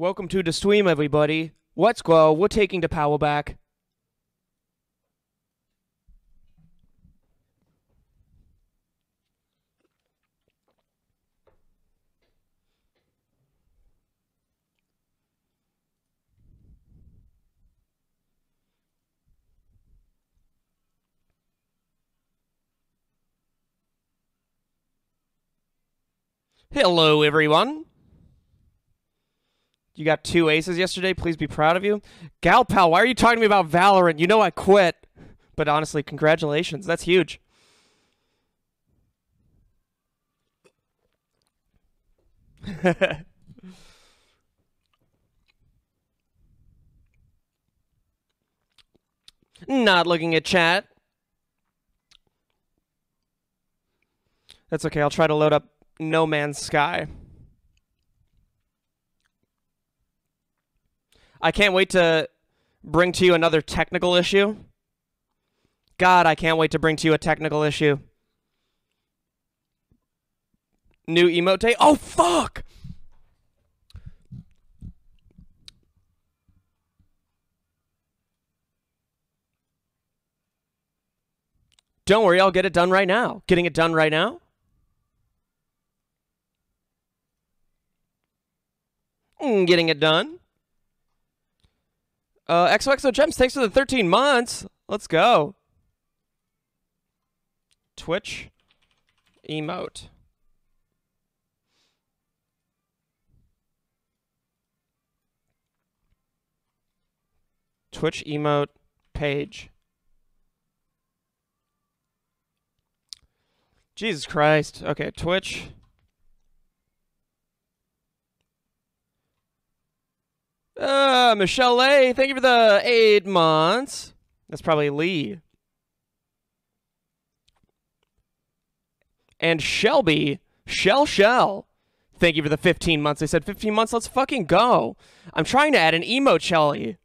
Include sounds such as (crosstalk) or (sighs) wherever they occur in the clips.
Welcome to the stream, everybody. Let's go. We're taking the power back. Hello, everyone. You got two aces yesterday. Please be proud of you. Galpal, why are you talking to me about Valorant? You know I quit. But honestly, congratulations. That's huge. (laughs) Not looking at chat. That's okay. I'll try to load up No Man's Sky. I can't wait to bring to you another technical issue. God, I can't wait to bring to you a technical issue. New emote. Oh, fuck! Don't worry, I'll get it done right now. Getting it done right now? Mm, getting it done. Uh, XOXO Gems, thanks for the 13 months. Let's go. Twitch emote. Twitch emote page. Jesus Christ. Okay, Twitch. Uh, Michelle A, thank you for the eight months. That's probably Lee. And Shelby, Shell Shell, thank you for the 15 months. They said 15 months, let's fucking go. I'm trying to add an emote, Shelly.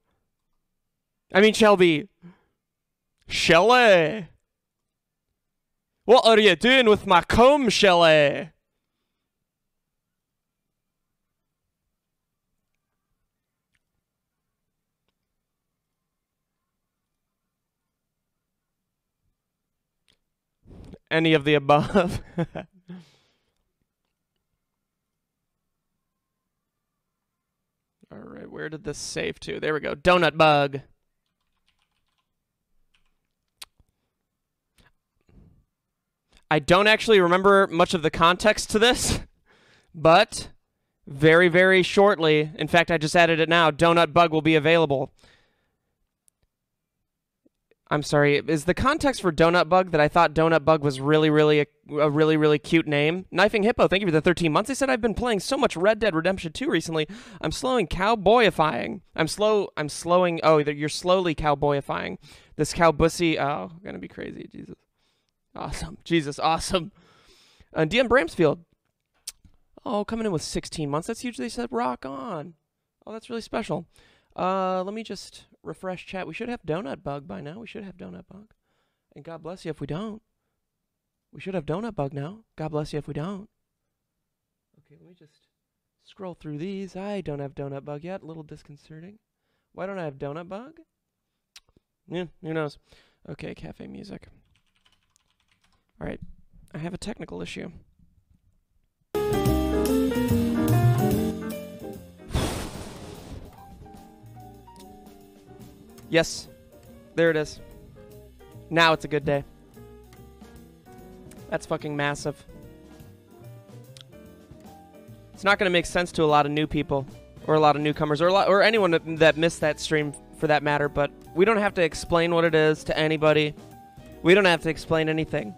I mean, Shelby. Shelly. What are you doing with my comb, Shelly? Any of the above. (laughs) All right, where did this save to? There we go. Donut bug. I don't actually remember much of the context to this, (laughs) but very, very shortly, in fact, I just added it now, Donut Bug will be available. I'm sorry, is the context for Donut Bug that I thought Donut Bug was really, really a, a, really, really cute name? Knifing Hippo, thank you for the 13 months. They said I've been playing so much Red Dead Redemption 2 recently. I'm slowing cowboyifying. I'm slow. I'm slowing. Oh, you're slowly cowboyifying. This cowbussy. Oh, gonna be crazy. Jesus. Awesome. Jesus, awesome. Uh, DM Bramsfield. Oh, coming in with 16 months. That's huge. They said rock on. Oh, that's really special. Uh, let me just refresh chat. We should have Donut Bug by now. We should have Donut Bug. And God bless you if we don't. We should have Donut Bug now. God bless you if we don't. Okay, let me just scroll through these. I don't have Donut Bug yet. A little disconcerting. Why don't I have Donut Bug? Yeah, who knows? Okay, cafe music. All right, I have a technical issue. Yes, there it is. Now it's a good day. That's fucking massive. It's not going to make sense to a lot of new people or a lot of newcomers or lot or anyone that missed that stream for that matter, but we don't have to explain what it is to anybody. We don't have to explain anything.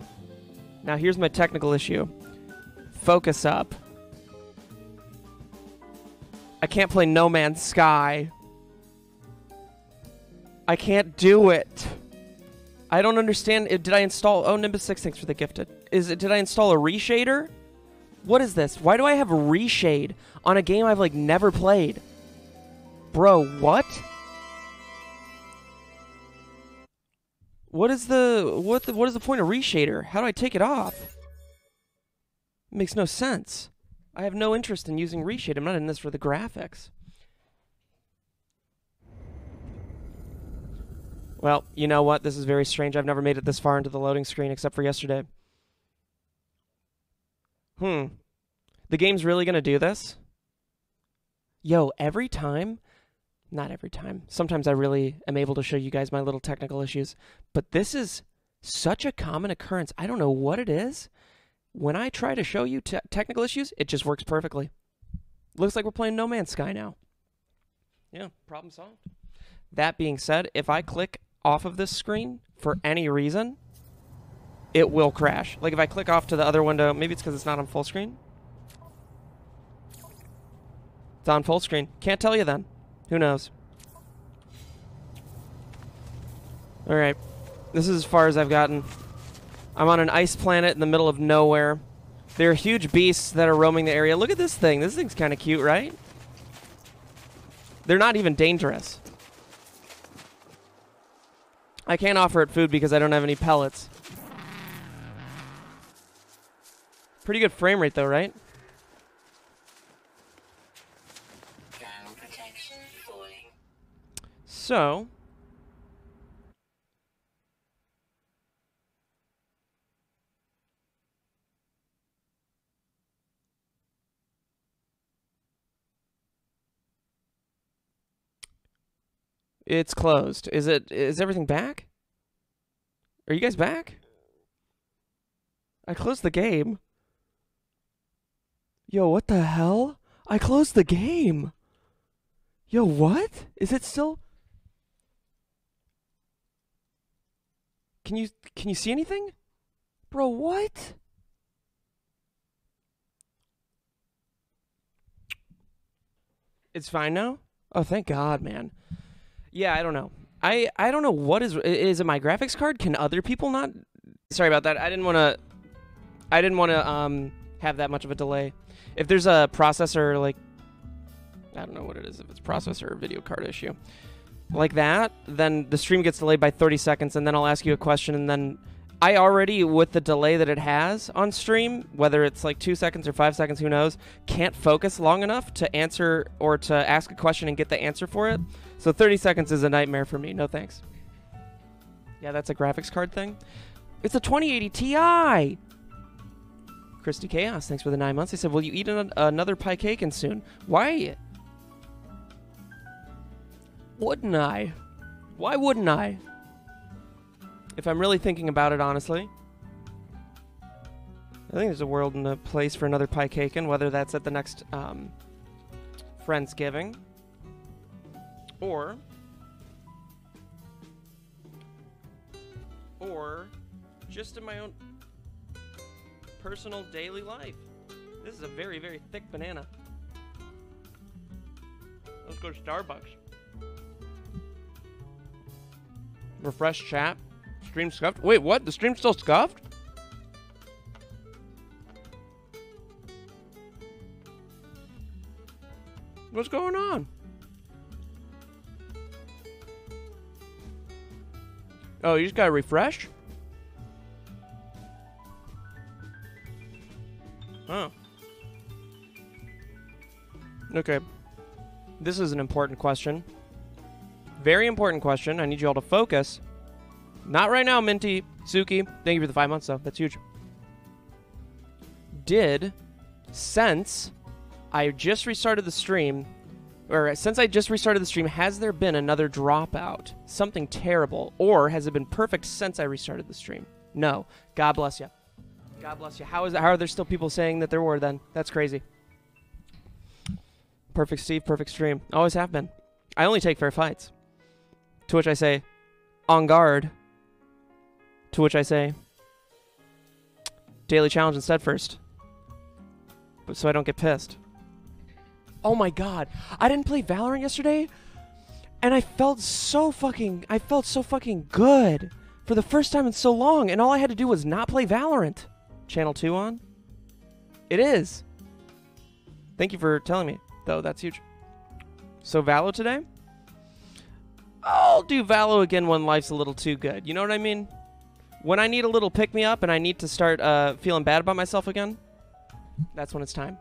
Now here's my technical issue. Focus up. I can't play No Man's Sky. I can't do it. I don't understand. Did I install... Oh, Nimbus 6, thanks for the gifted. Is it? Did I install a reshader? What is this? Why do I have a reshade on a game I've, like, never played? Bro, what? What is the... What, the, what is the point of reshader? How do I take it off? It makes no sense. I have no interest in using reshade. I'm not in this for the graphics. Well, you know what? This is very strange. I've never made it this far into the loading screen except for yesterday. Hmm. The game's really going to do this? Yo, every time, not every time, sometimes I really am able to show you guys my little technical issues, but this is such a common occurrence. I don't know what it is. When I try to show you te- technical issues, it just works perfectly. Looks like we're playing No Man's Sky now. Yeah, problem solved. That being said, if I click off of this screen for any reason, it will crash. Like if I click off to the other window, maybe it's because it's not on full screen. It's on full screen. Can't tell you then. Who knows? Alright. This is as far as I've gotten. I'm on an ice planet in the middle of nowhere. There are huge beasts that are roaming the area. Look at this thing. This thing's kind of cute, right? They're not even dangerous. I can't offer it food because I don't have any pellets. Pretty good frame rate though, right? So, It's closed. Is it is everything back? Are you guys back? I closed the game. Yo, what the hell? I closed the game. Yo, what? Is it still Can you can you see anything? Bro, what? It's fine now? Oh, thank God, man. Yeah, I don't know. I I don't know what is is it my graphics card? Can other people not? Sorry about that. I didn't want to. I didn't want to um have that much of a delay. If there's a processor like, I don't know what it is. If it's processor or video card issue, like that, then the stream gets delayed by 30 seconds, and then I'll ask you a question, and then I already, with the delay that it has on stream, whether it's like two seconds or five seconds, who knows, can't focus long enough to answer or to ask a question and get the answer for it. So 30 seconds is a nightmare for me. No thanks. Yeah, that's a graphics card thing. It's a 2080 Ti. Christy Chaos, thanks for the nine months. They said, "Will you eat an- another pie cake and soon?" Why? Wouldn't I? Why wouldn't I? If I'm really thinking about it, honestly. I think there's a world and a place for another pie cake, and whether that's at the next um, Friendsgiving or or just in my own personal daily life. This is a very, very thick banana. Let's go to Starbucks. Refresh chat. Stream scuffed. Wait, what? The stream's still scuffed? What's going on? Oh, you just gotta refresh? Oh. Okay. This is an important question. Very important question. I need you all to focus. Not right now, Minty. Suki, thank you for the five months, though. That's huge. Did, since I just restarted the stream, or since I just restarted the stream, has there been another dropout? Something terrible? Or has it been perfect since I restarted the stream? No. God bless you. God bless you. How is it? How are there still people saying that there were then? That's crazy. Perfect Steve, perfect stream. Always have been. I only take fair fights. To which I say, on guard. To which I say, daily challenge instead first. But so I don't get pissed. Oh my god. I didn't play Valorant yesterday and I felt so fucking I felt so fucking good for the first time in so long and all I had to do was not play Valorant. Channel 2 on? It is. Thank you for telling me though. That's huge. So Valo today? I'll do Valo again when life's a little too good. You know what I mean? When I need a little pick me up and I need to start uh, feeling bad about myself again, that's when it's time.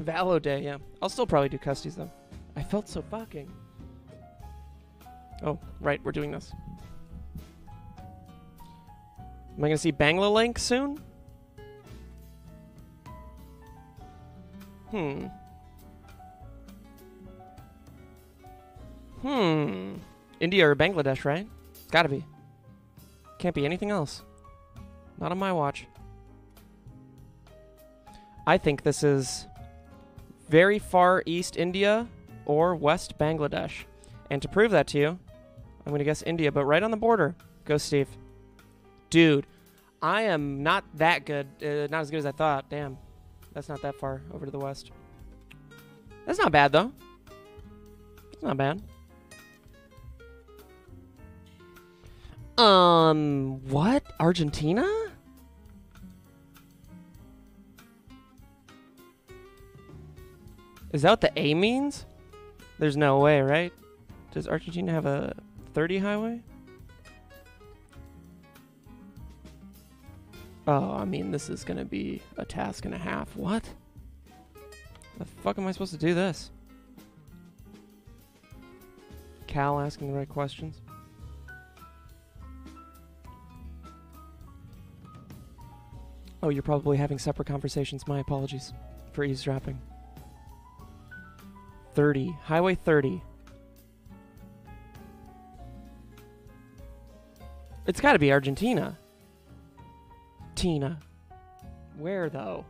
Valo Day, yeah. I'll still probably do Custies though. I felt so fucking. Oh, right, we're doing this. Am I going to see Banglalink soon? Hmm. Hmm. India or Bangladesh, right? It's gotta be. Can't be anything else. Not on my watch. I think this is very far east India or west Bangladesh. And to prove that to you, I'm going to guess India, but right on the border. Go, Steve. Dude, I am not that good. Uh, not as good as I thought. Damn. That's not that far over to the west. That's not bad, though. It's not bad. Um, what? Argentina? Is that what the A means? There's no way, right? Does Argentina have a 30 highway? Oh, I mean, this is going to be a task and a half. What? The fuck am I supposed to do this? Cal asking the right questions. Oh, you're probably having separate conversations. My apologies for eavesdropping. 30. Highway 30. It's got to be Argentina. Tina. Where, though?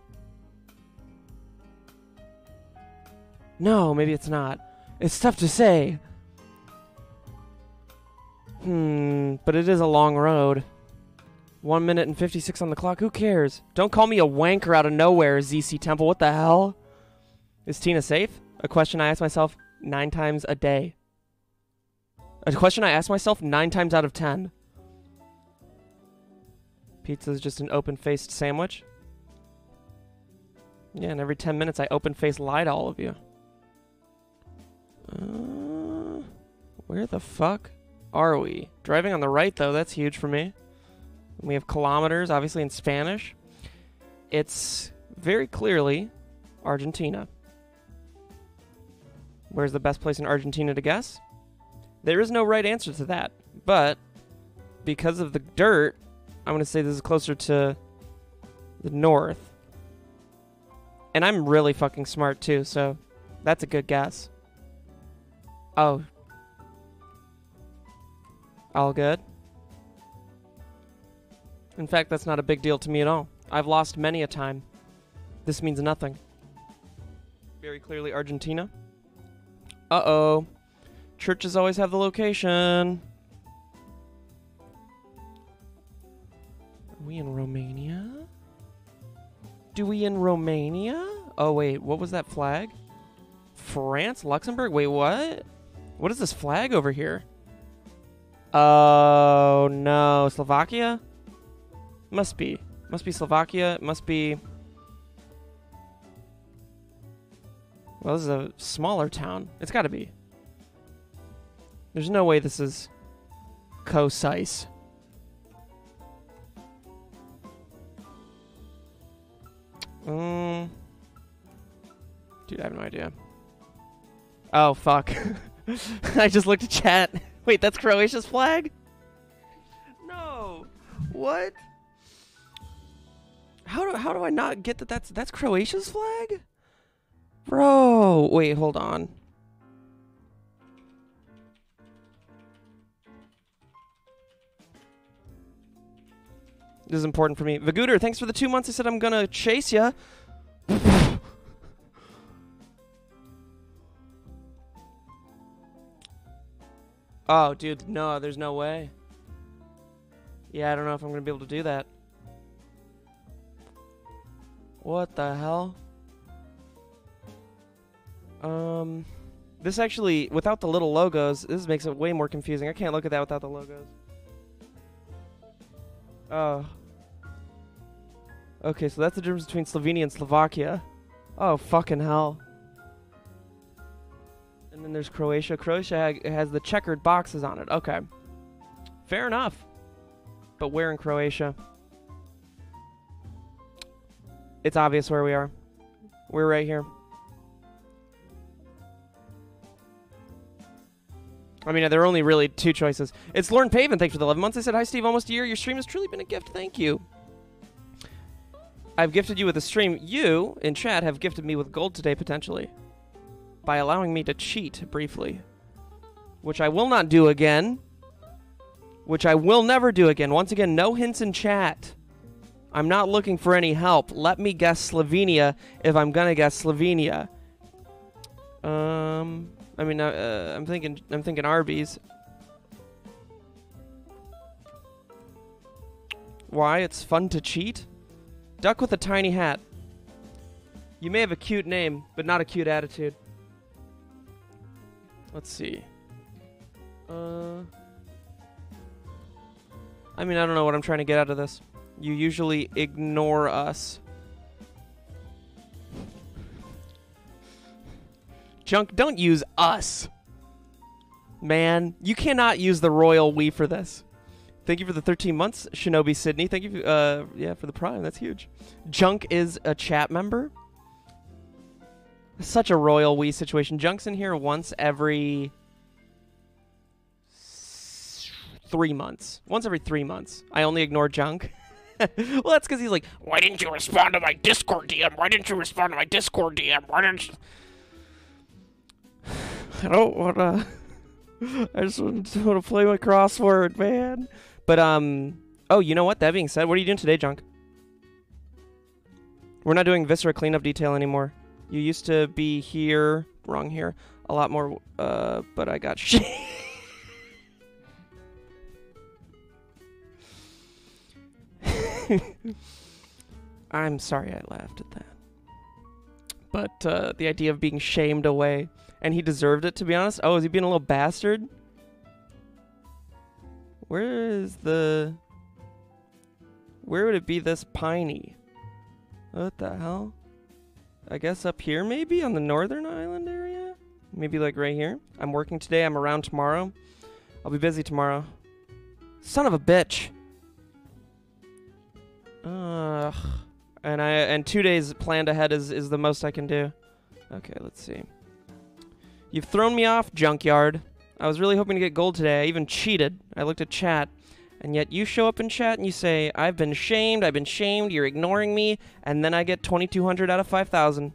No, maybe it's not. It's tough to say. Hmm, but it is a long road. One minute and 56 on the clock. Who cares? Don't call me a wanker out of nowhere, ZC Temple. What the hell? Is Tina safe? A question I ask myself nine times a day. A question I ask myself nine times out of ten. Pizza is just an open faced sandwich? Yeah, and every 10 minutes I open face lie to all of you. Uh, where the fuck are we? Driving on the right, though, that's huge for me. We have kilometers, obviously in Spanish. It's very clearly Argentina. Where's the best place in Argentina to guess? There is no right answer to that, but because of the dirt, I'm going to say this is closer to the north. And I'm really fucking smart too, so that's a good guess. Oh. All good? In fact, that's not a big deal to me at all. I've lost many a time. This means nothing. Very clearly Argentina. Uh-oh. Churches always have the location. Are we in Romania? Do we in Romania? Oh, wait. What was that flag? France? Luxembourg? Wait, what? What is this flag over here? Oh, no. Slovakia? Must be. Must be Slovakia. Must be. Well, this is a smaller town. It's got to be. There's no way this is Kosice. Um, dude, I have no idea. Oh, fuck. (laughs) I just looked at chat. (laughs) Wait, that's Croatia's flag? No. What? How do how do I not get that that's that's Croatia's flag? Bro, wait, hold on. This is important for me. Vagooter, thanks for the two months. I said I'm gonna chase ya. (laughs) oh, dude, no, there's no way. Yeah, I don't know if I'm gonna be able to do that. What the hell? Um, this actually, without the little logos, this makes it way more confusing. I can't look at that without the logos. Oh. Okay, so that's the difference between Slovenia and Slovakia. Oh, fucking hell. And then there's Croatia. Croatia ha has the checkered boxes on it. Okay. Fair enough. But where in Croatia? It's obvious where we are. We're right here. I mean, there are only really two choices. It's Lauren Paven. Thanks for the 11 months. I said, Hi, Steve. Almost a year. Your stream has truly been a gift. Thank you. I've gifted you with a stream. You, in chat, have gifted me with gold today, potentially, by allowing me to cheat briefly, which I will not do again. Which I will never do again. Once again, no hints in chat. I'm not looking for any help. Let me guess Slovenia if I'm gonna guess Slovenia. Um, I mean, uh, I'm thinking, I'm thinking Arby's. Why? It's fun to cheat. Duck with a tiny hat. You may have a cute name, but not a cute attitude. Let's see. Uh, I mean, I don't know what I'm trying to get out of this. You usually ignore us. Junk, don't use us. Man, you cannot use the royal we for this. Thank you for the 13 months, Shinobi Sydney. Thank you, uh, yeah, for the prime. That's huge. Junk is a chat member. Such a royal we situation. Junk's in here once every three months. Once every three months. I only ignore Junk. (laughs) well, that's because he's like, Why didn't you respond to my Discord DM? Why didn't you respond to my Discord DM? Why didn't you... I don't want to. (laughs) I just want to play my crossword, man. But um, oh, you know what? That being said, what are you doing today, Junk? We're not doing Viscera cleanup detail anymore. You used to be here, wrong here, a lot more. Uh, but I got (laughs) shit. I'm sorry I laughed at that. But uh, the idea of being shamed away, and he deserved it, to be honest. Oh, is he being a little bastard? Where is the. Where would it be this piney? What the hell? I guess up here, maybe? On the northern island area? Maybe like right here? I'm working today. I'm around tomorrow. I'll be busy tomorrow. Son of a bitch. Ugh. And I and two days planned ahead is, is the most I can do. Okay, let's see. You've thrown me off, junkyard. I was really hoping to get gold today. I even cheated. I looked at chat. And yet you show up in chat and you say, I've been shamed, I've been shamed, you're ignoring me, and then I get 2200 out of 5000.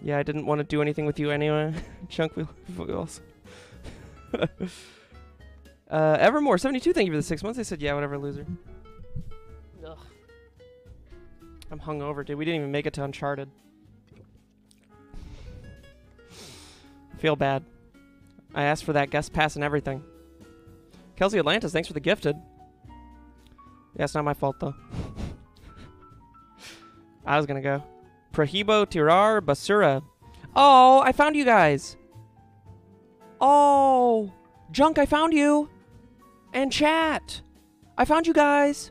Yeah, I didn't want to do anything with you anyway. (laughs) Chunk wheels. (laughs) uh, Evermore, 72, thank you for the six months. I said, yeah, whatever, loser. Ugh. I'm hungover, dude. We didn't even make it to Uncharted. Feel bad. I asked for that guest pass and everything. Kelsey Atlantis, thanks for the gifted. Yeah, it's not my fault though. (laughs) I was gonna go. Prohibo Tirar Basura. Oh, I found you guys. Oh, Junk, I found you. And chat. I found you guys.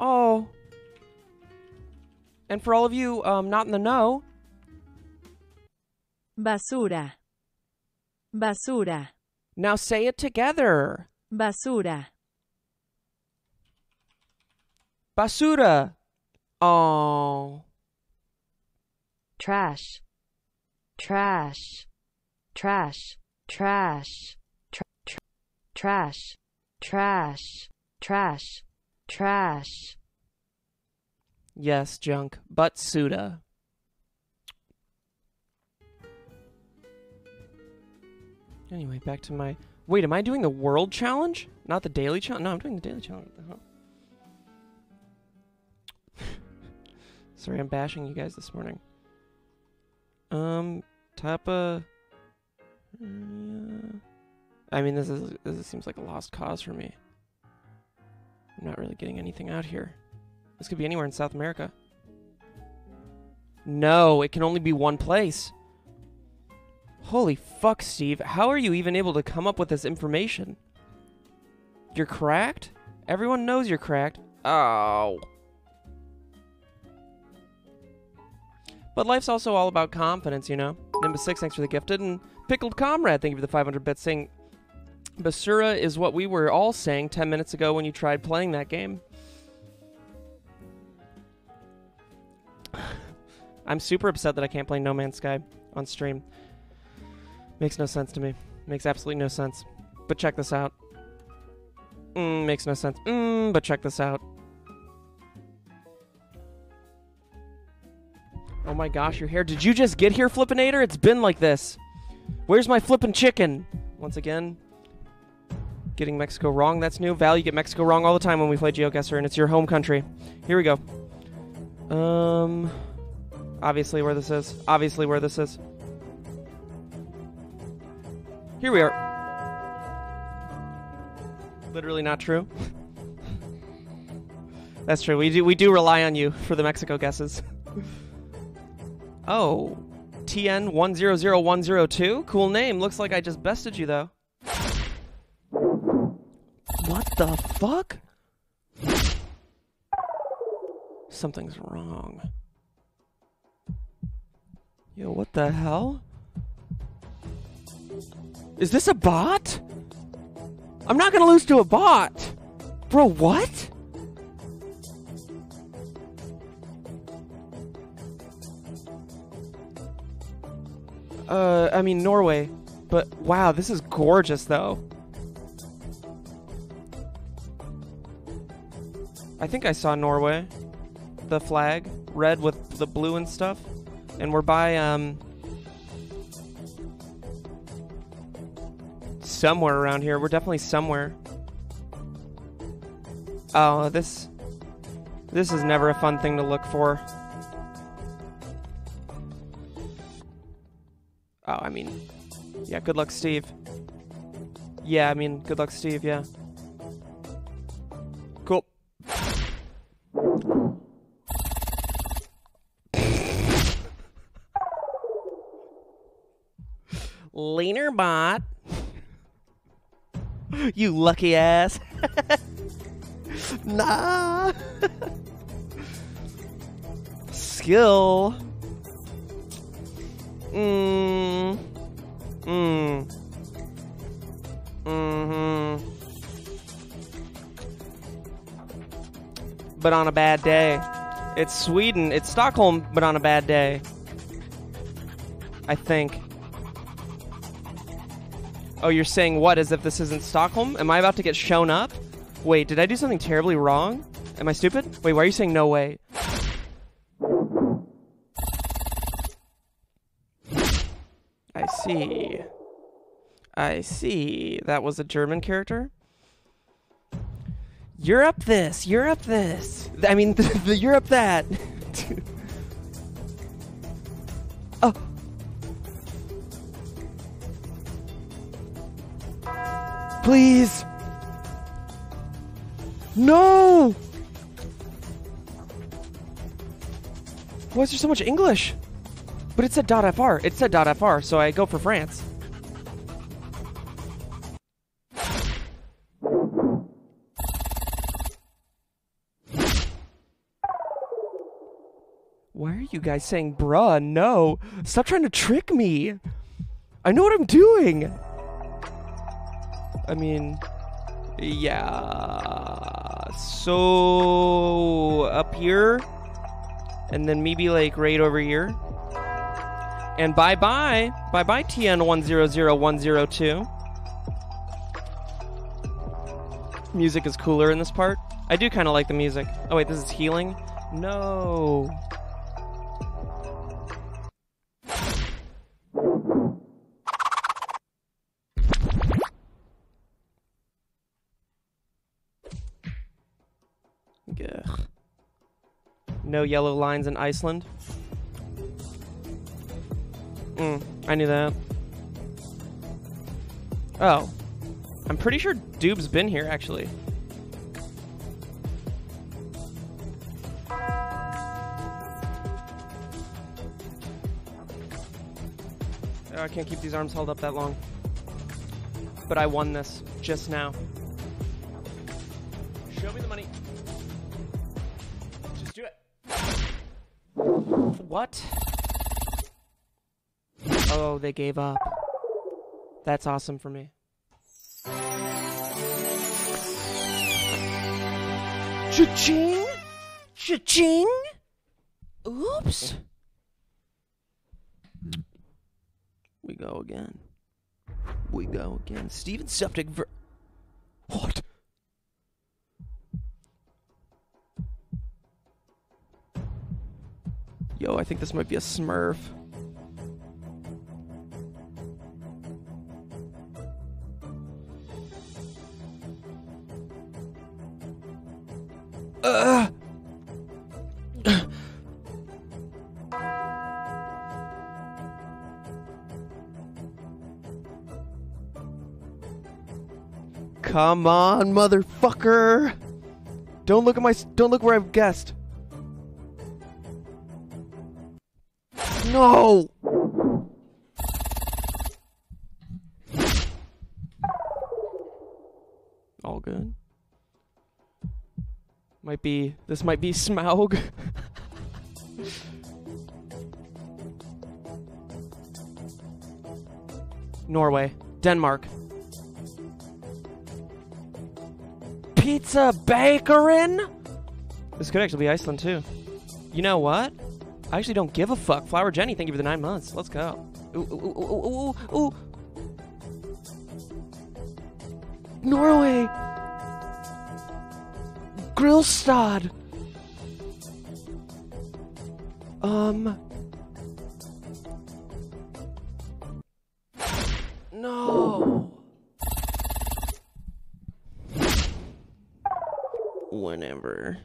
Oh. And for all of you um, not in the know, Basura. Basura. now say it together. Basura. Basura. Oh. Trash. Trash. Trash. Trash. Tra- tra- trash. Trash. Trash. Trash. Yes, junk. But Suda. Anyway, back to my. Wait, am I doing the world challenge? Not the daily challenge? No, I'm doing the daily challenge. The? (laughs) Sorry, I'm bashing you guys this morning. Um, Tapa. Uh, I mean, this is this seems like a lost cause for me. I'm not really getting anything out here. This could be anywhere in South America. No, it can only be one place. Holy fuck, Steve. How are you even able to come up with this information? You're cracked? Everyone knows you're cracked. Oh. But life's also all about confidence, you know? Nimbus 6, thanks for the gifted. And Pickled Comrade, thank you for the 500 bits, saying Basura is what we were all saying 10 minutes ago when you tried playing that game. (sighs) I'm super upset that I can't play No Man's Sky on stream. Makes no sense to me. Makes absolutely no sense. But check this out. Mm, makes no sense. Mm, but check this out. Oh my gosh, your hair. Did you just get here, Flippinator? It's been like this. Where's my flippin' chicken? Once again, getting Mexico wrong. That's new. Val, you get Mexico wrong all the time when we play GeoGuessr, and it's your home country. Here we go. Um, obviously where this is. Obviously where this is. Here we are. Literally not true. That's true. We do we do rely on you for the Mexico guesses. oh, TN one zero zero one zero two. Cool name. Looks like I just bested you though. What the fuck? Something's wrong. Yo, what the hell? Is this a bot? I'm not gonna lose to a bot! Bro, what? Uh, I mean, Norway. But wow, this is gorgeous though. I think I saw Norway. The flag, red with the blue and stuff. And we're by, um, somewhere around here. We're definitely somewhere. Oh, this this is never a fun thing to look for. Oh, I mean, yeah, good luck, Steve. Yeah, I mean, good luck, Steve, yeah. Cool. Leaner bot. (laughs) You lucky ass. (laughs) nah. Skill. Mmm. Mmm. Mm-hmm. But on a bad day. It's Sweden. It's Stockholm, but on a bad day. I think. Oh, you're saying what? As if this isn't Stockholm? Am I about to get shown up? Wait, did I do something terribly wrong? Am I stupid? Wait, why are you saying no way? I see. I see. That was a German character? Europe this, Europe this. I mean, the, the Europe that. (laughs) Please. No! Why is there so much English? But it said .fr. It said .fr, so I go for France. Why are you guys saying bruh? No. Stop trying to trick me. I know what I'm doing. I mean, yeah. So up here, and then maybe like right over here. And bye bye, bye bye TN one zero zero one zero two. Music is cooler in this part. I do kind of like the music. Oh wait, this is healing. No. No yellow lines in Iceland. Mm, I knew that. Oh. I'm pretty sure Dube's been here, actually. Oh, I can't keep these arms held up that long. But I won this just now. Show me the money. What? Oh, they gave up. That's awesome for me. Cha-ching! Cha-ching! Oops. We go again. we go again. Steven Suptic ver- What? Yo, I think this might be a smurf. Ugh. Come on, motherfucker! Don't look at my. Don't look where I've guessed. No! All good. Might be. This might be (laughs) Smaug. Norway. Denmark. Pizza Bakerin? This could actually be Iceland too. You know what? I actually don't give a fuck. Flower Jenny, thank you for the nine months. Let's go. Ooh, ooh, ooh, ooh, ooh, ooh. Norway. Grillstad. Um. No. Whenever.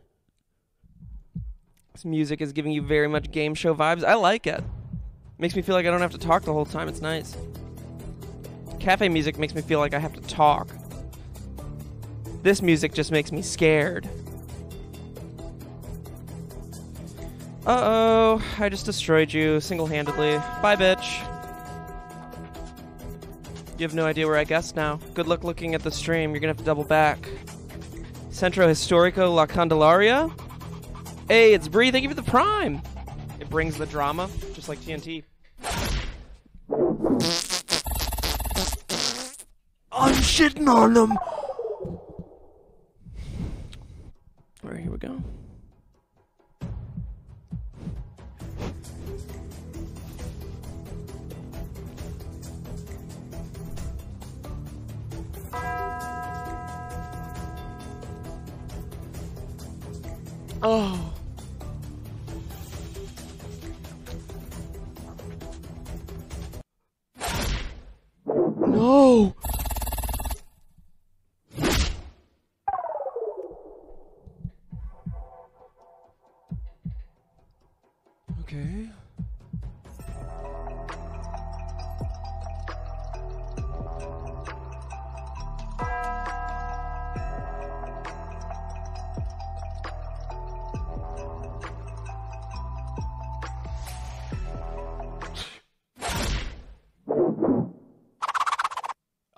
Music is giving you very much game show vibes. I like it. Makes me feel like I don't have to talk the whole time. It's nice. Cafe music makes me feel like I have to talk. This music just makes me scared. Uh oh, I just destroyed you single handedly. Bye, bitch. You have no idea where I guessed now. Good luck looking at the stream. You're gonna have to double back. Centro Historico La Candelaria? Hey, it's Bree. Thank you for the prime. It brings the drama, just like TNT. I'm shitting on them. All right, here we go. Oh. No.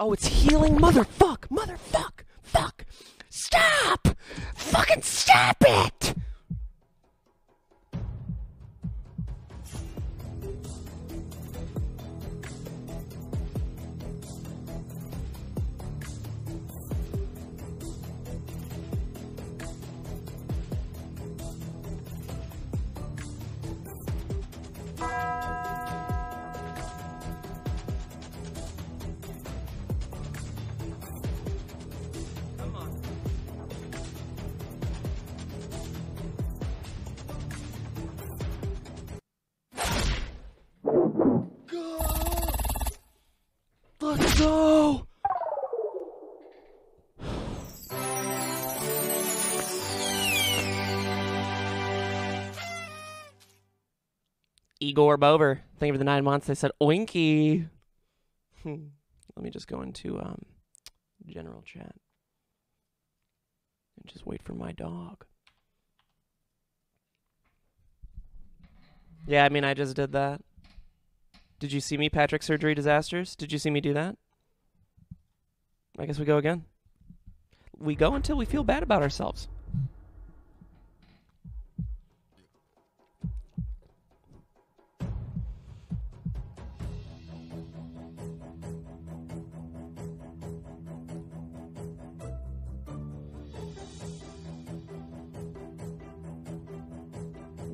Oh, it's healing. Motherfuck. Motherfuck. Fuck. Stop. Fucking stop it. Igor Bover, thank you for the nine months. They said oinky. Hmm. Let me just go into um, general chat and just wait for my dog. Yeah, I mean, I just did that. Did you see me, Patrick Surgery Disasters? Did you see me do that? I guess we go again. We go until we feel bad about ourselves.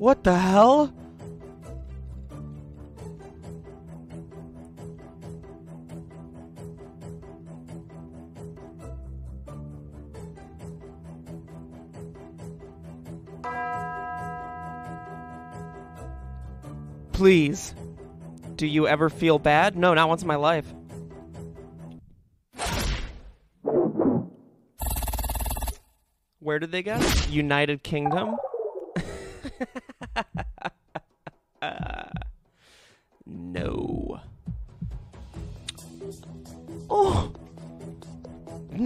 What the hell? Please. Do you ever feel bad? No, not once in my life. Where did they go? United Kingdom?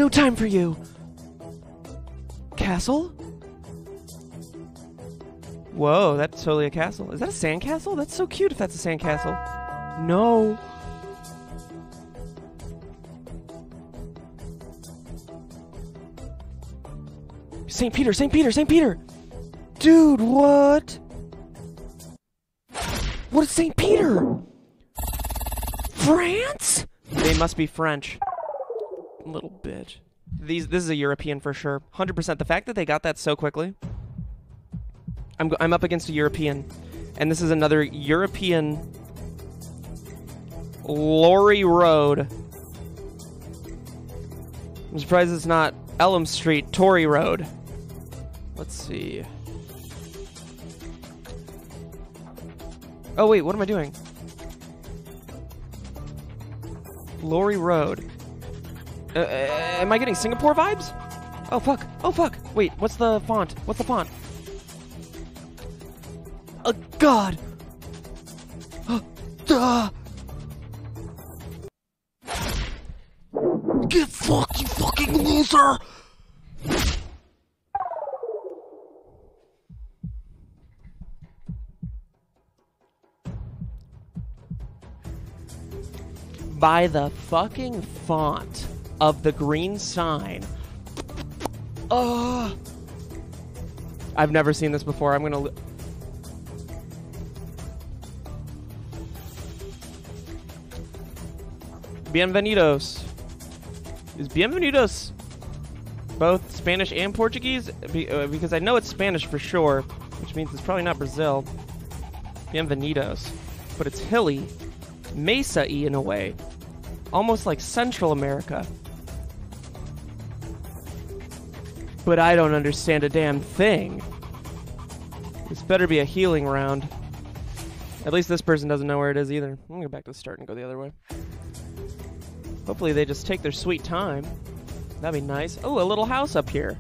No time for you! Castle? Whoa, that's totally a castle. Is that a sandcastle? That's so cute if that's a sandcastle. No. St. Peter, St. Peter, St. Peter! Dude, what? What is St. Peter? France? They must be French. Little bitch. These this is a European for sure. 100%. The fact that they got that so quickly. I'm I'm up against a European. And this is another European Lorry Road. I'm surprised it's not Elm Street, Tory Road. Let's see. Oh wait, what am I doing? Lorry Road. Uh, uh, am I getting Singapore vibes? Oh fuck! Oh fuck! Wait, what's the font? What's the font? Oh God! Duh! Get fucked, you fucking loser! by the fucking font of the green sign. Oh, I've never seen this before. I'm gonna. Bienvenidos. Is bienvenidos both Spanish and Portuguese? Uh, because I know it's Spanish for sure, which means it's probably not Brazil. Bienvenidos. But it's hilly mesa y in a way. Almost like Central America. But I don't understand a damn thing. This better be a healing round. At least this person doesn't know where it is either. I'm gonna go back to the start and go the other way. Hopefully they just take their sweet time. That'd be nice. Oh, a little house up here.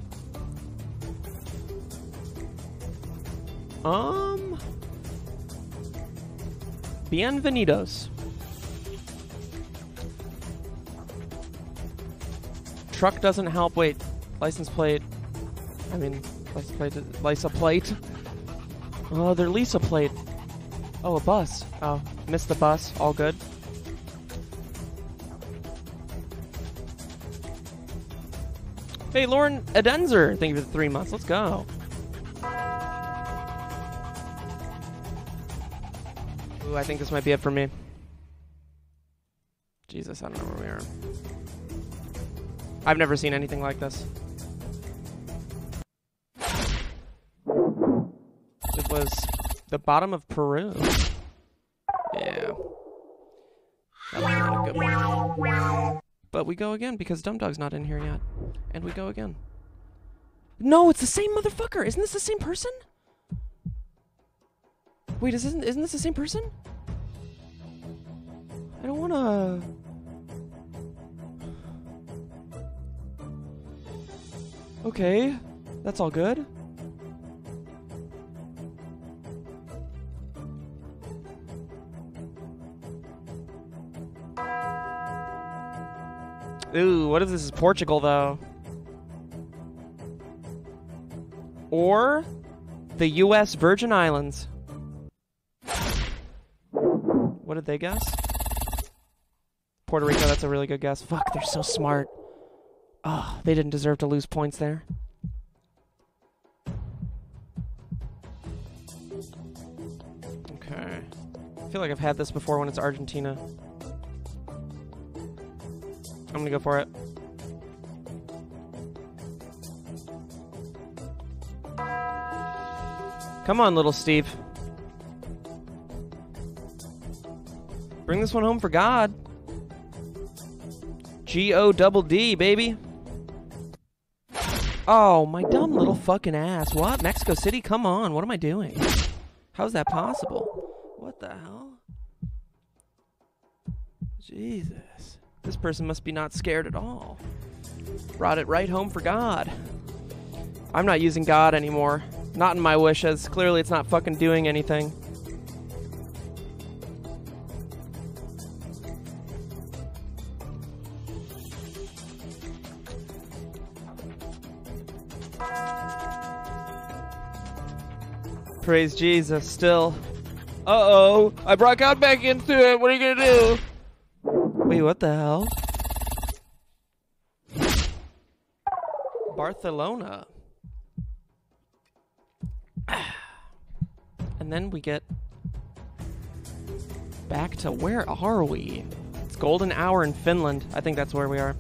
Um. Bienvenidos. Truck doesn't help. Wait, license plate. I mean, license plate. Lisa plate. Oh, they're Lisa plate. Oh, a bus. Oh, missed the bus. All good. Hey, Lauren Adenzer. Thank you for the three months. Let's go. Ooh, I think this might be it for me. Jesus, I don't know where we are. I've never seen anything like this. Was the bottom of Peru. Yeah. But we go again because Dumb Dog's not in here yet. And we go again. No, it's the same motherfucker. Isn't this the same person? Wait, is isn't isn't this the same person? I don't wanna. Okay, that's all good. Ooh, what if this is Portugal though? Or the U.S. Virgin Islands. What did they guess? Puerto Rico, that's a really good guess. Fuck, they're so smart. Oh, they didn't deserve to lose points there. Okay. I feel like I've had this before when it's Argentina. I'm gonna go for it. Come on, little Steve. Bring this one home for God. G O double D, baby. Oh, my dumb little fucking ass. What? Mexico City? Come on. What am I doing? How's that possible? What the hell? Jesus. This person must be not scared at all. Brought it right home for God. I'm not using God anymore. Not in my wishes. Clearly, it's not fucking doing anything. Praise Jesus, still. Uh oh, I brought God back into it. What are you gonna do? Wait, what the hell? Barcelona. (sighs) And then we get back to where are we? It's golden hour in Finland. I think that's where we are.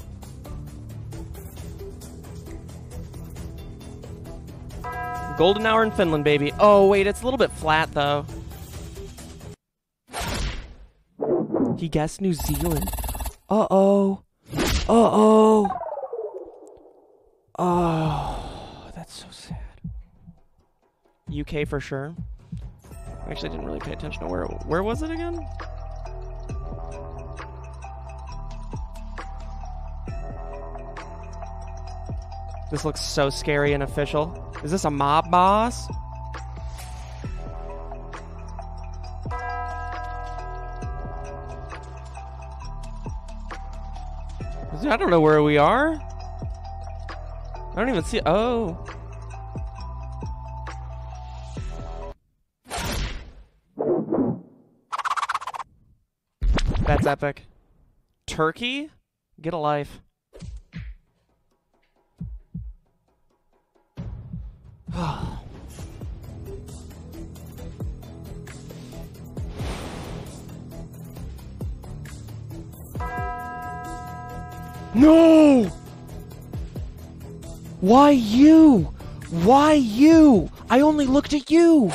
Golden hour in Finland, baby. Oh, wait, it's a little bit flat, though. He guessed New Zealand. Uh oh. Uh oh. Oh, that's so sad. UK for sure. I actually didn't really pay attention to where where was it again? This looks so scary and official. Is this a mob boss? I don't know where we are. I don't even see. Oh. That's epic. Turkey? Get a life. (sighs) no! Why you? Why you? I only looked at you!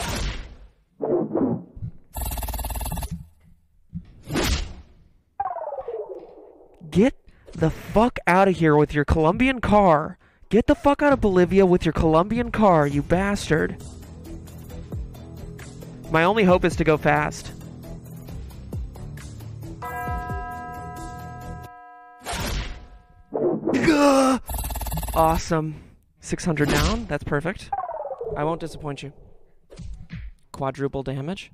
Get the fuck out of here with your Colombian car. Get the fuck out of Bolivia with your Colombian car, you bastard. My only hope is to go fast. Gah! Awesome. 600 down. That's perfect. I won't disappoint you. Quadruple damage.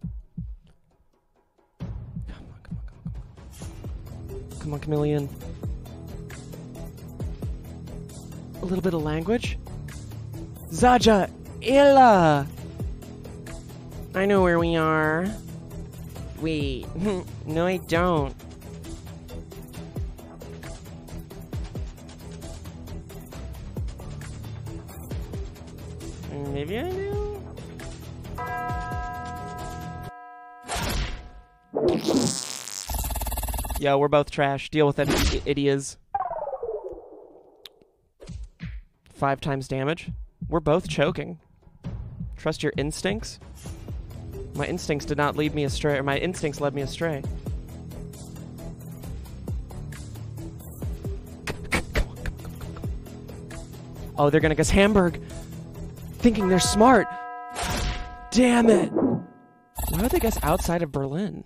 Come on, come on, come on, come on. Chameleon. A little bit of language. Zaja Illa. I know where we are. Wait. (laughs) no, I don't. Maybe I do? Yo, we're both trash. Deal with it, idiots. Five times damage. We're both choking. Trust your instincts? My instincts did not lead me astray, or my instincts led me astray. Oh, they're gonna guess Hamburg. Thinking they're smart. Damn it. Why would they guess outside of Berlin?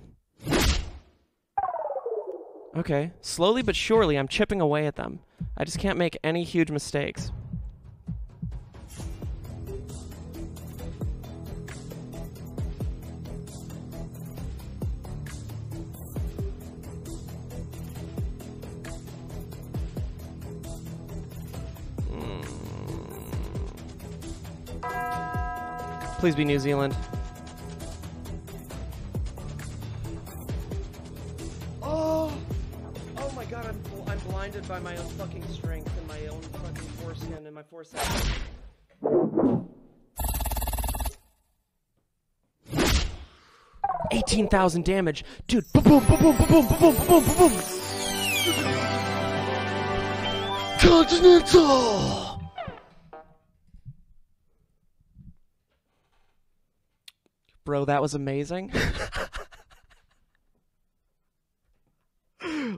Okay, slowly but surely I'm chipping away at them. I just can't make any huge mistakes. Please be New Zealand. Oh! Oh my god, I'm, bl- I'm blinded by my own fucking strength and my own fucking foreskin and my foresight. Eighteen thousand damage, dude! Boom, boom, boom, boom, boom, boom, boom, boom, boom, boom. Continental. Bro, that was amazing. (laughs)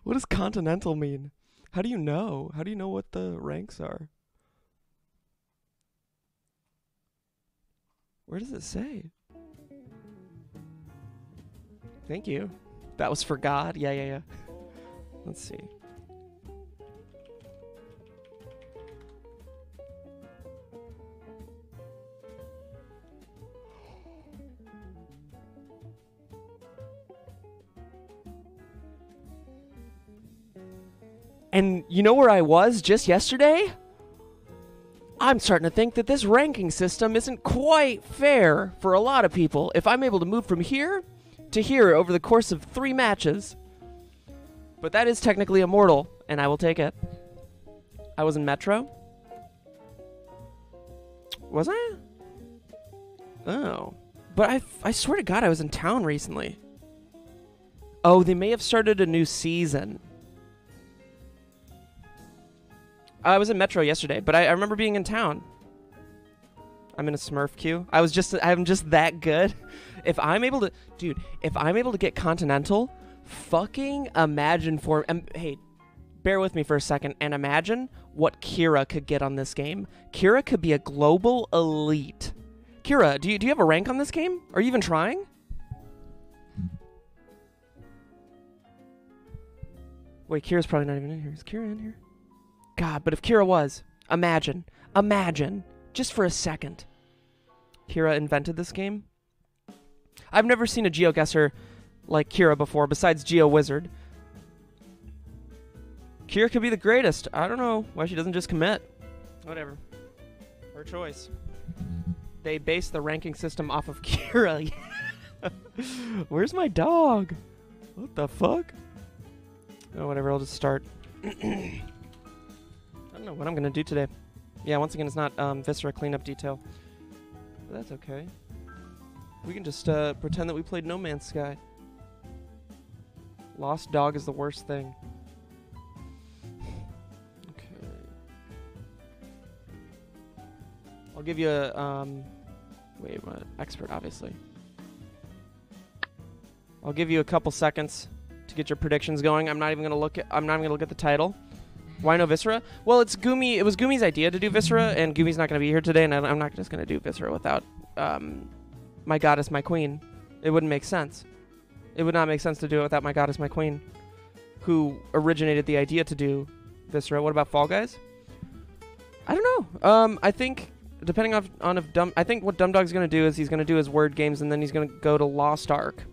what does continental mean? How do you know? How do you know what the ranks are? Where does it say? Thank you. That was for God. Yeah, yeah, yeah. Let's see. And you know where I was just yesterday? I'm starting to think that this ranking system isn't quite fair for a lot of people if I'm able to move from here to here over the course of three matches. But that is technically immortal, and I will take it. I was in Metro. Was I? Oh. But I, I swear to God, I was in town recently. Oh, they may have started a new season. I was in Metro yesterday, but I, I remember being in town. I'm in a Smurf queue. I was just I'm just that good. (laughs) If I'm able to, dude, if I'm able to get Continental, fucking imagine for. Um, hey, bear with me for a second and imagine what Kira could get on this game. Kira could be a global elite. Kira, do you do you have a rank on this game? Are you even trying? Wait, Kira's probably not even in here. Is Kira in here? God, but if Kira was, imagine, imagine, just for a second, Kira invented this game. I've never seen a GeoGuessr like Kira before, besides GeoWizard. Kira could be the greatest. I don't know why she doesn't just commit. Whatever. Her choice. They base the ranking system off of (laughs) Kira. (laughs) Where's my dog? What the fuck? Oh, whatever. I'll just start. (clears throat) Don't know what I'm gonna do today. Yeah, once again, it's not um, Viscera cleanup detail. But that's okay. We can just uh, pretend that we played No Man's Sky. Lost dog is the worst thing. Okay. I'll give you a um. Wait, what? Expert, obviously. I'll give you a couple seconds to get your predictions going. I'm not even gonna look at. I'm not even gonna look at the title. Why no Viscera? Well, it's Gumi. It was Gumi's idea to do Viscera, and Gumi's not going to be here today, and I'm not just going to do Viscera without um, my goddess, my queen. It wouldn't make sense. It would not make sense to do it without my goddess, my queen, who originated the idea to do Viscera. What about Fall Guys? I don't know. Um, I think depending on, on if Dumb, I think what Dumb Dog's going to do is he's going to do his word games, and then he's going to go to Lost Ark.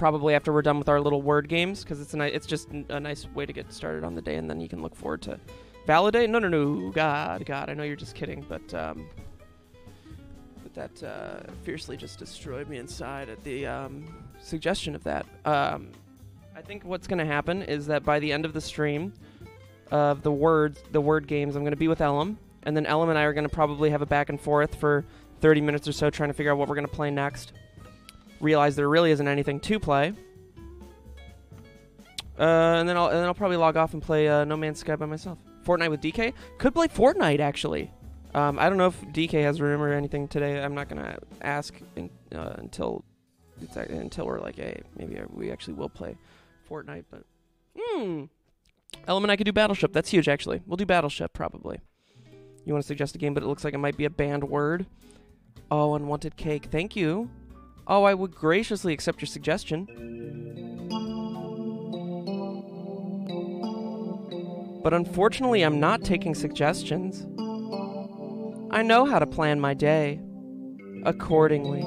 Probably after we're done with our little word games, because it's a ni- it's just a nice way to get started on the day, and then you can look forward to Valorant. No, no, no, God, God, I know you're just kidding, but um, but that uh, fiercely just destroyed me inside at the um, suggestion of that. Um, I think what's going to happen is that by the end of the stream of the words, the word games, I'm going to be with Ellum, and then Ellum and I are going to probably have a back and forth for 30 minutes or so, trying to figure out what we're going to play next. Realize there really isn't anything to play. Uh, and then I'll and then I'll probably log off and play uh, No Man's Sky by myself. Fortnite with DK could play Fortnite actually. Um, I don't know if DK has room or anything today. I'm not gonna ask in, uh, until until we're like, hey, maybe we actually will play Fortnite. But hmm, Ellum and I could do Battleship. That's huge actually. We'll do Battleship probably. You want to suggest a game, but it looks like it might be a banned word. Oh, unwanted cake. Thank you. Oh, I would graciously accept your suggestion. But unfortunately, I'm not taking suggestions. I know how to plan my day accordingly.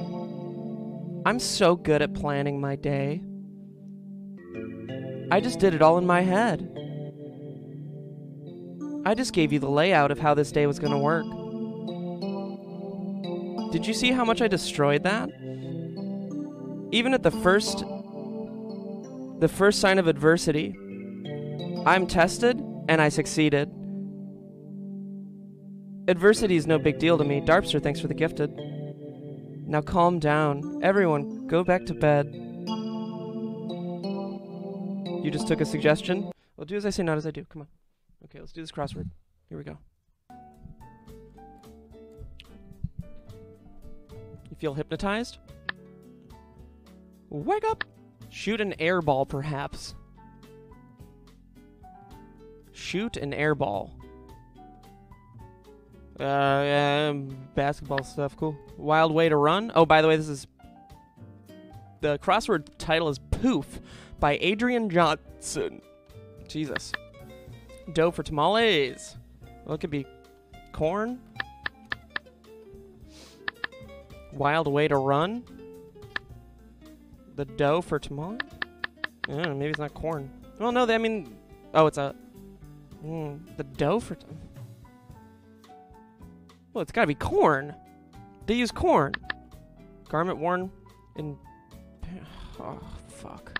I'm so good at planning my day. I just did it all in my head. I just gave you the layout of how this day was going to work. Did you see how much I destroyed that? Even at the first the first sign of adversity, I'm tested and I succeeded. Adversity is no big deal to me. Darpster, thanks for the gifted. Now calm down. Everyone, go back to bed. You just took a suggestion? Well, do as I say, not as I do. Come on. Okay, let's do this crossword. Here we go. You feel hypnotized? Wake up! Shoot an air ball, perhaps. Shoot an air ball. Uh, um, basketball stuff, cool. Wild way to run. Oh, by the way, this is the crossword title is Poof by Adrian Johnson. Jesus. Dough for tamales. Well, it could be corn. Wild way to run. The dough for tamale. I don't know, maybe it's not corn. Well, no, they, I mean, oh, it's a. Mm, the dough for. Well, it's gotta be corn. They use corn. Garment worn in. Oh, fuck.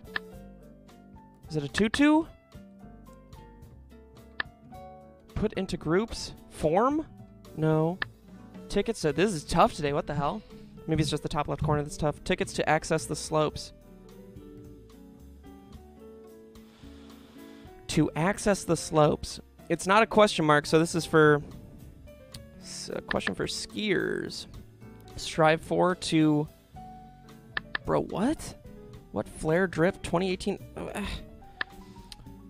Is it a tutu? Put into groups? Form? No. Tickets so This is tough today. What the hell? Maybe it's just the top left corner that's tough. Tickets to access the slopes. To access the slopes. It's not a question mark, so this is for. A question for skiers. Strive for to. Bro, what? What flare drip 2018? Uh,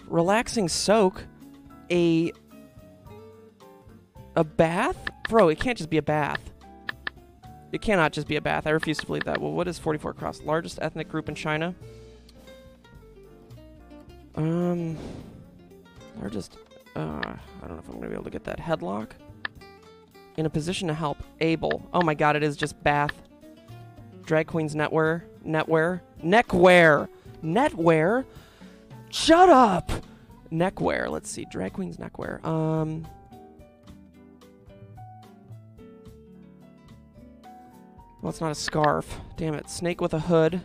relaxing soak. A. A bath? Bro, it can't just be a bath. It cannot just be a bath. I refuse to believe that. Well, what is 44 Cross? Largest ethnic group in China? Um. Largest. Uh, I don't know if I'm to be able to get that. Headlock? In a position to help. Able. Oh my god, it is just bath. Drag Queens netwear. Netwear. Neckwear. Netwear? Shut up! Neckwear. Let's see. Drag Queens neckwear. Um. Well, it's not a scarf. Damn it. Snake with a hood.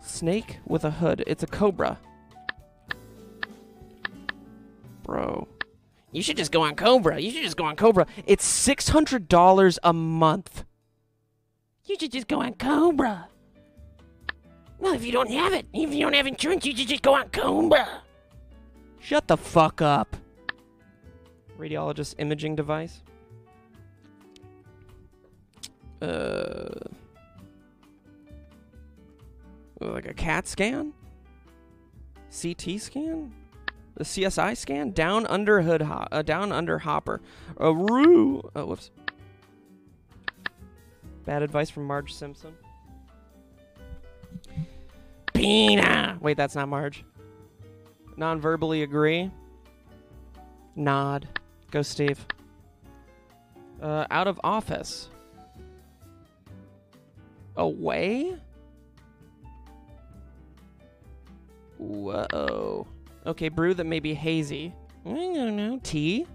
Snake with a hood. It's a cobra. Bro. You should just go on Cobra. You should just go on Cobra. It's $600 a month. You should just go on Cobra. Well, if you don't have it, if you don't have insurance, you should just go on Cobra. Shut the fuck up. Radiologist imaging device. Uh, like a CAT scan? CT scan? The CSI scan? Down under hood, ho- uh, down under hopper. A roo. Oh, whoops. Bad advice from Marge Simpson. Pina. Wait, that's not Marge. Non-verbally agree. Nod. Go, Steve. Uh, out of office. Away? Whoa. Okay, brew that may be hazy. I don't know. Tea?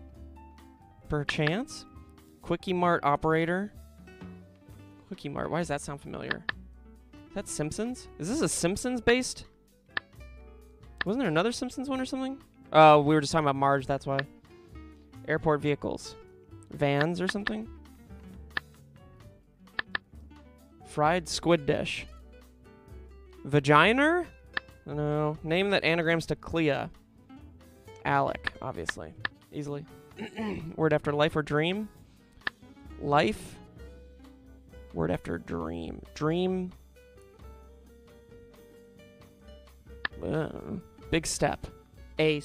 Perchance? Kwik-E-Mart operator? Kwik-E-Mart. Why does that sound familiar? Is that Simpsons? Is this a Simpsons based? Wasn't there another Simpsons one or something? Oh, we were just talking about Marge, that's why. Airport vehicles. Vans or something? Fried squid dish. Vaginer? No. Name that anagrams to Clea. Alec, obviously. Easily. (clears throat) Word after life or dream? Life. Word after dream. Dream. Uh, big step. A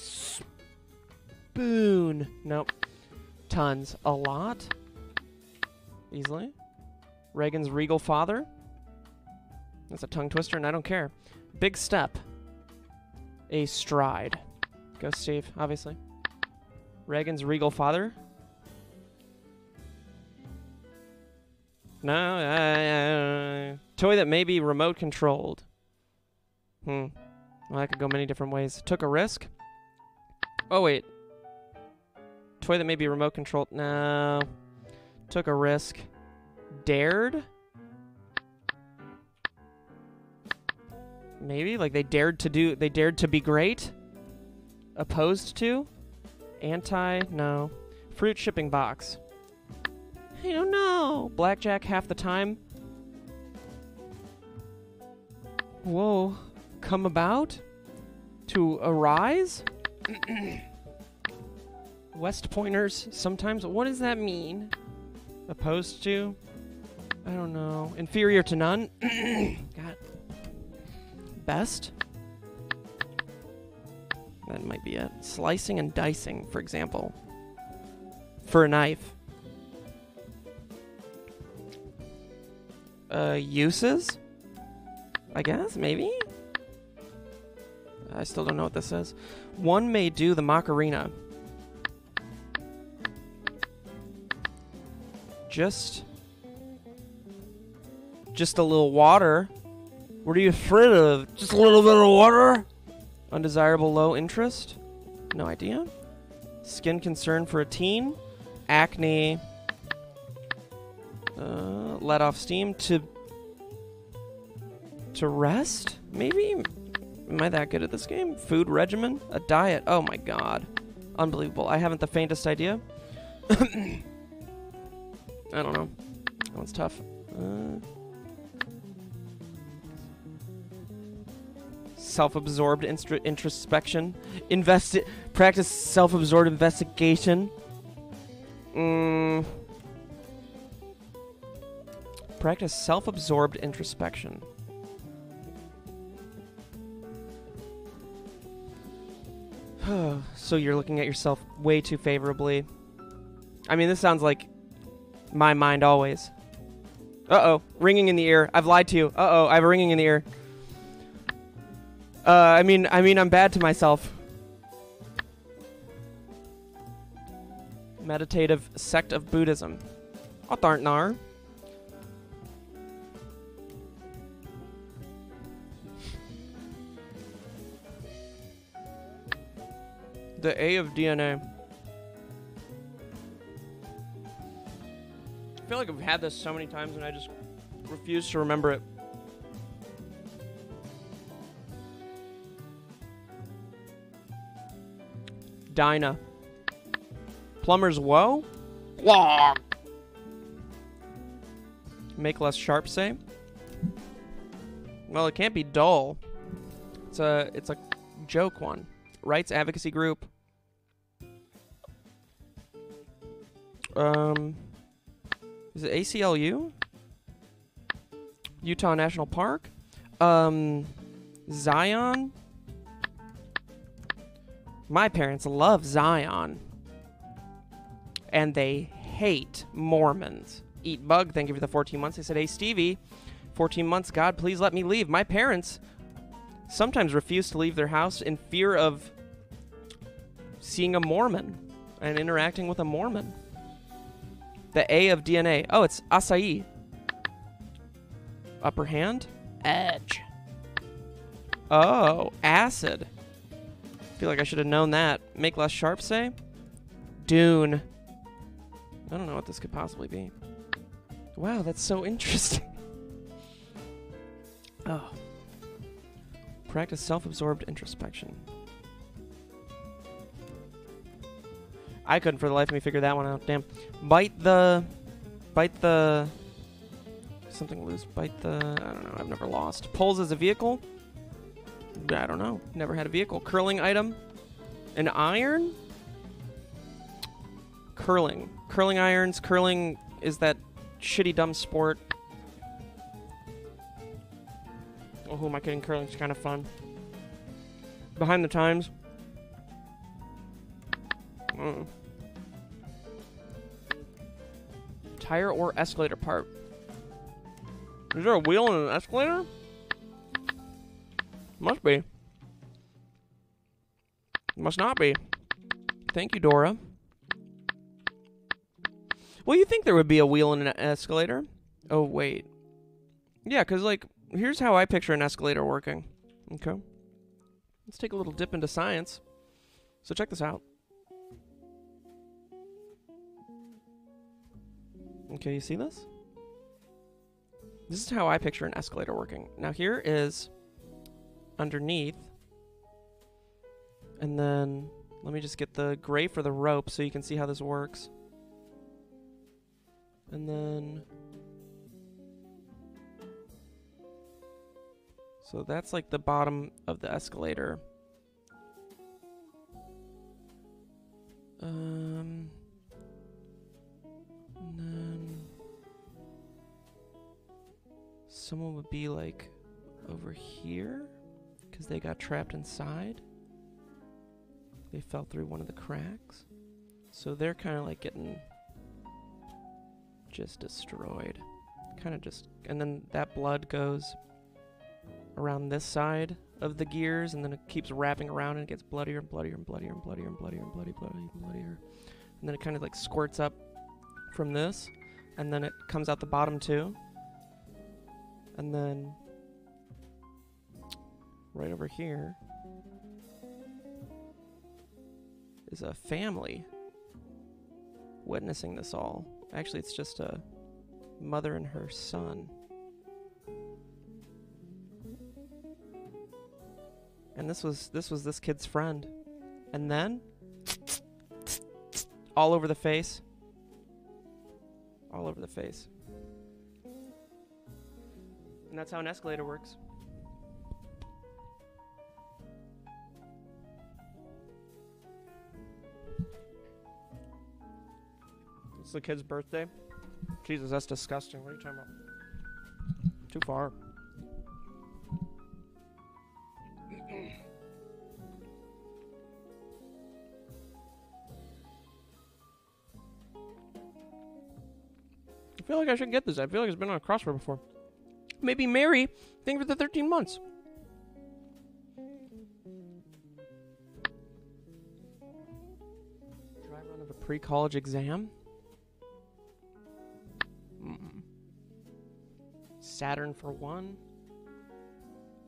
spoon. Nope. Tons. A lot. Easily. Regan's regal father. That's a tongue twister, and I don't care. Big step. A stride. Go, Steve, obviously. Regan's regal father. No, uh, toy that may be remote controlled. Hmm. Well, that could go many different ways. Took a risk. Oh wait. Toy that may be remote controlled. No. Took a risk. Dared. Maybe like they dared to do. They dared to be great. Opposed to. Anti. No. Fruit shipping box. I don't know. Blackjack half the time. Whoa. Come about? To arise? West pointers sometimes. What does that mean? Opposed to? I don't know. Inferior to none? (clears throat) God. Best? That might be it. Slicing and dicing, for example. For a knife. Uh, uses? I guess, maybe? I still don't know what this is. One may do the Macarena. Just. Just a little water. What are you afraid of? Just a little bit of water? Undesirable low interest? No idea. Skin concern for a teen? Acne. Uh, let off steam to to rest maybe am i that good at this game food regimen a diet oh my god unbelievable i haven't the faintest idea (coughs) i don't know that one's tough uh, self-absorbed instr- introspection invest practice self-absorbed investigation mm. practice self-absorbed introspection (sighs) so you're looking at yourself way too favorably. I mean, this sounds like my mind always. Uh oh, ringing in the ear. I've lied to you. Uh oh, I have a ringing in the ear. Uh, I mean, I mean, I'm bad to myself. Meditative sect of Buddhism. Nar. The A of DNA. I feel like I've had this so many times and I just refuse to remember it. Dinah. Plumber's woe? Make less sharp say? Well, it can't be dull. It's a it's a joke one. Rights advocacy group. Um, is it ACLU? Utah National Park? Um, Zion? My parents love Zion. And they hate Mormons. Eat Bug, thank you for the 14 months. They said, hey, Stevie, 14 months, God, please let me leave. My parents sometimes refuse to leave their house in fear of seeing a Mormon and interacting with a Mormon. The A of DNA. Oh, it's acai. Upper hand? Edge. Oh, acid. Feel like I should have known that. Make less sharp say? Dune. I don't know what this could possibly be. Wow, that's so interesting. (laughs) oh. Practice self absorbed introspection. I couldn't for the life of me figure that one out. Damn. Bite the. Bite the. Something loose. Bite the. I don't know. I've never lost. Pulls as a vehicle? I don't know. Never had a vehicle. Curling item? An iron? Curling. Curling irons. Curling is that shitty dumb sport. Oh, who am I kidding? Curling's kind of fun. Behind the times. Mm. Tire or escalator part? Is there a wheel in an escalator? Must be. Must not be. Thank you, Dora. Well, you think there would be a wheel and an escalator? Oh, wait. Yeah, because, like, here's how I picture an escalator working. Okay. Let's take a little dip into science. So, check this out. Okay, you see this? This is how I picture an escalator working. Now here is underneath. And then let me just get the gray for the rope so you can see how this works. And then So that's like the bottom of the escalator. Um and then someone would be like over here because they got trapped inside. They fell through one of the cracks. So they're kind of like getting just destroyed. Kind of just. And then that blood goes around this side of the gears, and then it keeps wrapping around and it gets bloodier and bloodier and bloodier and bloodier and bloodier and bloody, bloody, bloodier. And then it kind of like squirts up from this, and then it comes out the bottom too. And then right over here is a family witnessing this all. Actually, it's just a mother and her son. And this was this was this kid's friend. And then all over the face. All over the face. And that's how an escalator works. The kid's birthday. Jesus, that's disgusting. What are you talking about? Too far. I feel like I should get this. I feel like it's been on a crossword before. Maybe Mary. You for the 13 months. Dry run of a pre-college exam. Saturn for one.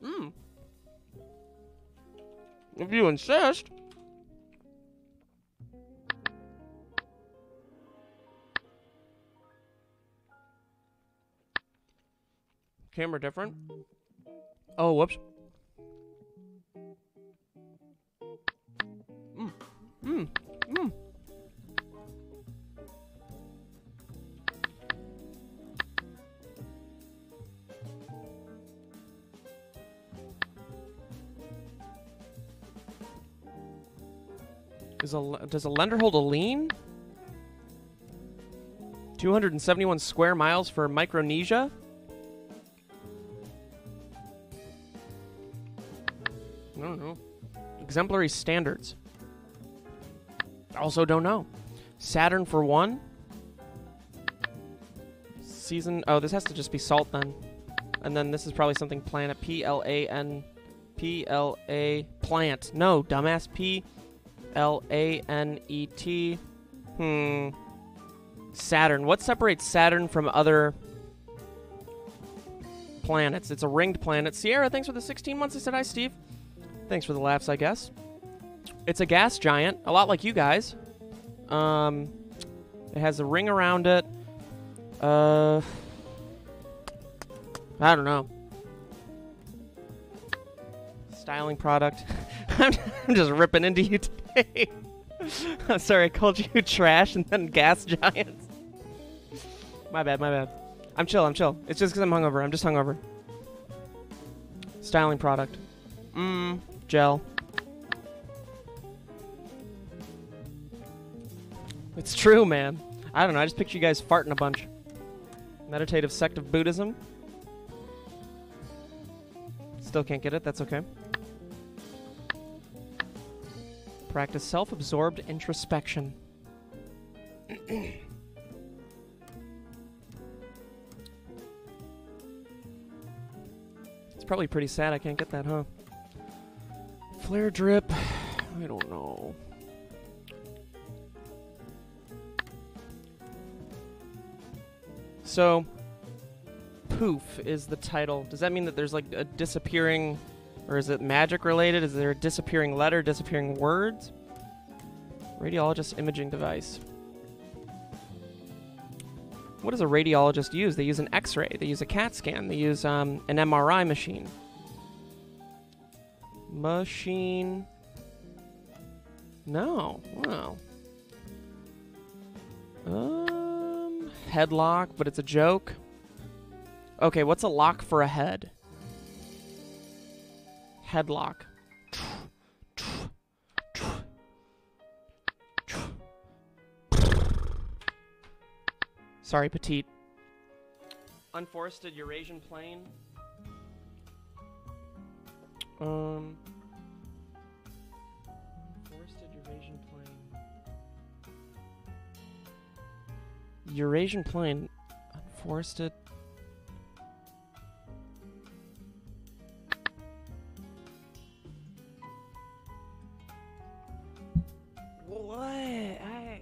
Hmm. If you insist. Camera different. Oh, whoops. Mm. Mm. Mm. Is a does a lender hold a lien? 271 square miles for Micronesia? I don't know. Exemplary standards. Also don't know. Saturn for one. Season. Oh, this has to just be salt then. And then this is probably something planet. P L A N. P L A. Plant. No, dumbass. P L A N E T. Hmm. Saturn. What separates Saturn from other planets? It's a ringed planet. Sierra, thanks for the 16 months. I said hi, Steve. Thanks for the laughs, I guess. It's a gas giant, a lot like you guys. Um, it has a ring around it. Uh, I don't know. Styling product. (laughs) I'm just ripping into you (laughs) I'm sorry, I called you (laughs) trash and then gas giants. My bad, my bad. I'm chill, I'm chill. It's just because I'm hungover. I'm just hungover. Styling product. Mmm, gel. It's true, man. I don't know. I just picture you guys farting a bunch. Meditative sect of Buddhism. Still can't get it. That's okay. Practice self absorbed introspection. it's probably pretty sad I can't get that, huh? Flare drip. I don't know. So, poof is the title. Does that mean that there's like a disappearing, or is it magic related? Is there a disappearing letter, disappearing words? Radiologist imaging device. What does a radiologist use? They use an x ray, they use a CAT scan, they use um, an MRI machine. Machine. No. Wow. Um, headlock, but it's a joke. Okay, what's a lock for a head? Headlock. Sorry, petite. Unforested Eurasian plain. Um. Unforested Eurasian plain. Eurasian plain. Unforested. What? I...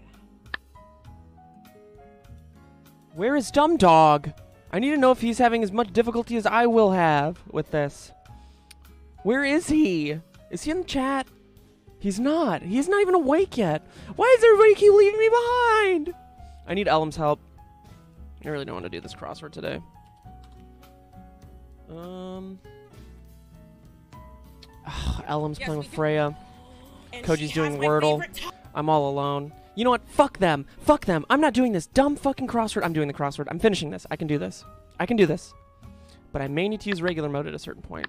Where is Dumb Dog? I need to know if he's having as much difficulty as I will have with this. Where is he? Is he in the chat? He's not. He's not even awake yet. Why does everybody keep leaving me behind? I need Ellum's help. I really don't want to do this crossword today. Um... Ugh, Ellum's yes, playing with Freya. Koji's doing Wordle. I'm all alone. You know what? Fuck them. Fuck them. I'm not doing this dumb fucking crossword. I'm doing the crossword. I'm finishing this. I can do this. I can do this. But I may need to use regular mode at a certain point.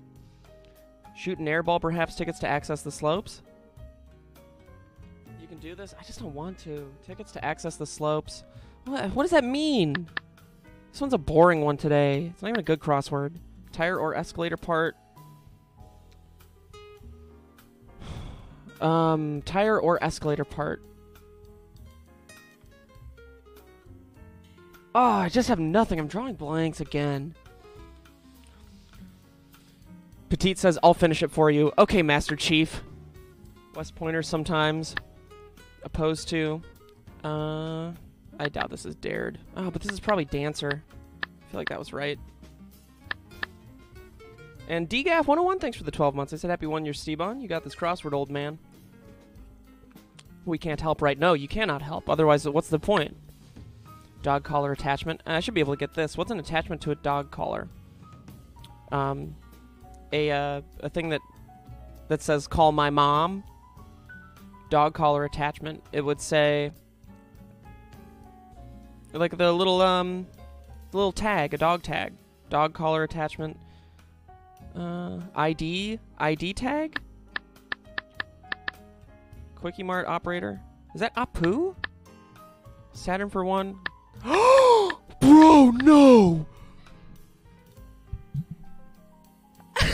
Shoot an airball, perhaps tickets to access the slopes. You can do this? I just don't want to. Tickets to access the slopes. What, what does that mean? This one's a boring one today. It's not even a good crossword. Tire or escalator part. Um, tire or escalator part. Oh, I just have nothing. I'm drawing blanks again. Petite says, I'll finish it for you. Okay, Master Chief. West Pointer sometimes. Opposed to. Uh, I doubt this is dared. Oh, but this is probably Dancer. I feel like that was right. And DGAF101, thanks for the 12 months. I said happy one year, Steebon. You got this crossword, old man. We can't help right? No, you cannot help. Otherwise, what's the point? Dog collar attachment. I should be able to get this. What's an attachment to a dog collar? Um, a uh, a thing that that says "call my mom." Dog collar attachment. It would say like the little um, little tag, a dog tag, dog collar attachment. Uh, ID ID tag. Kwik-E-Mart operator. Is that Apu? Saturn for one. (gasps) Bro, no. (laughs)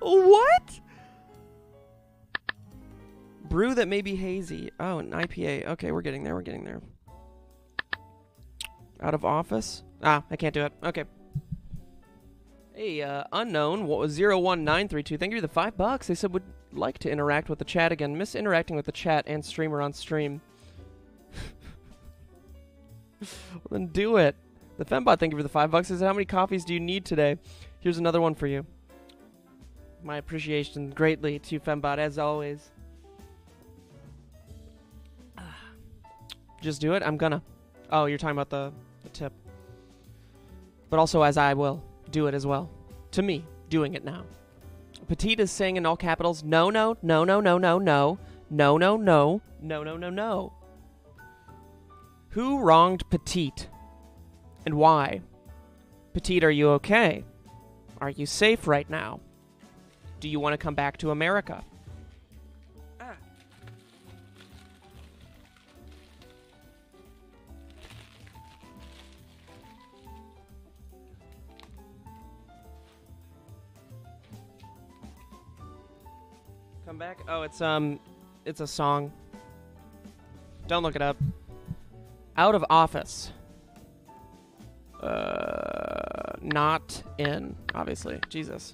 what? Brew that may be hazy. Oh, an IPA. Okay, we're getting there. We're getting there. Out of office? Ah, I can't do it. Okay. Hey, uh, unknown, what was 01932? Thank you for the five bucks. They said would like to interact with the chat again. Miss interacting with the chat and streamer on stream. (laughs) well, then do it. The Fembot, thank you for the five bucks. Says, how many coffees do you need today? Here's another one for you. My appreciation greatly to Fembot, as always. (sighs) Just do it. I'm gonna. Oh, you're talking about the, the tip. But also, as I will do it as well. To me, doing it now. Petite is saying in all capitals, no, no, no, no, no, no, no, no, no, no, no, no, no, no. Who wronged Petite? And why? Petite, are you okay? Are you safe right now? Do you want to come back to America? Come back? Oh, it's um it's a song. Don't look it up. Out of office. Uh not in, obviously. Jesus.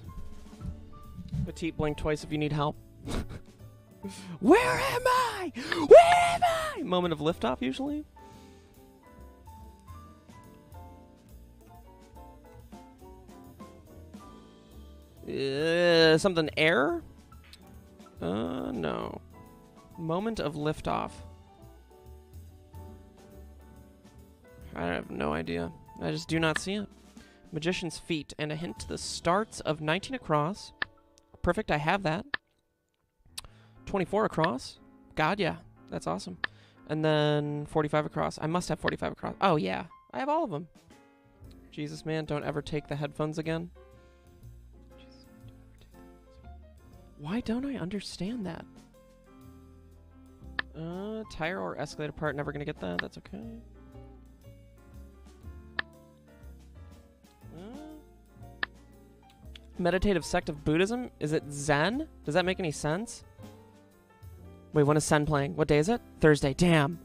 Petite blink twice if you need help. (laughs) Where am I? Where am I? Moment of liftoff usually. Uh, something air? Uh, no. Moment of liftoff. I have no idea. I just do not see it. Magician's feet and a hint to the starts of 19 across. Perfect, I have that. 24 across. God, yeah. That's awesome. And then 45 across. I must have 45 across. Oh, yeah. I have all of them. Jesus, man, don't ever take the headphones again. Why don't I understand that? Uh, tire or escalator part, never gonna get that. That's okay. Uh, meditative sect of Buddhism? Is it Zen? Does that make any sense? Wait, when is Zen playing? What day is it? Thursday. Damn.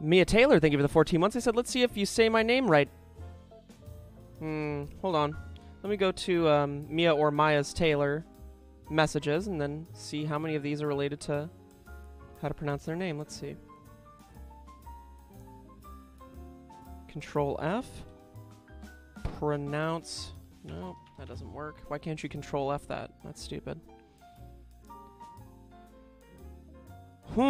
Mia Taylor, thank you for the 14 months. I said, let's see if you say my name right. Hmm, hold on. Let me go to um, Mia or Maya's Taylor messages and then see how many of these are related to how to pronounce their name. Let's see. Control F. Pronounce. No, that doesn't work. Why can't you Control F that? That's stupid. Hmm.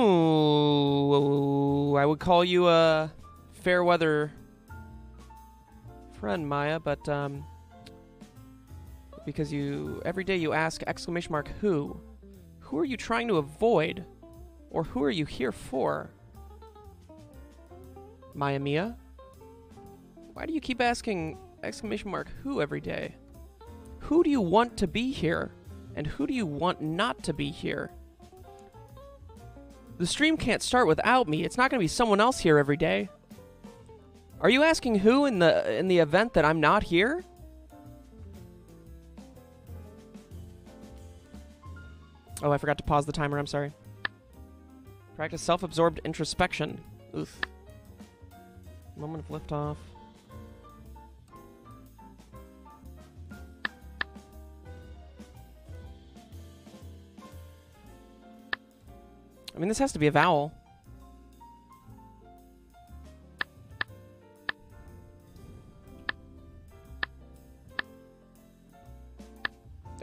I would call you a fair weather friend, Maya, but um, because you every day you ask exclamation mark who, who are you trying to avoid, or who are you here for? Maya Mia, why do you keep asking exclamation mark who every day? Who do you want to be here, and who do you want not to be here? The stream can't start without me. It's not going to be someone else here every day. Are you asking who in the in the event that I'm not here? Oh, I forgot to pause the timer. I'm sorry. Practice self-absorbed introspection. Oof. Moment of liftoff. I mean, this has to be a vowel.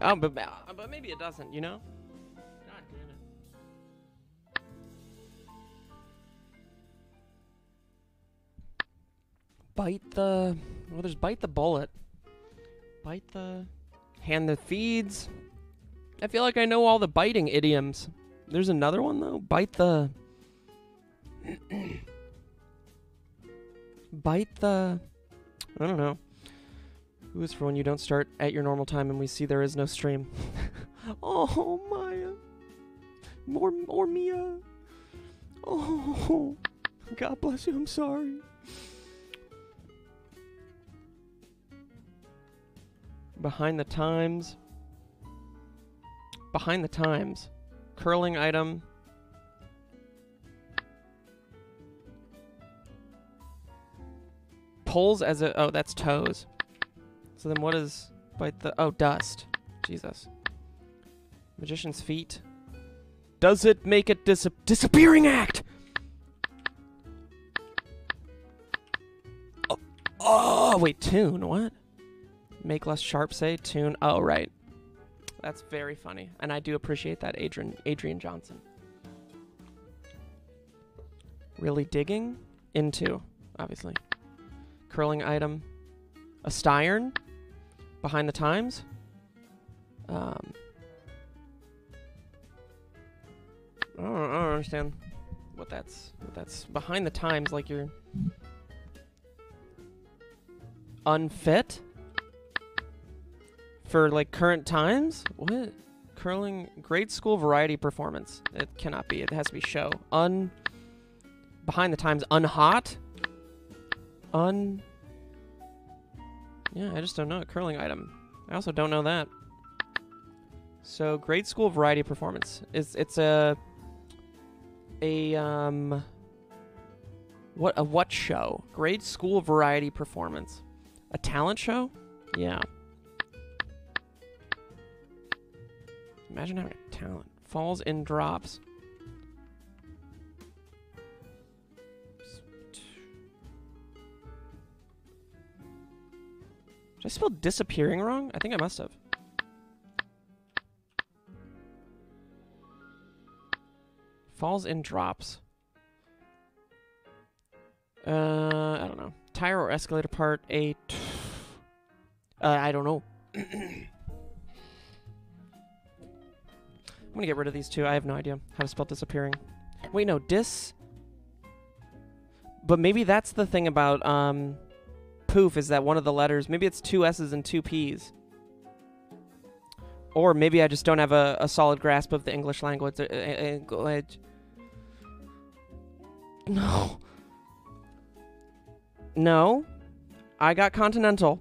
Oh, but but maybe it doesn't. You know. Bite the. Well, there's bite the bullet. Bite the. Hand the feeds. I feel like I know all the biting idioms. There's another one though. Bite the. (coughs) Bite the. I don't know. Who is for when you don't start at your normal time and we see there is no stream? (laughs) oh, Maya. More, more Mia. Oh, (laughs) God bless you. I'm sorry. Behind the times. Behind the times. Curling item. Pulls as a. Oh, that's toes. So then what is. Bite the. Oh, dust. Jesus. Magician's feet. Does it make it dis- disappearing act? Oh, oh, wait, tune. What? Make less sharp say tune. Oh, right. That's very funny, and I do appreciate that, Adrian Adrian Johnson. Really digging into, obviously. Curling item, a styron, behind the times. Um, I don't, I don't understand what that's what that's behind the times. Like you're unfit for like current times. What curling grade school variety performance? It cannot be. It has to be show. Un behind the times. Unhot. Un. Yeah, I just don't know. A curling item. I also don't know that. So grade school variety performance is it's a a um what a what show? Grade school variety performance. A talent show? Yeah. Imagine having a talent. Falls in drops. Did I spell disappearing wrong? I think I must have. Falls in drops. Uh, I don't know. Tire or escalator part, a. T- (sighs) uh, I don't know. (clears throat) I'm gonna get rid of these two. I have no idea how to spell disappearing. Wait, no, dis. But maybe that's the thing about um, poof is that one of the letters. Maybe it's two s's and two p's. Or maybe I just don't have a, a solid grasp of the English language. Uh, uh, language. (laughs) No. No. I got continental.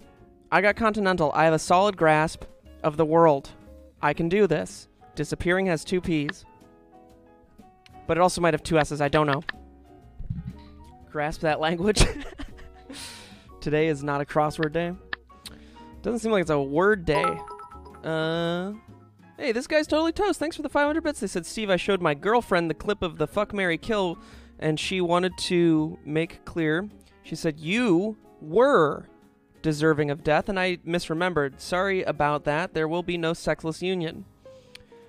I got continental. I have a solid grasp of the world. I can do this. Disappearing has two P's. But it also might have two S's. I don't know. Grasp that language. (laughs) Today is not a crossword day. Doesn't seem like it's a word day. Uh. Hey, this guy's totally toast. Thanks for the 500 bits. They said, Steve, I showed my girlfriend the clip of the fuck Mary kill, and she wanted to make clear She said, You were deserving of death, and I misremembered. Sorry about that. There will be no sexless union.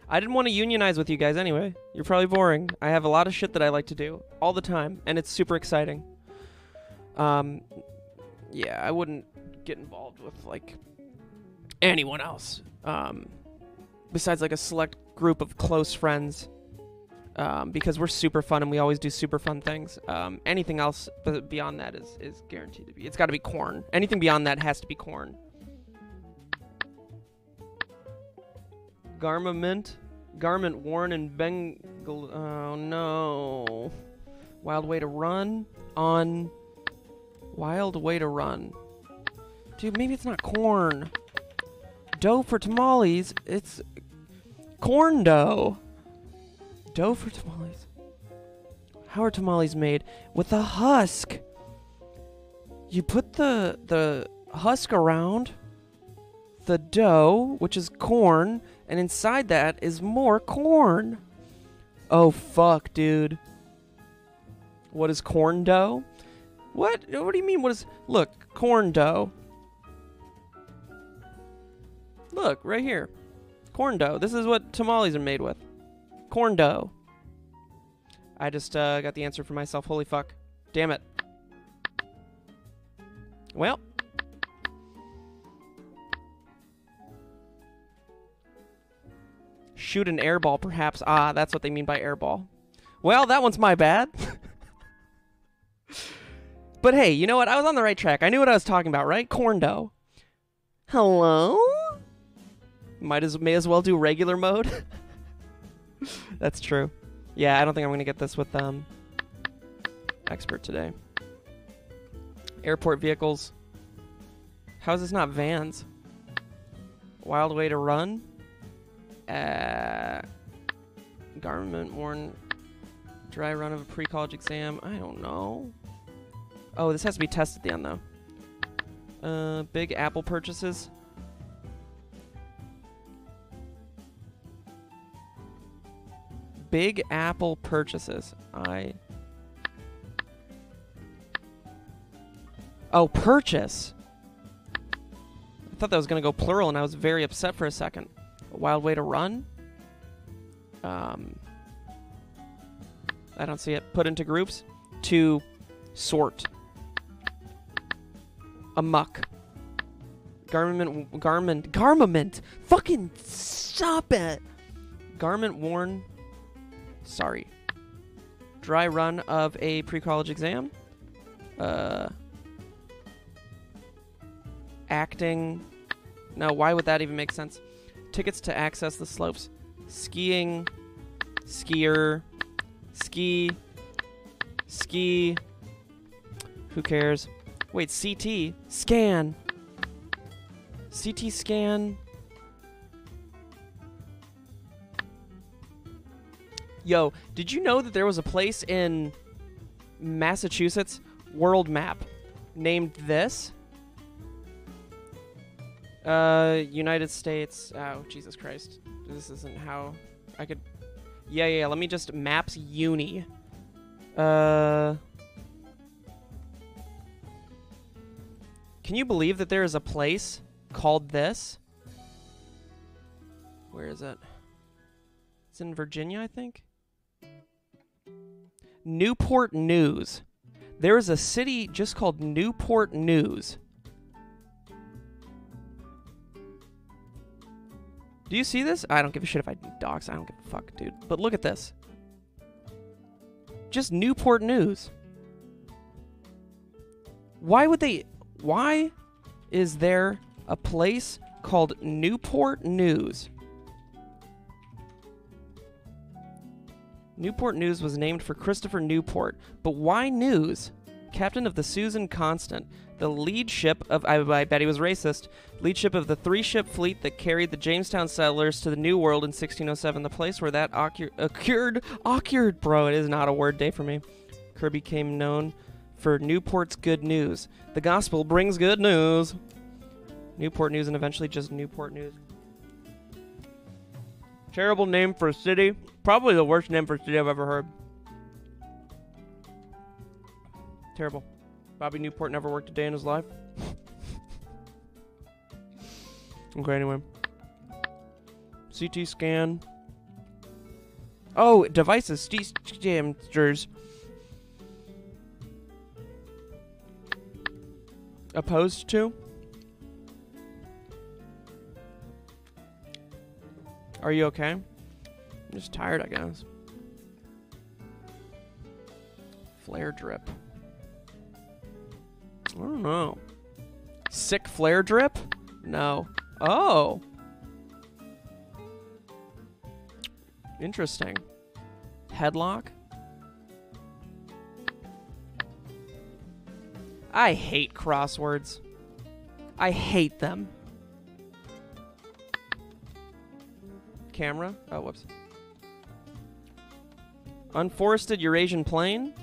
I didn't want to unionize with you guys anyway. You're probably boring. I have a lot of shit that I like to do all the time, and it's super exciting. Um, yeah, I wouldn't get involved with like anyone else. Um, besides like a select group of close friends. Um, because we're super fun and we always do super fun things. Um, anything else beyond that is, is guaranteed to be. It's got to be corn. Anything beyond that has to be corn. Garment, garment worn in Bengal. Oh no! Wild way to run on. Wild way to run. Dude, maybe it's not corn. Dough for tamales. It's corn dough. Dough for tamales. How are tamales made? With a husk. You put the the husk around the dough, which is corn, and inside that is more corn. Oh fuck, dude. What is corn dough? What? What do you mean? What is? Look, corn dough. Look right here, corn dough. This is what tamales are made with. Corn dough. I just uh, got the answer for myself. Holy fuck! Damn it. Well. Shoot an airball, perhaps. Ah, that's what they mean by airball. Well, that one's my bad. (laughs) but hey, you know what? I was on the right track. I knew what I was talking about, right? Corn dough. Hello? Might as may as well do regular mode. (laughs) That's true. Yeah, I don't think I'm gonna get this with um expert today. Airport vehicles. How is this not vans? Wild way to run. Uh, garment worn. Dry run of a pre-college exam. I don't know. Oh, this has to be tested at the end though. Uh, big Apple purchases. Big Apple purchases. I. Oh, purchase. I thought that was gonna go plural, and I was very upset for a second. Wild way to run. Um. I don't see it. Put into groups. To sort. Amok. Garment, garment, garment. Fucking stop it. Garment worn. Sorry. Dry run of a pre-college exam. Uh. Acting. No, why would that even make sense? Tickets to access the slopes. Skiing. Skier. Ski. Ski. Who cares? Wait, CT. Scan. CT scan. Yo, did you know that there was a place in Massachusetts, world map, named this? Uh, United States. Oh, Jesus Christ. This isn't how I could. Yeah, yeah. Let me just maps uni. Uh. Can you believe that there is a place called this? Where is it? It's in Virginia, I think. Newport News. There is a city just called Newport News. Do you see this? I don't give a shit if I do docs. I don't give a fuck, dude. But look at this. Just Newport News. Why would they why is there a place called Newport News? Newport News was named for Christopher Newport, but why News? Captain of the Susan Constant, the lead ship of, I, I bet he was racist, lead ship of the three ship fleet that carried the Jamestown settlers to the New World in 1607, the place where that occur- occurred, occurred, bro, it is not a word day for me. Kirby became known for Newport's Good News. The gospel brings good news. Newport News and eventually just Newport News. Terrible name for a city. Probably the worst name for a city I've ever heard. Terrible. Bobby Newport never worked a day in his life. okay, anyway. CT scan. Oh, devices, st- jamsters. Opposed to? Are you okay? I'm just tired, I guess. Flare drip. I don't know. Sick flare drip? No. Oh. Interesting. Headlock? I hate crosswords. I hate them. Camera? Oh, whoops. Unforested Eurasian plain?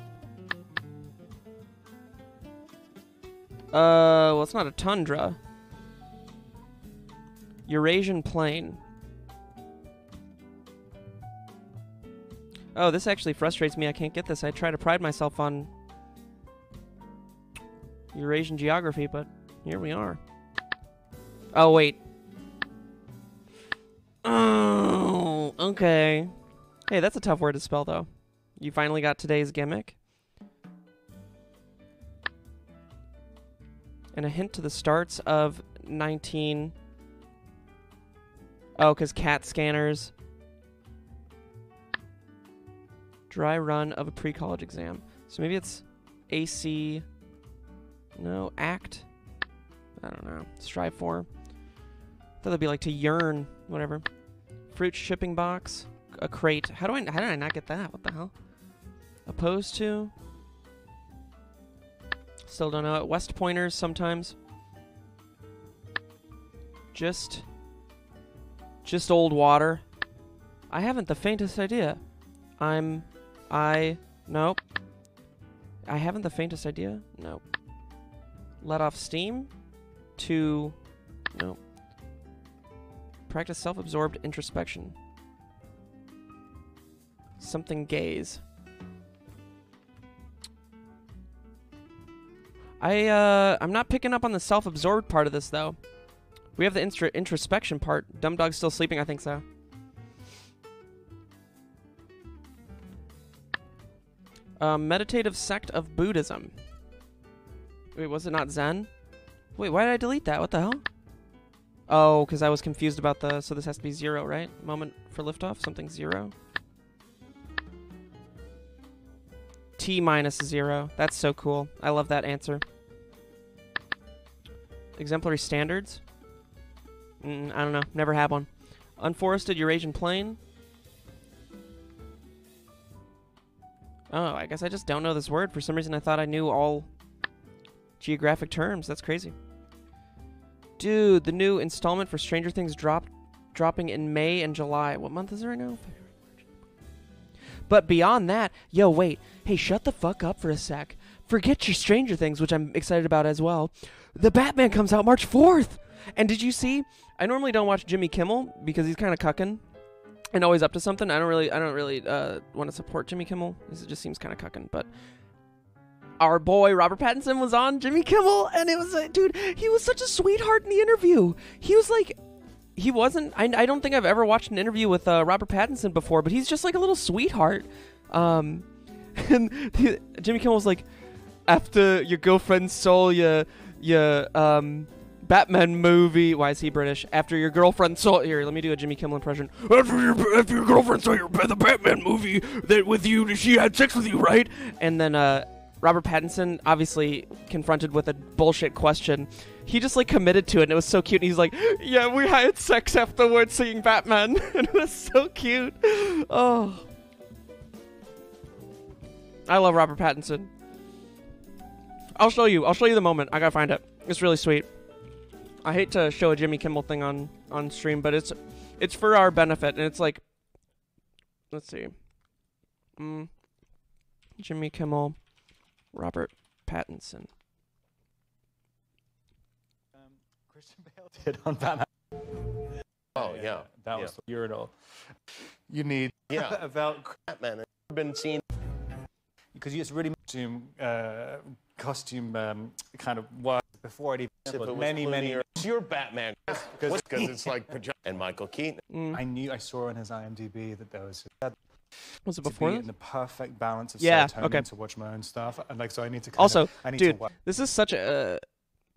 Uh, well, it's not a tundra. Eurasian plain. Oh, this actually frustrates me. I can't get this. I try to pride myself on Eurasian geography, but here we are. Oh, wait. Oh, okay. Hey, that's a tough word to spell, though. You finally got today's gimmick. And a hint to the starts of 19. Oh, because CAT scanners. Dry run of a pre college exam. So maybe it's AC. No, ACT. I don't know. Strive for. I Thought that'd be like to yearn, whatever. Fruit shipping box, a crate. How do I? How did I not get that? What the hell? Opposed to? Still don't know it. West pointers sometimes. Just. Just old water. I haven't the faintest idea. I'm. I. Nope. I haven't the faintest idea. Nope. Let off steam. To. Nope. Practice self absorbed introspection. Something gaze. I uh I'm not picking up on the self-absorbed part of this though. We have the introspection part. Dumb dog's still sleeping, I think so. Uh, meditative sect of Buddhism. Wait, was it not Zen? Wait, why did I delete that? What the hell? Oh, because I was confused about the. So this has to be zero, right? Moment for liftoff. Something zero. T minus zero. That's so cool. I love that answer. Exemplary standards. Mm, I don't know. Never had one. Unforested Eurasian plain. Oh, I guess I just don't know this word. For some reason, I thought I knew all geographic terms. That's crazy. Dude, the new installment for Stranger Things dropped, dropping in May and July. What month is it right now? But beyond that, yo, wait. Hey, shut the fuck up for a sec. Forget your Stranger Things, which I'm excited about as well. The Batman comes out March 4th. And did you see? I normally don't watch Jimmy Kimmel because he's kind of cucking and always up to something. I don't really, I don't really uh, want to support Jimmy Kimmel. This just seems kind of cucking. But our boy Robert Pattinson was on Jimmy Kimmel, and it was, uh, dude, he was such a sweetheart in the interview. He was like, he wasn't. I, I don't think I've ever watched an interview with uh, Robert Pattinson before, but he's just like a little sweetheart. Um, (laughs) and he, (laughs) Jimmy Kimmel was like, after your girlfriend saw your your um Batman movie. Why is he British? After your girlfriend saw here, let me do a Jimmy Kimmel impression. After your after your girlfriend saw your the Batman movie that with you, she had sex with you, right? And then uh, Robert Pattinson, obviously confronted with a bullshit question, he just like committed to it, and it was so cute. And he's like, "Yeah, we had sex afterwards seeing Batman," (laughs) and it was so cute. Oh, I love Robert Pattinson. I'll show you. I'll show you the moment. I gotta find it. It's really sweet. I hate to show a Jimmy Kimmel thing on on stream, but it's it's for our benefit, and it's like, let's see, mm, Jimmy Kimmel, Robert Pattinson. um, Christian (laughs) Bale did on Batman. Oh yeah, That yeah. was the urinal. You need Yeah. (laughs) about Batman. I've been seeing because it's really to uh, costume um, kind of work before I'd even If it many, many. or- It's your Batman. Because it's like pajama. (laughs) And Michael Keaton. I knew I saw on his IMDb that there was had Was it to before be in the perfect balance of Yeah, serotonin okay. to watch my own stuff, and like so I need to kind Also, of, I need dude, to work this is such a.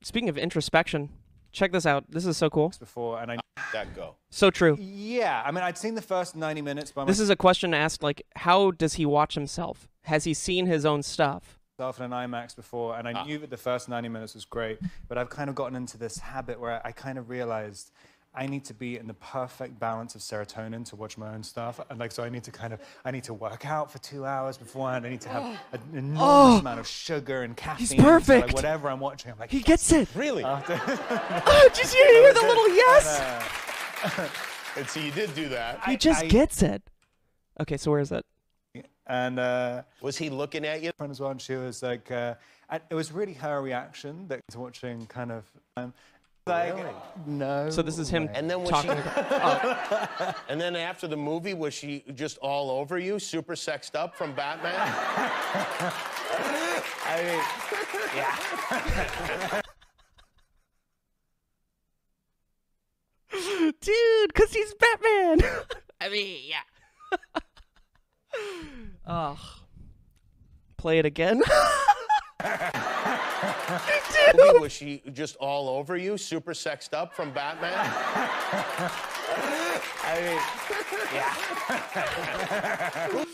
speaking of introspection, check this out. This is so cool. before, and I That go. So true. yeah, I mean I'd seen the first 90 minutes by This is a question asked like, how does he watch himself? Has he seen his own stuff? Myself in an IMAX before, and I ah. knew that the first 90 minutes was great, but I've kind of gotten into this habit where I kind of realized I need to be in the perfect balance of serotonin to watch my own stuff, and like so I need to kind of I need to work out for two hours beforehand. I need to have (gasps) an enormous Oh. amount of sugar and caffeine. so, perfect. like, whatever I'm watching, I'm like, He gets it. Really? (laughs) Oh, did you hear the little (laughs) yes? (laughs) and so you did do that. He just I- gets it. Okay, so where is it? And uh, Was he looking at you? friend as well, and she was like, uh, and it was really her reaction that was watching kind of um, like no. So this is him. And then was talking. she? (laughs) And then after the movie, was she just all over you, super sexed up from Batman? (laughs) I mean, yeah. (laughs) Dude, because he's Batman. I mean, yeah. Ugh. Play it again. (laughs) movie, was she just all over you, super sexed up from Batman? (laughs) I mean, yeah.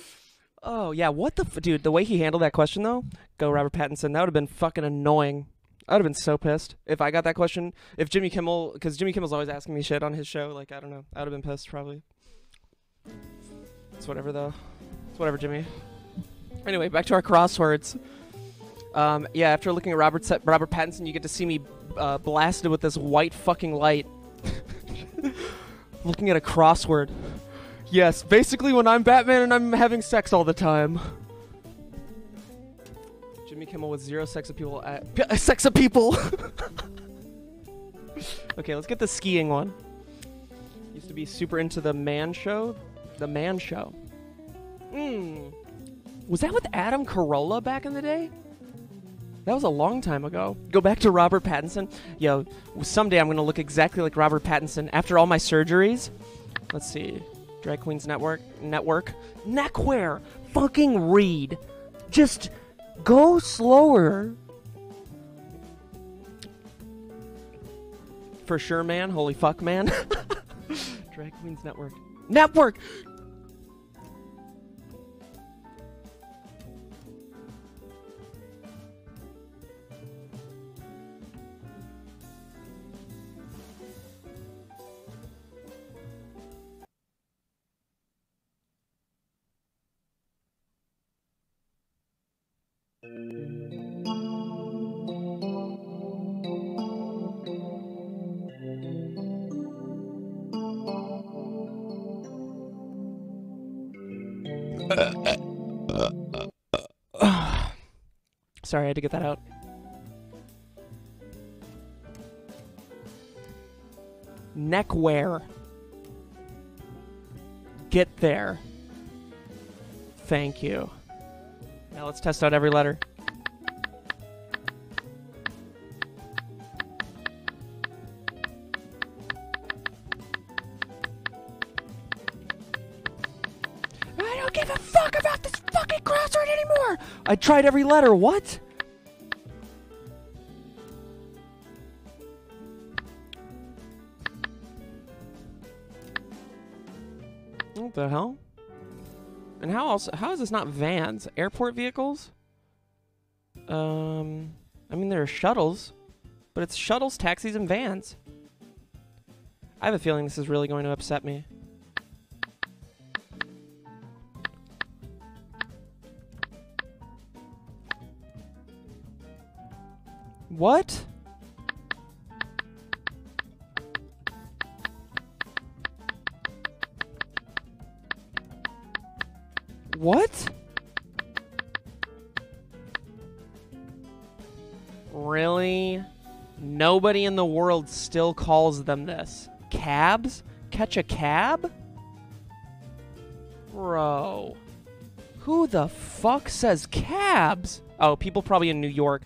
oh, yeah. What the. F- dude, the way he handled that question, though, go Robert Pattinson, that would have been fucking annoying. I would have been so pissed if I got that question. If Jimmy Kimmel, because Jimmy Kimmel's always asking me shit on his show. Like, I don't know. I would have been pissed, probably. It's whatever, though. Whatever, Jimmy. Anyway, back to our crosswords. Um, yeah, after looking at Robert Se- Robert Pattinson, you get to see me uh, blasted with this white fucking light. (laughs) looking at a crossword. Yes, basically when I'm Batman and I'm having sex all the time. Jimmy Kimmel with zero sex appeal. At, p- sex appeal. (laughs) okay, let's get the skiing one. Used to be super into the Man Show. The Man Show. Hmm. Was that with Adam Carolla back in the day? That was a long time ago. Go back to Robert Pattinson. Yo, someday I'm gonna look exactly like Robert Pattinson after all my surgeries. Let's see. Drag Queens Network. Network. Neckwear. Fucking read. Just go slower. For sure, man. Holy fuck, man. (laughs) Drag Queens Network. Network! (sighs) Sorry, I had to get that out. Neckwear. Get there. Thank you. Now let's test out every letter. I don't give a fuck about this fucking crossword anymore. I tried every letter. What? What Else? How is this not vans? Airport vehicles? Um, I mean there are shuttles, but it's shuttles, taxis, and vans. I have a feeling this is really going to upset me. What? What? Really? Nobody in the world still calls them this. Cabs? Catch a cab? Bro. Who the fuck says cabs? Oh, people probably in New York.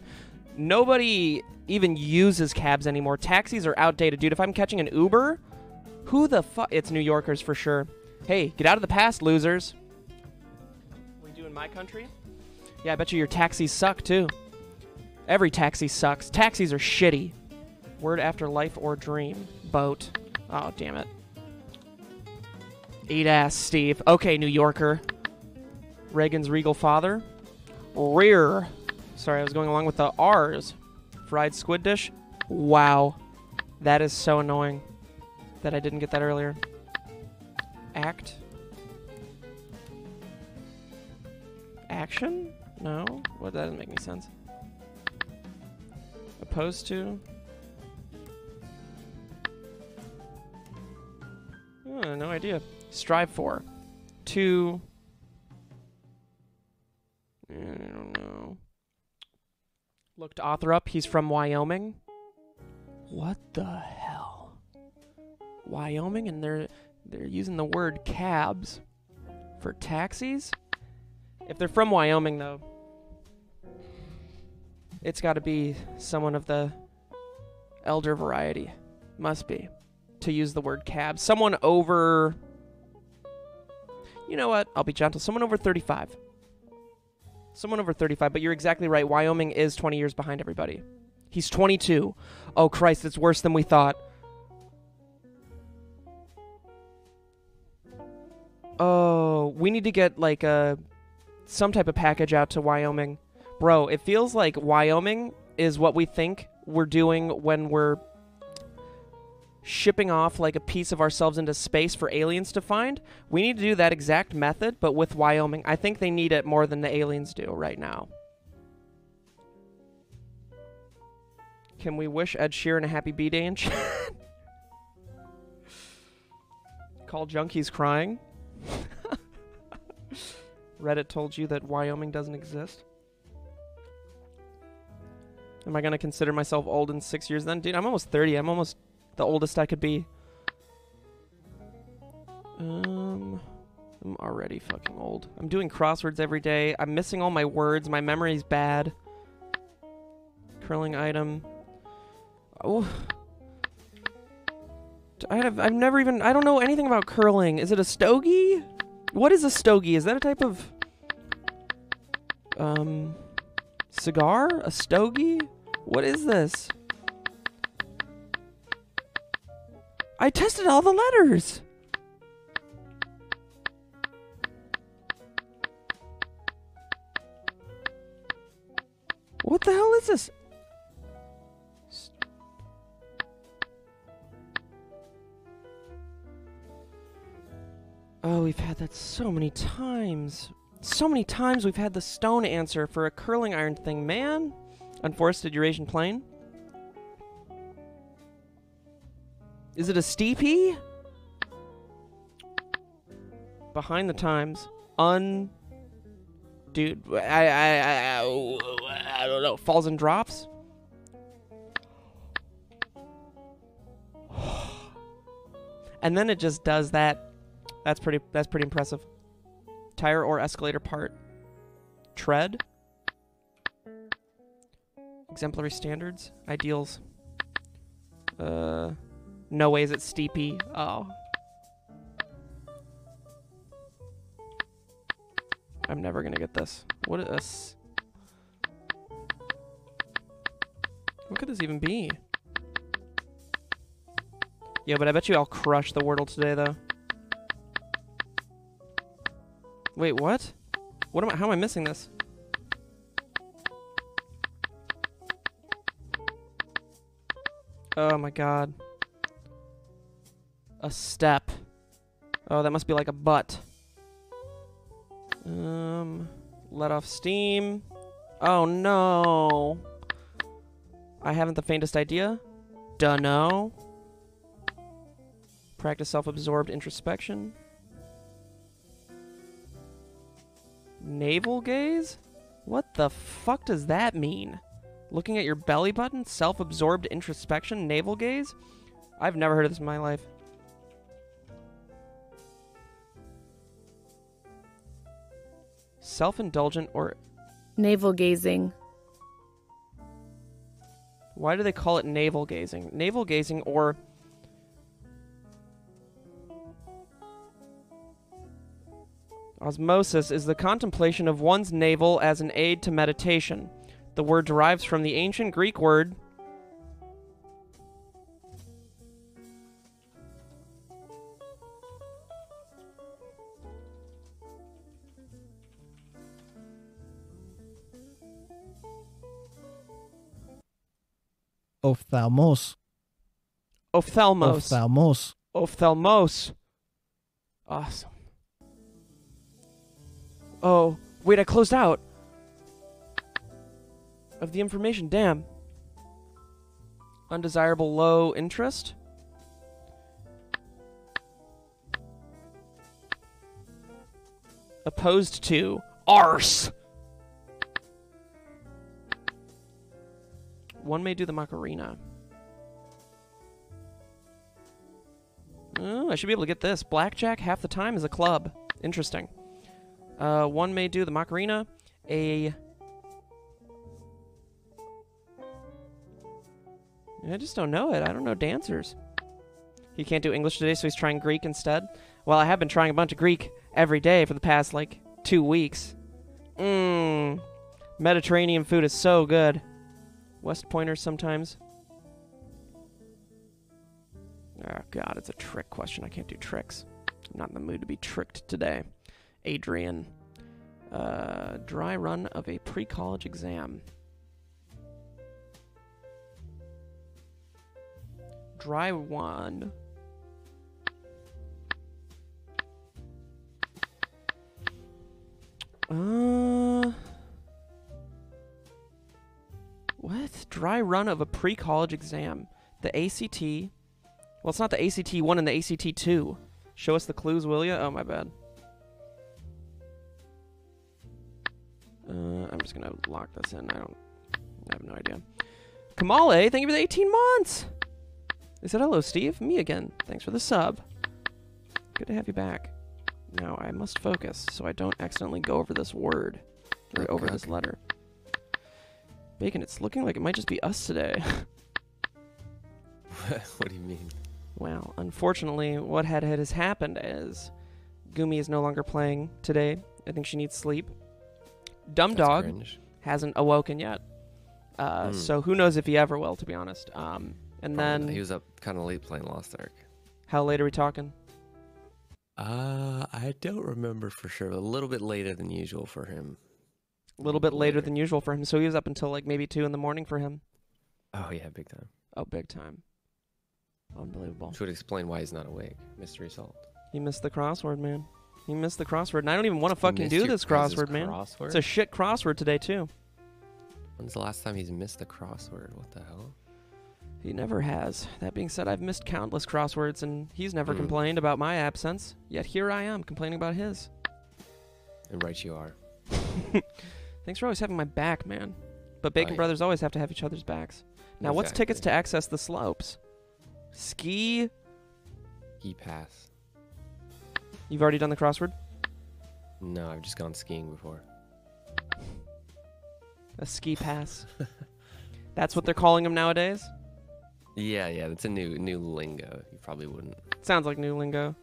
Nobody even uses cabs anymore. Taxis are outdated, dude. If I'm catching an Uber, who the fuck? It's New Yorkers for sure. Hey, get out of the past, losers. My country? Yeah, I bet you your taxis suck too. Every taxi sucks. Taxis are shitty. Word after life or dream. Boat. Oh, damn it. Eat ass, Steve. Okay, New Yorker. Regan's regal father. Rear. Sorry, I was going along with the R's. Fried squid dish. Wow. That is so annoying that I didn't get that earlier. Act. Action? No? What? That doesn't make any sense. Opposed to? Oh, no idea. Strive for. To. I don't know. Looked author up. He's from Wyoming. What the hell? Wyoming, and they're they're using the word cabs for taxis. If they're from Wyoming, though, it's got to be someone of the elder variety. Must be to use the word cab. Someone over. You know what? I'll be gentle. Someone over 35. Someone over 35, but you're exactly right. Wyoming is 20 years behind everybody. He's 22. Oh, Christ, it's worse than we thought. Oh, we need to get like a some type of package out to Wyoming. Bro, it feels like Wyoming is what we think we're doing when we're shipping off like a piece of ourselves into space for aliens to find. We need to do that exact method, but with Wyoming. I think they need it more than the aliens do right now. Can we wish Ed Sheeran a happy B day in chat? Call junkies crying. (laughs) Reddit told you that Wyoming doesn't exist. Am I gonna consider myself old in six years then? Dude, I'm almost 30. I'm almost the oldest I could be. Um, I'm already fucking old. I'm doing crosswords every day. I'm missing all my words. My memory's bad. Curling item. Oh. I have, I've never even, I don't know anything about curling. Is it a stogie? What is a stogie? Is that a type of, um, cigar? A stogie? What is this? I tested all the letters. What the hell is this? Oh, we've had that so many times. So many times we've had the stone answer for a curling iron thing, man. Unforested Eurasian plain. Is it a steepy? Behind the times. Un. Dude, I, I, I, I don't know. Falls and drops? (sighs) And then it just does that. That's pretty, that's pretty impressive. Tire or escalator part. Tread. Exemplary standards. Ideals. Uh. No way is it steepy. Oh. I'm never gonna get this. What is? What could this even be? Yeah, but I bet you I'll crush the Wordle today, though. Wait, what? What am I? How am I missing this? Oh my god. A step. Oh, that must be like a butt. Um, let off steam. Oh no. I haven't the faintest idea. Dunno. Practice self-absorbed introspection. Navel gaze? What the fuck does that mean? Looking at your belly button? Self-absorbed introspection? Navel gaze? I've never heard of this in my life. Self-indulgent or Navel gazing. why do they call it navel gazing? Navel gazing or Osmosis is the contemplation of one's navel as an aid to meditation. The word derives from the ancient Greek word Ophthalmos. ophthalmos. Ophthalmos. Ophthalmos. Awesome. Oh, wait, I closed out of the information. Damn. Undesirable low interest. Opposed to arse. One may do the Macarena. Oh, I should be able to get this. Blackjack half the time is a club. Interesting. Uh, one may do the Macarena. A. I just don't know it. I don't know dancers. He can't do English today, so he's trying Greek instead. Well, I have been trying a bunch of Greek every day for the past, like, two weeks. Mmm. Mediterranean food is so good. West Pointers sometimes. Oh, God, it's a trick question. I can't do tricks. I'm not in the mood to be tricked today. Adrian. Uh, dry run of a pre college exam. Dry one. Uh. What? Dry run of a pre college exam. The ACT. Well, it's not the ACT 1 and the ACT 2. Show us the clues, will you? Oh, my bad. Uh, I'm just gonna lock this in. I don't. I have no idea. Kamale, thank you for the 18 months. They said hello, Steve. Me again. Thanks for the sub. Good to have you back. Now I must focus so I don't accidentally go over this word or over this letter. Bacon, it's looking like it might just be us today. (laughs) (laughs) what do you mean? Well, unfortunately, what had, had has happened is Gumi is no longer playing today. I think she needs sleep. Dumb That's Dog cringe. hasn't awoken yet. Uh, Hmm. So who knows if he ever will, to be honest. Um, and Probably then, not. he was up kind of late playing Lost Ark. how late are we talking? Uh, I don't remember for sure. A little bit later than usual for him. A little bit later than usual for him. So he was up until like maybe 2 in the morning for him. Oh yeah, big time. Oh, big time. Unbelievable. Which would explain why he's not awake. Mystery solved. He missed the crossword, man. He missed the crossword. And I don't even want to fucking do this crossword, man. crossword? It's a shit crossword today, too. When's the last time he's missed a crossword? What the hell? He never has. That being said, I've missed countless crosswords, and he's never Hmm. complained about my absence. Yet here I am complaining about his. And right you are. (laughs) Thanks for always having my back, man. But Bacon yeah. Brothers always have to have each other's backs. Now, what's tickets to access the slopes? Ski. E pass. You've already done the crossword. No, I've just gone skiing before. A ski (laughs) pass. That's what they're calling them nowadays. Yeah, yeah, that's a new new lingo. You probably wouldn't. Sounds like new lingo.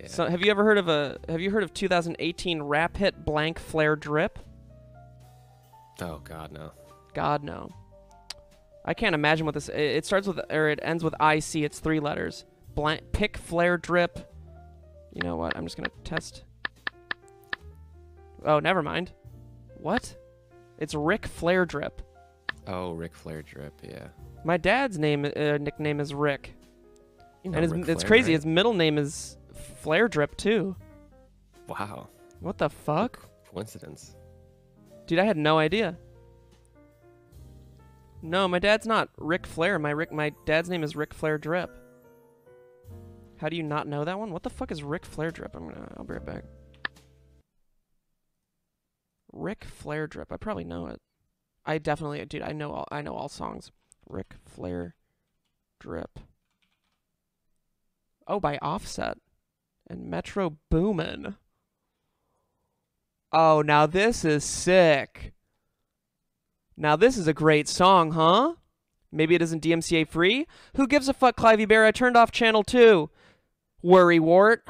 Yeah. So, have you ever heard of a? Have you heard of 2018 rap hit blank Flair drip? oh God, no. God no. I can't imagine what this. It it starts with or it ends with IC. It's three letters. Blank pick Flair drip. You know what? I'm just gonna test. Oh, never mind. What? It's Ric Flair Drip. Oh, Ric Flair drip. Yeah. My dad's name uh, nickname is Rick, You know and his, Ric it's crazy. right? His middle name is Flare Drip too. Wow. What the fuck, Coincidence. dude? I had no idea. No, my dad's not Rick Flair. My Rick, my dad's name is Rick Flair Drip. How do you not know that one? What the fuck is Ric Flair Drip? I'm gonna. I'll be right back. Ric Flair Drip. I probably know it. I definitely, dude. I know all. I know all songs. Ric Flair Drip. Oh, by Offset and Metro Boomin. Oh, now this is sick. Now this is a great song, huh? Maybe it isn't DMCA free? Who gives a fuck, Clivey Bear? I turned off channel 2. Worry wart.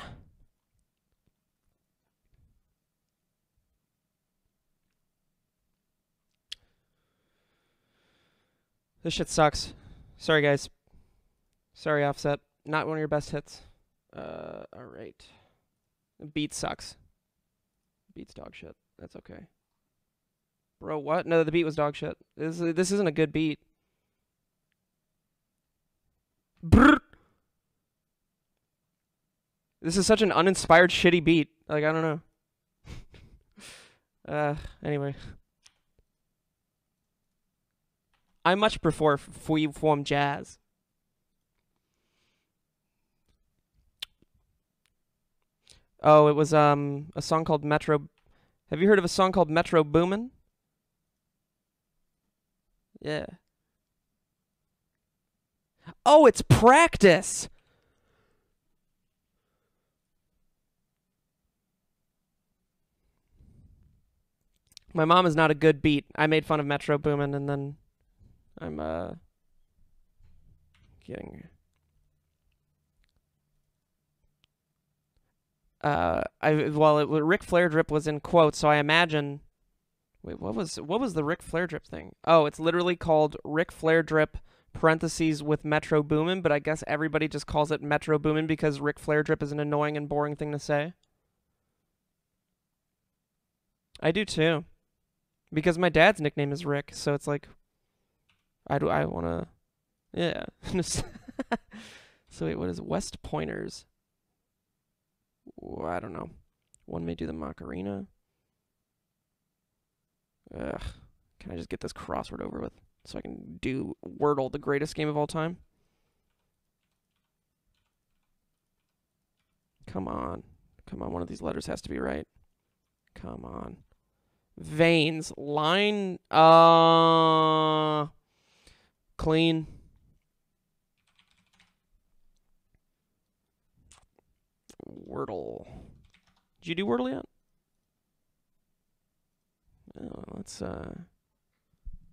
This shit sucks. Sorry, guys. Sorry, Offset. Not one of your best hits. Uh, alright. Beat sucks. Beat's dog shit. That's okay. Bro, what? No, the beat was dog shit. This, this isn't a good beat. Brrr. This is such an uninspired, shitty beat. Like, I don't know. (laughs) uh, anyway. I much prefer free form jazz. Oh, it was um a song called Metro. Have you heard of a song called Metro Boomin? Yeah. Oh, it's practice. My mom is not a good beat. I made fun of Metro Boomin and then I'm uh getting uh I well it Ric Flair drip was in quotes, so I imagine Wait, what was what was the Ric Flair drip thing? Oh, it's literally called Ric Flair drip parentheses with Metro Boomin, but I guess everybody just calls it Metro Boomin because Ric Flair drip is an annoying and boring thing to say. I do too. Because my dad's nickname is Rick, so it's like I do I want to yeah. (laughs) (laughs) so wait, what is? West Pointers? I don't know. One may do the Macarena. Ugh. Can I just get this crossword over with so I can do Wordle, the greatest game of all time? Come on. Come on, one of these letters has to be right. Come on. Veins. Line. Uh. Clean. Wordle. Did you do Wordle yet? Oh, let's uh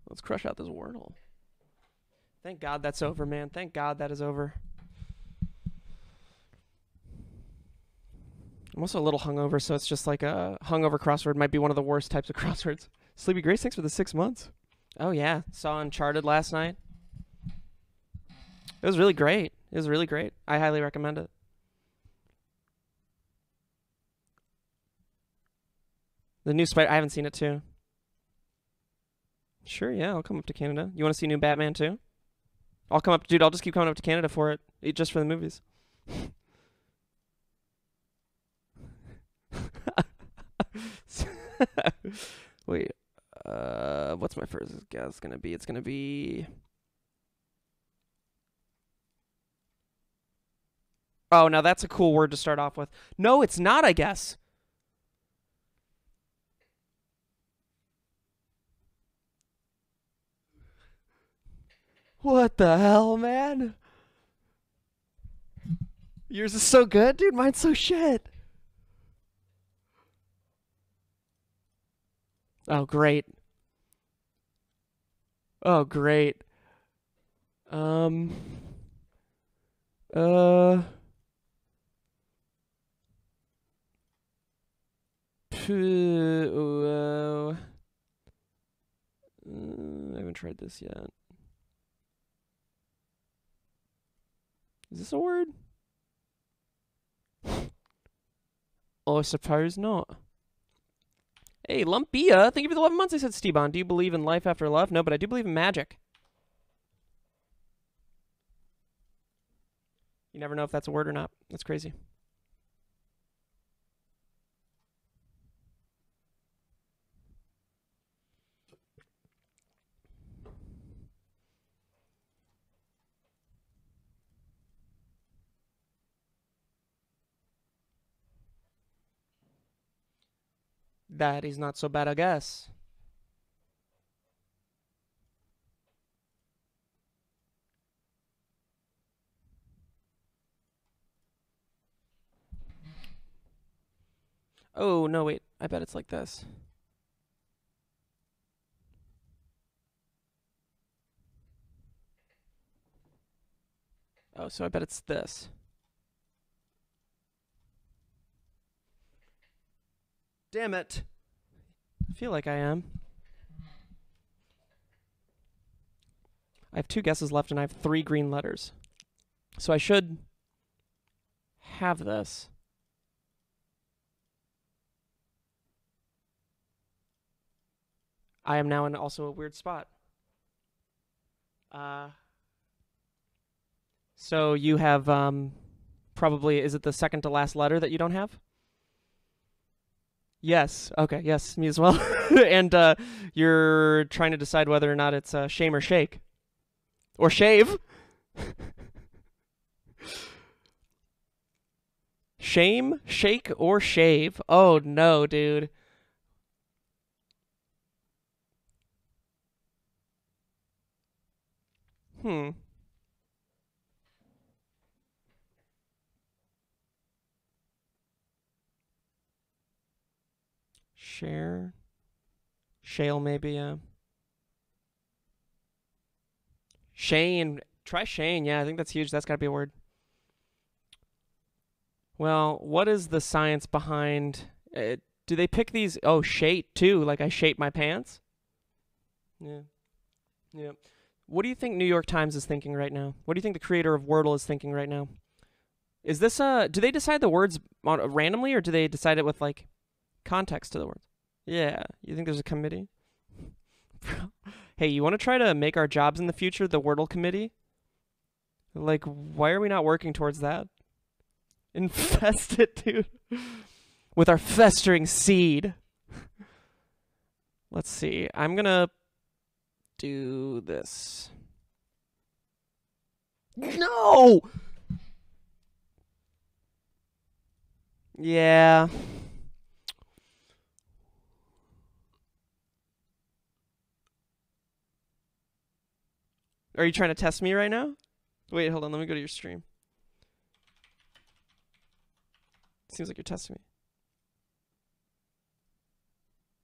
let's crush out this Wordle. Thank God that's over, man. Thank God that is over. I'm also a little hungover, so it's just like a hungover crossword might be one of the worst types of (laughs) crosswords. Sleepy Grace, thanks for the six months. Oh yeah, saw Uncharted last night. It was really great. It was really great. I highly recommend it. The new Spider. I haven't seen it too. Sure, yeah, I'll come up to Canada. You want to see new Batman too? I'll come up, dude. I'll just keep coming up to Canada for it, just for the movies. (laughs) (laughs) Wait, uh, what's my first guess gonna be? It's gonna be. Oh, now that's a cool word to start off with. No, it's not. I guess. What the hell, man? Yours is so good, dude. Mine's so shit. Oh, great. Oh, great. Um. Uh. Uh, I haven't tried this yet. Is this a word? (laughs) oh, I suppose not. Hey, Lumpia, thank you for the 11 months. I said, Steban, do you believe in life after love? No, but I do believe in magic. You never know if that's a word or not. That's crazy. That is not so bad a guess. Oh, no, wait. I bet it's like this. Oh, so I bet it's this. Damn it. I feel like I am. I have two guesses left and I have three green letters. So I should have this. I am now in also a weird spot. Uh, so you have um, probably is it the second to last letter that you don't have? Yes. Okay. Yes, me as well. (laughs) and uh, you're trying to decide whether or not it's uh, shame or shake, or shave. (laughs) shame, shake, or shave. Oh no, dude. Hmm. Share. Shale, maybe, yeah. Shane. Try Shane. Yeah, I think that's huge. That's got to be a word. Well, what is the science behind it? Do they pick these? Oh, shate, too. Like I shape my pants? Yeah. Yeah. What do you think New York Times is thinking right now? What do you think the creator of Wordle is thinking right now? Is this uh do they decide the words randomly or do they decide it with like context to the words? Yeah, you think there's a committee? (laughs) hey, you want to try to make our jobs in the future the Wordle committee? Like why are we not working towards that? (laughs) Infest it, dude. With our festering seed. (laughs) Let's see. I'm going to do this. No! Yeah. Are you trying to test me right now? Wait, hold on. Let me go to your stream. Seems like you're testing me.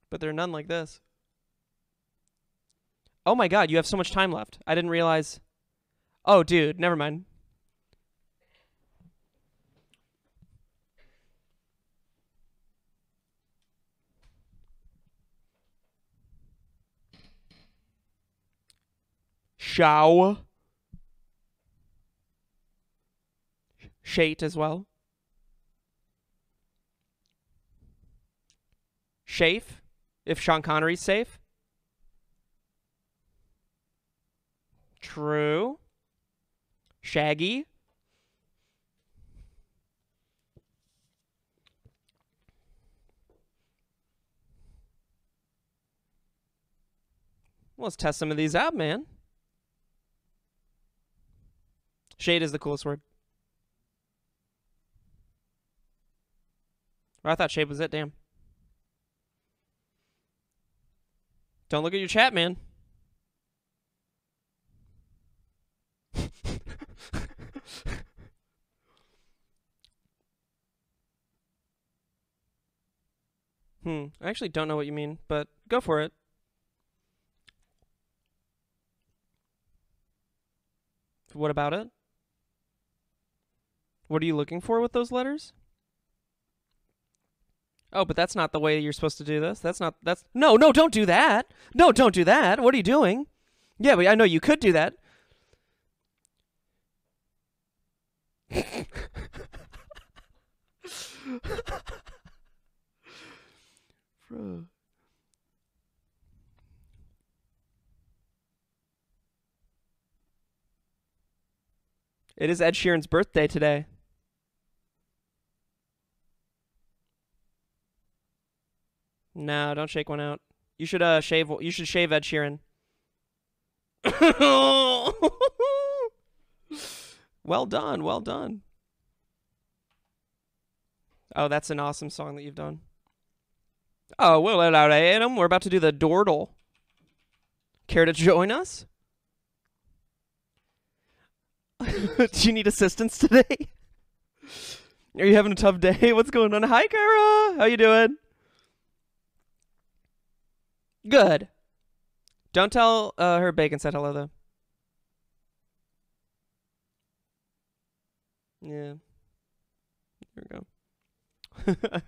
But there are none like this. Oh my god, you have so much time left. I didn't realize. Oh, dude, never mind. Show. Shate as well. Shafe, if Sean Connery's safe. True. Shaggy. Let's test some of these out, man. Shade is the coolest word. I thought shade was it, damn. Don't look at your chat, man. (laughs) hmm. I actually don't know what you mean, but go for it. What about it? What are you looking for with those letters? Oh, but that's not the way you're supposed to do this. That's not that's No, no, don't do that. No, don't do that. What are you doing? Yeah, but I know you could do that. Bro. (laughs) It is Ed Sheeran's birthday today. No, don't shake one out. You should uh shave. You should shave Ed Sheeran. (laughs) well done, well done. Oh, that's an awesome song that you've done. Oh, well, hello, Adam. We're about to do the Dordle. Care to join us? (laughs) do you need assistance today? (laughs) Are you having a tough day? What's going on? Hi, Kara. How you doing? Good. Don't tell uh, her Bacon said hello though. Yeah. There we go.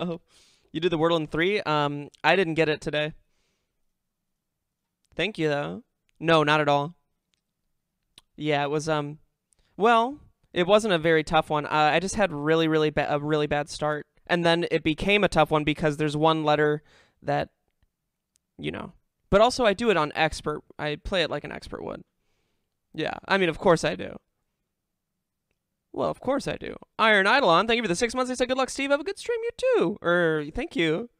well, (laughs) you did the Wordle in three. Um, I didn't get it today. Thank you though. No, not at all. Yeah, it was um, well, it wasn't a very tough one. Uh, I just had really, really a really bad start, and then it became a tough one because there's one letter that, you know. But also, I do it on expert. I play it like an expert would. Yeah, I mean, of course I do. Well, of course I do. Iron Eidolon, thank you for the six months. I said good luck, Steve. Have a good stream, you too. Or thank you.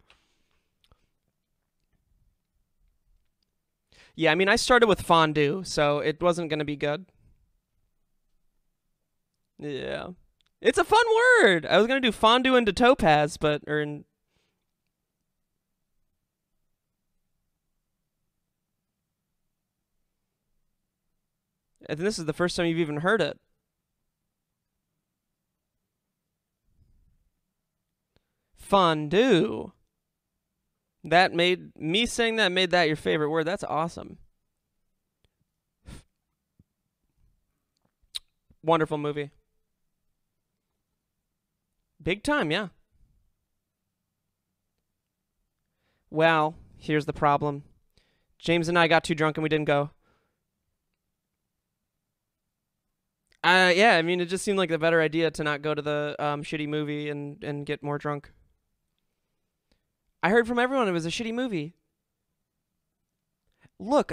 Yeah, I mean, I started with fondue, so it wasn't gonna be good. Yeah, it's a fun word. I was gonna do fondue into topaz, but or in. And this is the first time you've even heard it. Fondue. That made me saying that made that your favorite word. That's awesome. Wonderful movie. Big time, yeah. Well, here's the problem. James and I got too drunk and we didn't go. Uh, yeah, I mean, it just seemed like the better idea to not go to the um, shitty movie and, and get more drunk. I heard from everyone it was a shitty movie. Look,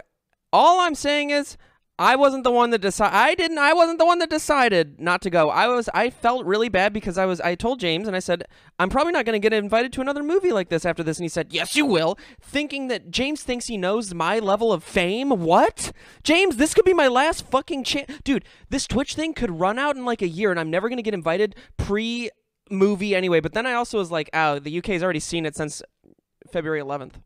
all I'm saying is I wasn't the one that decided. I didn't. I wasn't the one that decided not to go. I was. I felt really bad because I was. I told James and I said I'm probably not going to get invited to another movie like this after this. And he said, "Yes, you will." Thinking that James thinks he knows my level of fame. What? James, this could be my last fucking chance, dude. This Twitch thing could run out in like a year, and I'm never going to get invited pre movie anyway. But then I also was like, "Oh, the UK's already seen it since February 11th."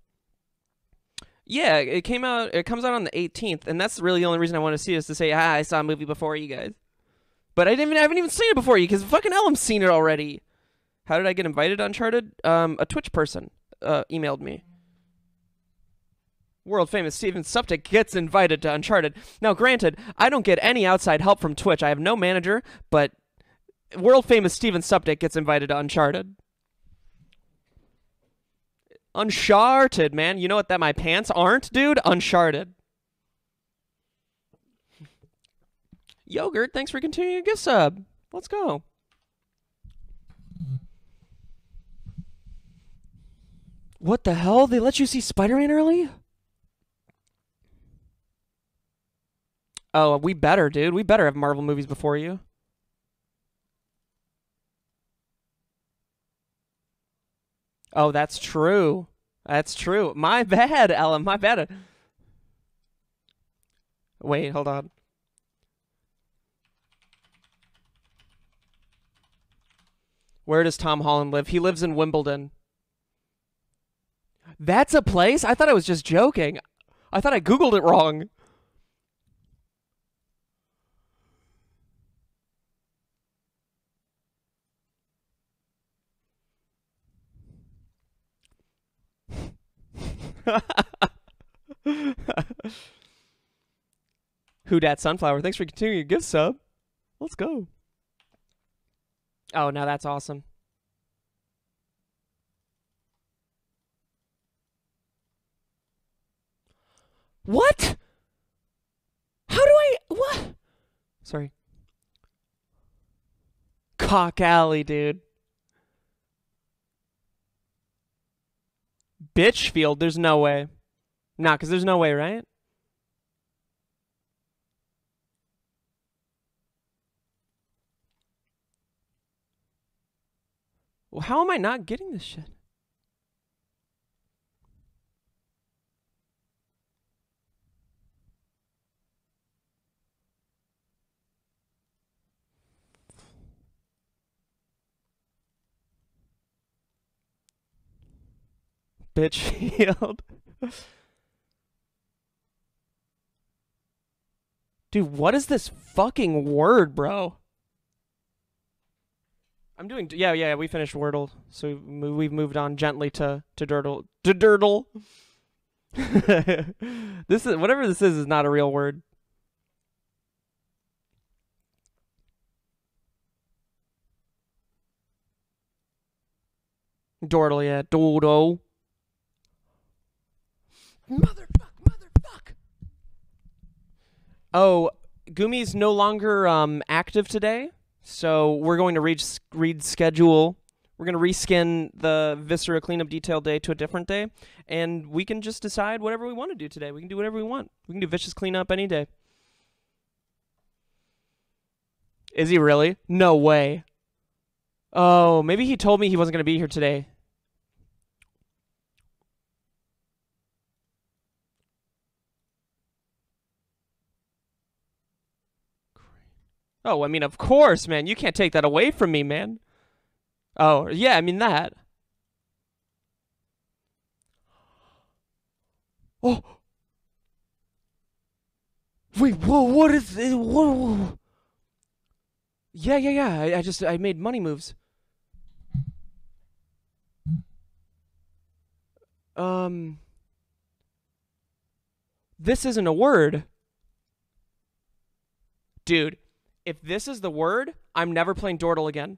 Yeah, it came out. It comes out on the 18th, and that's really the only reason I want to see it is to say, "Ah, I saw a movie before you guys." But I didn't. Even, I haven't even seen it before you because fucking Ellum's seen it already. How did I get invited Uncharted? Um, a Twitch person uh, emailed me. World famous Steven Suptic gets invited to Uncharted. Now, granted, I don't get any outside help from Twitch. I have no manager, but world famous Steven Suptic gets invited to Uncharted. Uncharted, man. You know what that my pants aren't, dude? Uncharted. Yogurt, thanks for continuing your gift sub. Let's go. What the hell? They let you see Spider-Man early? Oh, we better, dude. We better have Marvel movies before you. Oh, that's true. That's true. My bad, Ellum. My bad. Wait, hold on. Where does Tom Holland live? He lives in Wimbledon. That's a place? I thought I was just joking. I thought I Googled it wrong. (laughs) Who dat sunflower? Thanks for continuing your gift sub. Let's go. Oh, now that's awesome. What? How do I what? Sorry. Cock alley, dude. Bitchfield, there's no way. Nah, because there's no way, right? Well, how am I not getting this shit? Bitchfield. (laughs) Dude, what is this fucking word, bro? I'm doing. Yeah, yeah. We finished Wordle, so we've moved on gently to to Dirtle to Dirtle. (laughs) this is whatever this is is not a real word. Dordle, yeah, Dodo. Motherfuck, motherfuck. Oh, Gumi's no longer um active today, so we're going to read read schedule. We're going to reskin the Viscera cleanup detail day to a different day, and we can just decide whatever we want to do today. We can do whatever we want. We can do vicious cleanup any day. Is he really? No way. Oh, maybe he told me he wasn't going to be here today. Oh, I mean, of course, man. You can't take that away from me, man. Oh, yeah, I mean that. (gasps) Oh. Wait, whoa, what is it? Whoa, whoa. Yeah, yeah, yeah. I, I just, I made money moves. Um. This isn't a word. Dude, if this is the word, I'm never playing Dordle again.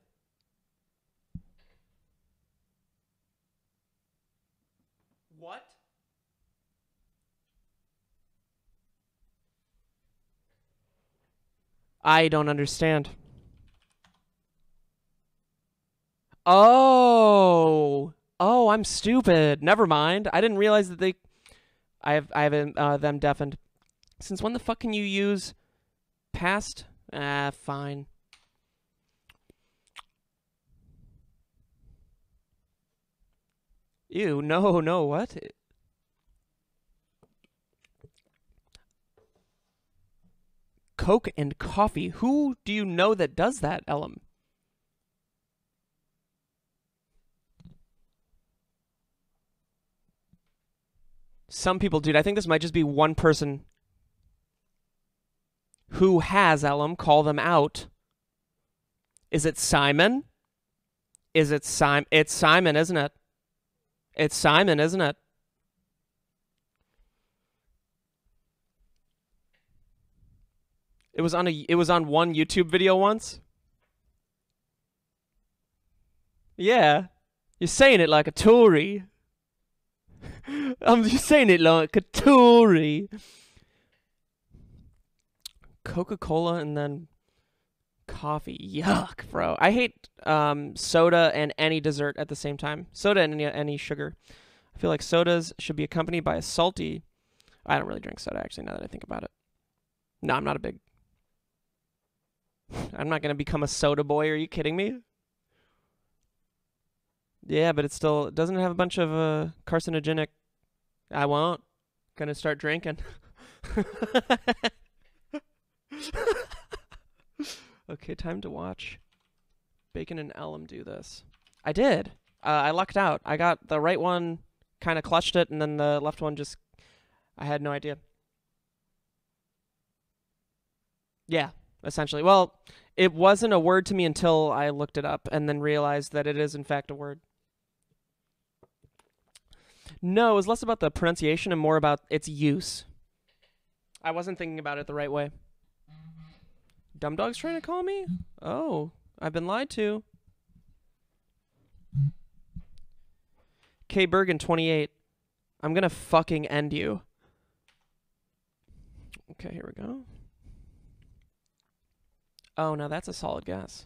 What? I don't understand. Oh. Oh, I'm stupid. Never mind. I didn't realize that they I have I have uh, them deafened. Since when the fuck can you use past Ah, fine. Ew, no, no, what? Coke and coffee. Who do you know that does that, Ellum? Some people, dude. I think this might just be one person who has Ellum call them out. Is it Simon? Is it Simon? It's Simon, isn't it? It's Simon, isn't it? It was on a it was on one YouTube video once. Yeah. You're saying it like a Tory. (laughs) I'm just saying it like a Tory. Coca Cola and then coffee. Yuck, bro. I hate um, soda and any dessert at the same time. Soda and any, any sugar. I feel like sodas should be accompanied by a salty. I don't really drink soda actually. Now that I think about it, no, I'm not a big. (sighs) I'm not gonna become a soda boy. Are you kidding me? Yeah, but it still doesn't have a bunch of uh, carcinogenic. I won't. Gonna start drinking. (laughs) (laughs) okay, time to watch Bacon and Ellum do this. I did. Uh, I lucked out. I got the right one, kind of clutched it, and then the left one just. I had no idea. Yeah, essentially. Well, it wasn't a word to me until I looked it up and then realized that it is, in fact, a word. No, it was less about the pronunciation and more about its use. I wasn't thinking about it the right way. Dumb Dog's trying to call me? Oh, I've been lied to. K Bergen 28. I'm gonna fucking end you. Okay, here we go. Oh, now that's a solid guess.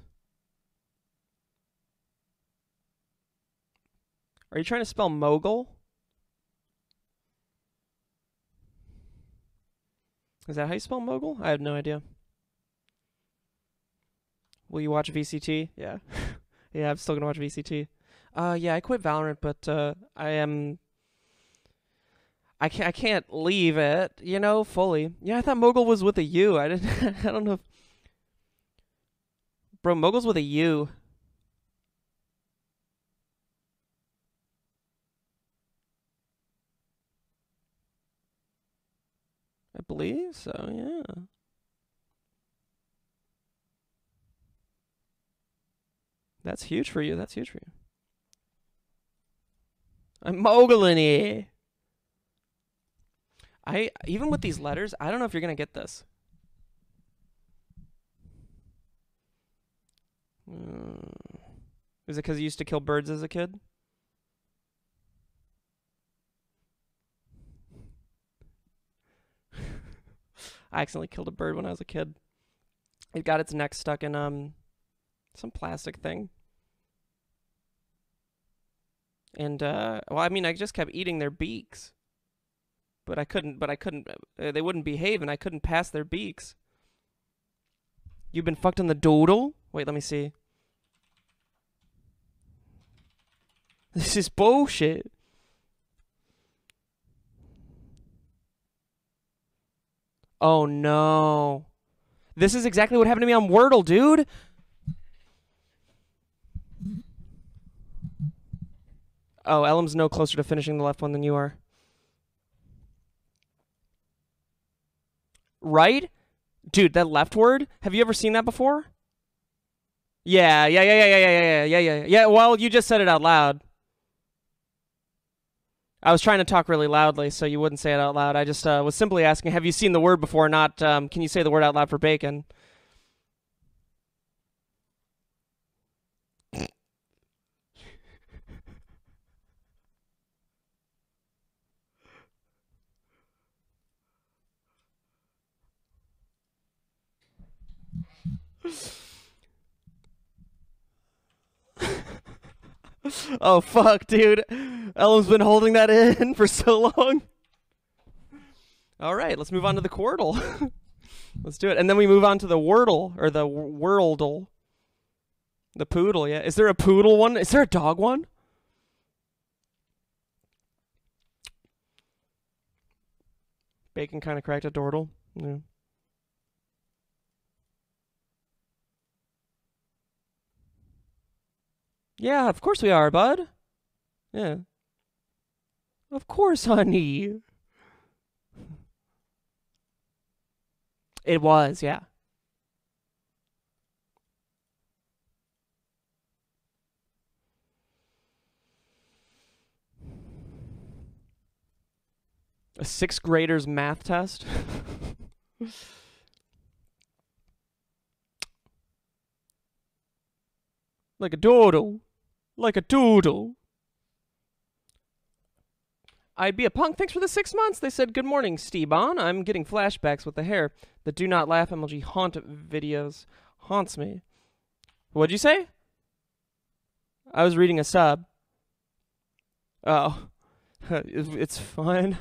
Are you trying to spell mogul? Is that how you spell mogul? I have no idea. Will you watch VCT? Yeah. (laughs) yeah, I'm still gonna watch VCT. Uh, yeah, I quit Valorant, but uh, I am. I can't. I can't leave it. You know, fully. Yeah, I thought Mogul was with a U. I didn't. (laughs) I don't know. If... Bro, Mogul's with a U. I believe so. Yeah. That's huge for you. That's huge for you. I'm mogling here. I even with these letters, I don't know if you're gonna get this. Mm. Is it because you used to kill birds as a kid? (laughs) I accidentally killed a bird when I was a kid. It got its neck stuck in um some plastic thing. And uh well I mean I just kept eating their beaks. But I couldn't but I couldn't uh, they wouldn't behave and I couldn't pass their beaks. You've been fucked on the doodle? Wait, let me see. (laughs) This is bullshit. Oh no. This is exactly what happened to me on Wordle, dude. Oh, Ellum's no closer to finishing the left one than you are. Right? Dude, that left word, have you ever seen that before? Yeah, yeah, yeah, yeah, yeah, yeah, yeah, yeah, yeah. Yeah, well, you just said it out loud. I was trying to talk really loudly so you wouldn't say it out loud. I just uh, was simply asking, have you seen the word before? Not, um, can you say the word out loud for bacon? (laughs) oh fuck, dude. Ellum's been holding that in for so long. All right, let's move on to the Quordle. (laughs) let's do it, and then we move on to the Wordle or the Worldle. The poodle, yeah. Is there a poodle one? Is there a dog one? Bacon kind of cracked a dordle. Yeah. Yeah, of course we are, bud. Yeah. Of course, (laughs) honey. It was, yeah. A sixth grader's math test? (laughs) like a doodle. Like a doodle. I'd be a punk. Thanks for the six months. They said, Good morning, Steebon. I'm getting flashbacks with the hair. The do not laugh MLG haunt videos haunts me. What'd you say? I was reading a sub. Oh. (laughs) it's fine.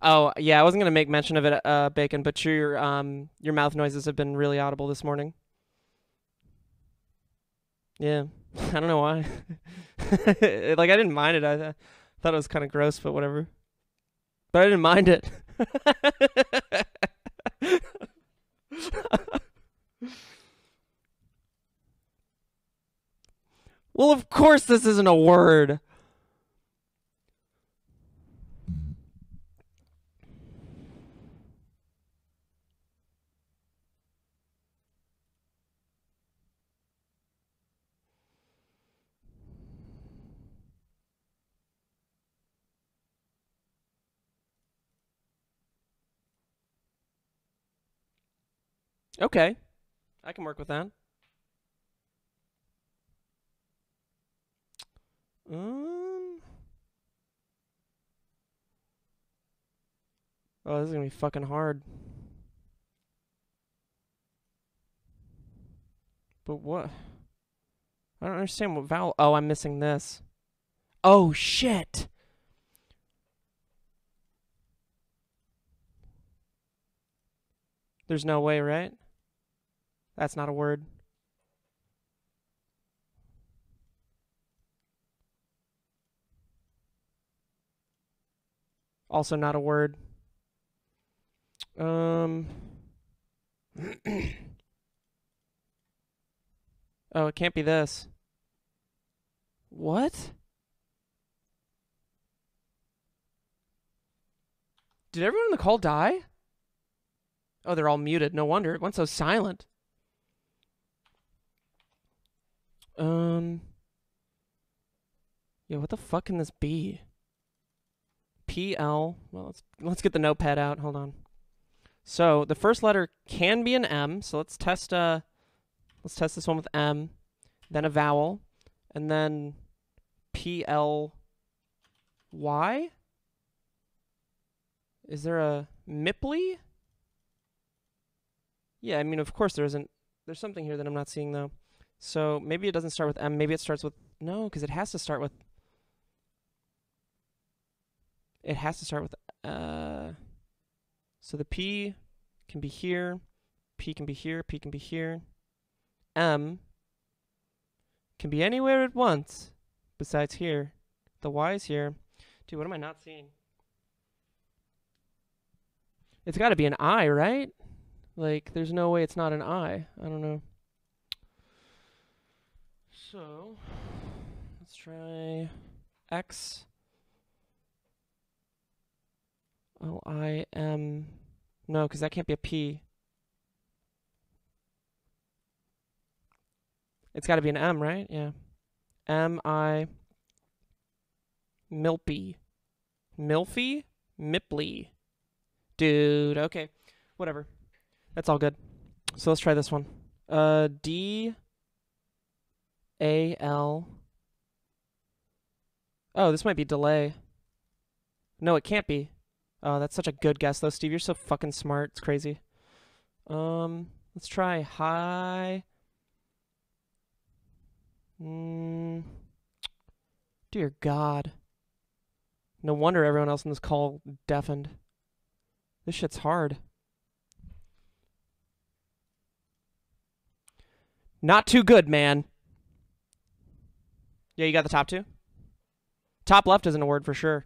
Oh yeah, I wasn't gonna make mention of it, uh, Bacon, but your um your mouth noises have been really audible this morning. Yeah, (laughs) I don't know why. (laughs) like I didn't mind it. I, I thought it was kind of gross, but whatever. But I didn't mind it. (laughs) well, of course this isn't a word. Okay. I can work with that. Um. Oh, this is gonna be fucking hard. But what? I don't understand what vowel. Oh, I'm missing this. Oh, shit. There's no way, right? That's not a word. Also not a word. Um (clears throat) oh, it can't be this. What? Did everyone in the call die? Oh, they're all muted. No wonder it went so silent. Um. Yeah, what the fuck can this be? PL. Well, let's let's get the notepad out. Hold on. So the first letter can be an M. So let's test uh let's test this one with M, then a vowel, and then P L Y. Is there a Mipley? Yeah, I mean of course there isn't there's something here that I'm not seeing though. So maybe it doesn't start with M, maybe it starts with no, because it has to start with it has to start with uh so the P can be here, P can be here, P can be here. M can be anywhere at once besides here. The Y is here. Dude, what am I not seeing? It's got to be an I, right? Like, there's no way it's not an I. I don't know. So, let's try x. Oh, I am. No, because that can't be a P. It's got to be an M, right? Yeah. M I. Milpy. Milfy? Mipley. Dude, okay. Whatever. That's all good. So let's try this one. Uh, D. A L. Oh, this might be delay. No, it can't be. Oh, that's such a good guess, though, Steve. You're so fucking smart. It's crazy. Um, let's try high. Mm, dear God. No wonder everyone else in this call deafened. This shit's hard. Not too good, man. Yeah, you got the top two? Top left is an award for sure.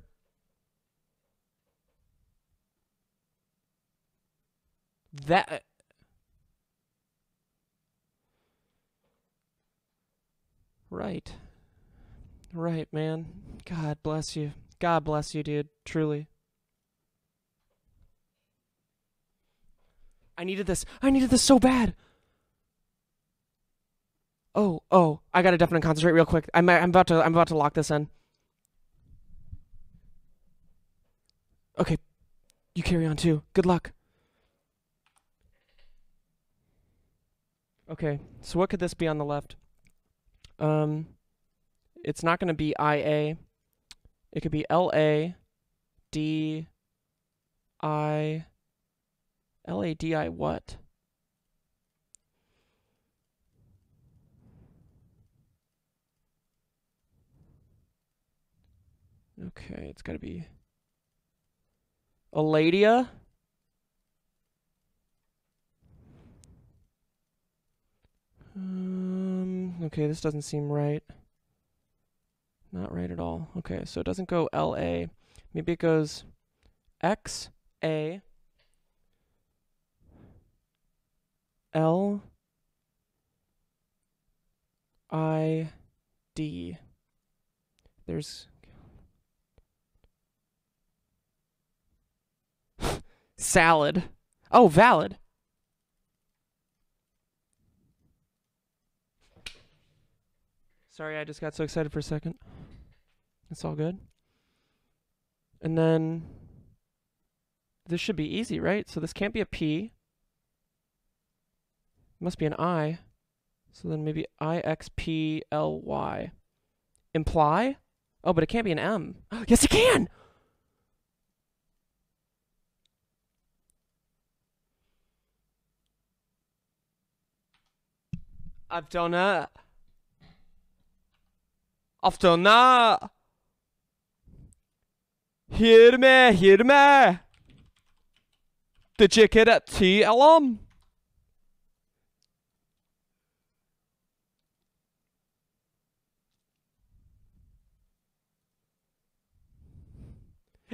That. Uh, right. Right, man. God bless you. God bless you, dude. Truly. I needed this. I needed this so bad. Oh, oh, I gotta definitely concentrate real quick. I'm I'm about to I'm about to lock this in. Okay. You carry on too. Good luck. Okay, so what could this be on the left? Um, it's not going to be IA. It could be LA, D, I, LA, D, I, what? Okay, it's got to be Aladia. Um, okay, this doesn't seem right. Not right at all. Okay, so it doesn't go LA. Maybe it goes X A L I D. There's salad. Oh, valid. Sorry, I just got so excited for a second. It's all good. And then this should be easy, right? So this can't be a P. Must be an I. So then maybe I X P L Y. Imply? Oh, but it can't be an M. (gasps) yes, it can! I've done it. I've done that. Hear me, hear me. Did you get it, T alarm?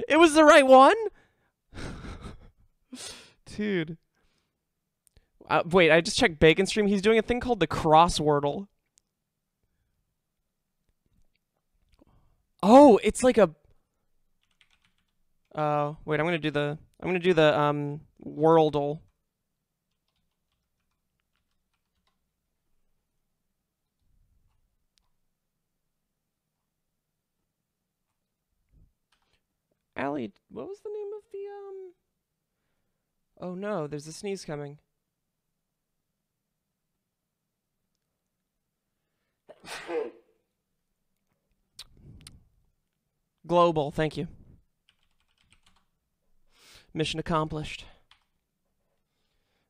It was the right one? (laughs) Dude. Uh, wait, I just checked Baycon Stream. He's doing a thing called the crosswordle. Oh, it's like a. Oh, wait, I'm gonna do the. I'm gonna do the um Worldle. Allie, what was the name of the um? Oh no, there's a sneeze coming. Globle, thank you. Mission accomplished.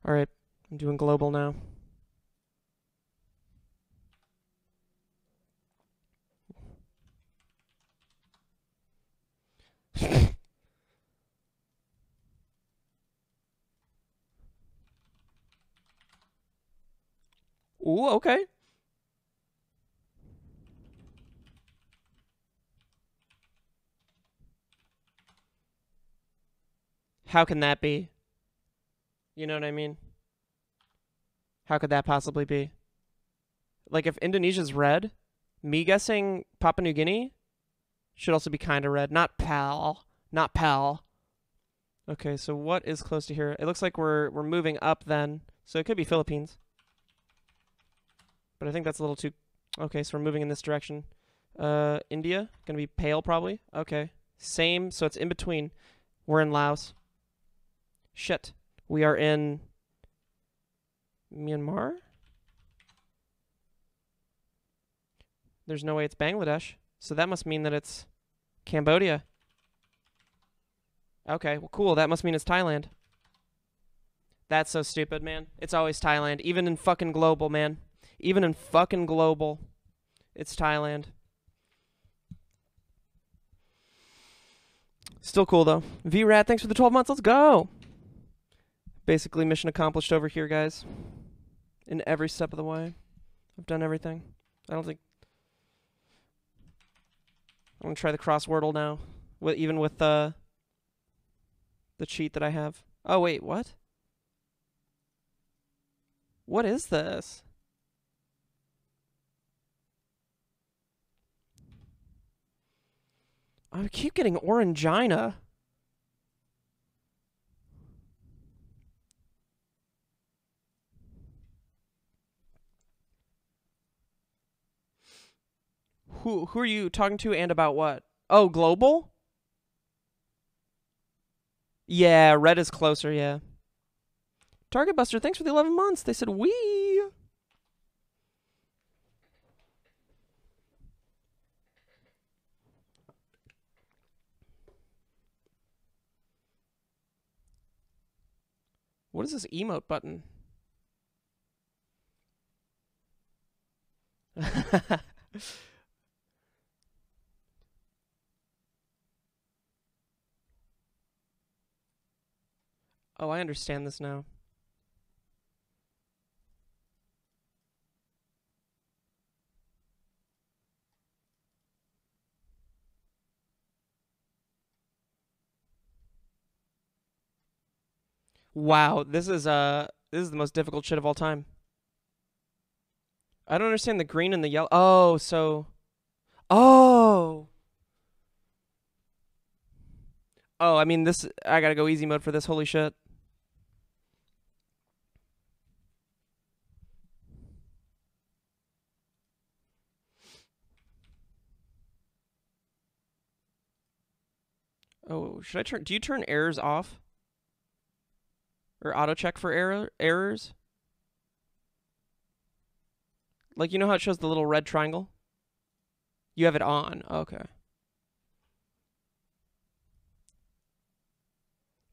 All right, I'm doing Globle now. (laughs) Ooh, okay. How can that be? You know what I mean? How could that possibly be? Like if Indonesia's red, me guessing Papua New Guinea should also be kind of red. Not pal, not pal. Okay, so what is close to here? It looks like we're we're moving up then, so it could be Philippines. But I think that's a little too. Okay, so we're moving in this direction. Uh, India gonna be pale probably. Okay, same. So it's in between. We're in Laos. Shit, we are in Myanmar. There's no way it's Bangladesh, so that must mean that it's Cambodia. Okay, well, cool. That must mean it's Thailand. That's so stupid, man. It's always Thailand, even in fucking Globle, man. Even in fucking Globle, it's Thailand. Still cool though. VRAT, thanks for the 12 months. Let's go. Basically, mission accomplished over here, guys. In every step of the way, I've done everything. I don't think. I'm gonna try the crosswordle now, with even with uh, the cheat that I have. Oh wait, what? What is this? I keep getting orangina. Who who are you talking to and about what? Oh, Globle? Yeah, red is closer, yeah. Target Buster, thanks for the 11 months. They said we. What is this emote button? (laughs) oh, I understand this now. Wow, this is uh this is the most difficult shit of all time. I don't understand the green and the yellow. Oh, so Oh. Oh, I mean this I got to go easy mode for this. Holy shit. Oh, should I turn do you turn errors off? or auto check for error errors. Like you know how it shows the little red triangle? You have it on. Okay.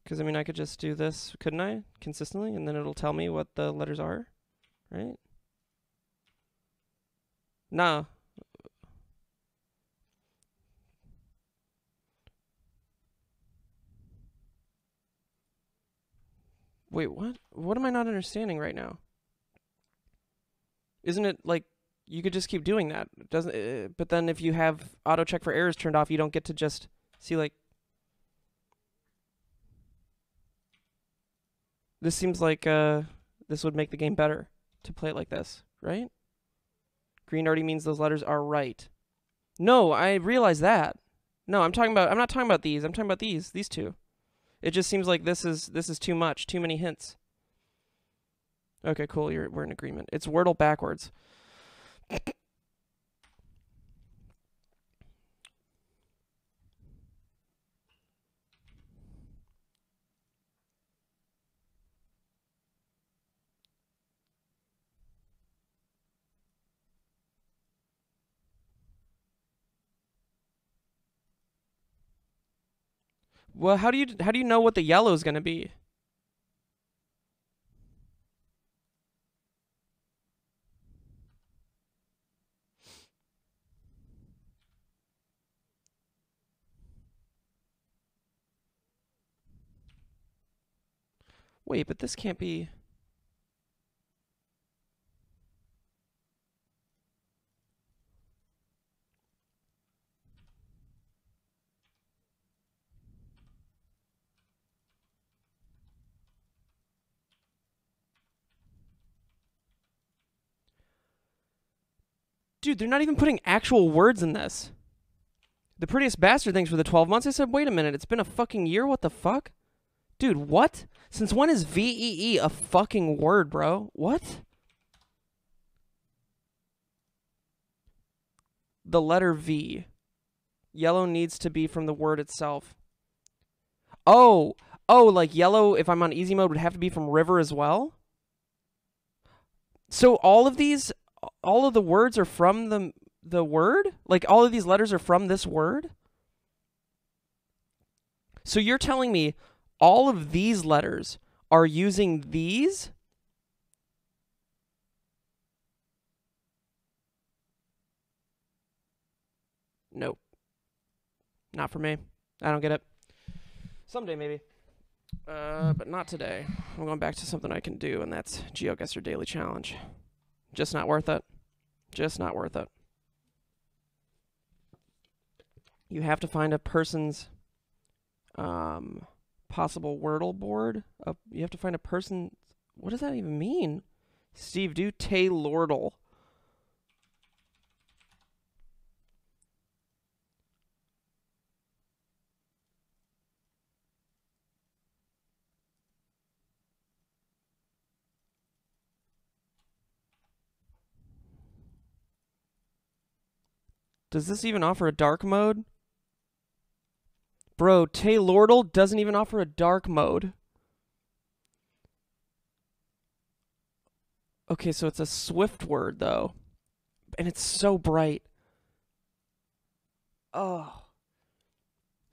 Cuz I mean I could just do this, couldn't I? Consistently and then it'll tell me what the letters are, right? No. Wait, what? What am I not understanding right now? Isn't it like you could just keep doing that? Doesn't uh, but then if you have auto check for errors turned off, you don't get to just see like This seems like uh this would make the game better to play it like this, right? Green already means those letters are right. No, I realize that. No, I'm talking about I'm not talking about these. I'm talking about these, these two. It just seems like this is this is too much, too many hints. Okay, cool. You're we're in agreement. It's Wordle backwards. Well, how do you how do you know what the yellow is going to be? Wait, but this can't be. Dude, they're not even putting actual words in this. The prettiest bastard things for the 12 months. I said, wait a minute, it's been a fucking year? What the fuck? Dude, what? Since when is VEE a fucking word, bro? What? The letter V. Yellow needs to be from the word itself. Oh, oh, like yellow, if I'm on easy mode, would have to be from river as well? So all of these, all of the words are from the the word? Like all of these letters are from this word? So you're telling me all of these letters are using these? Nope. Not for me. I don't get it. Someday maybe. Uh, but not today. I'm going back to something I can do, and that's GeoGuessr Daily Challenge. Just not worth it. Just not worth it. You have to find a person's um, possible Wordle board. Uh, you have to find a person. What does that even mean? Steve, do Taylordle. Does this even offer a dark mode? Bro, Taylordle doesn't even offer a dark mode. Okay, so it's a Swift word, though. And it's so bright. Oh.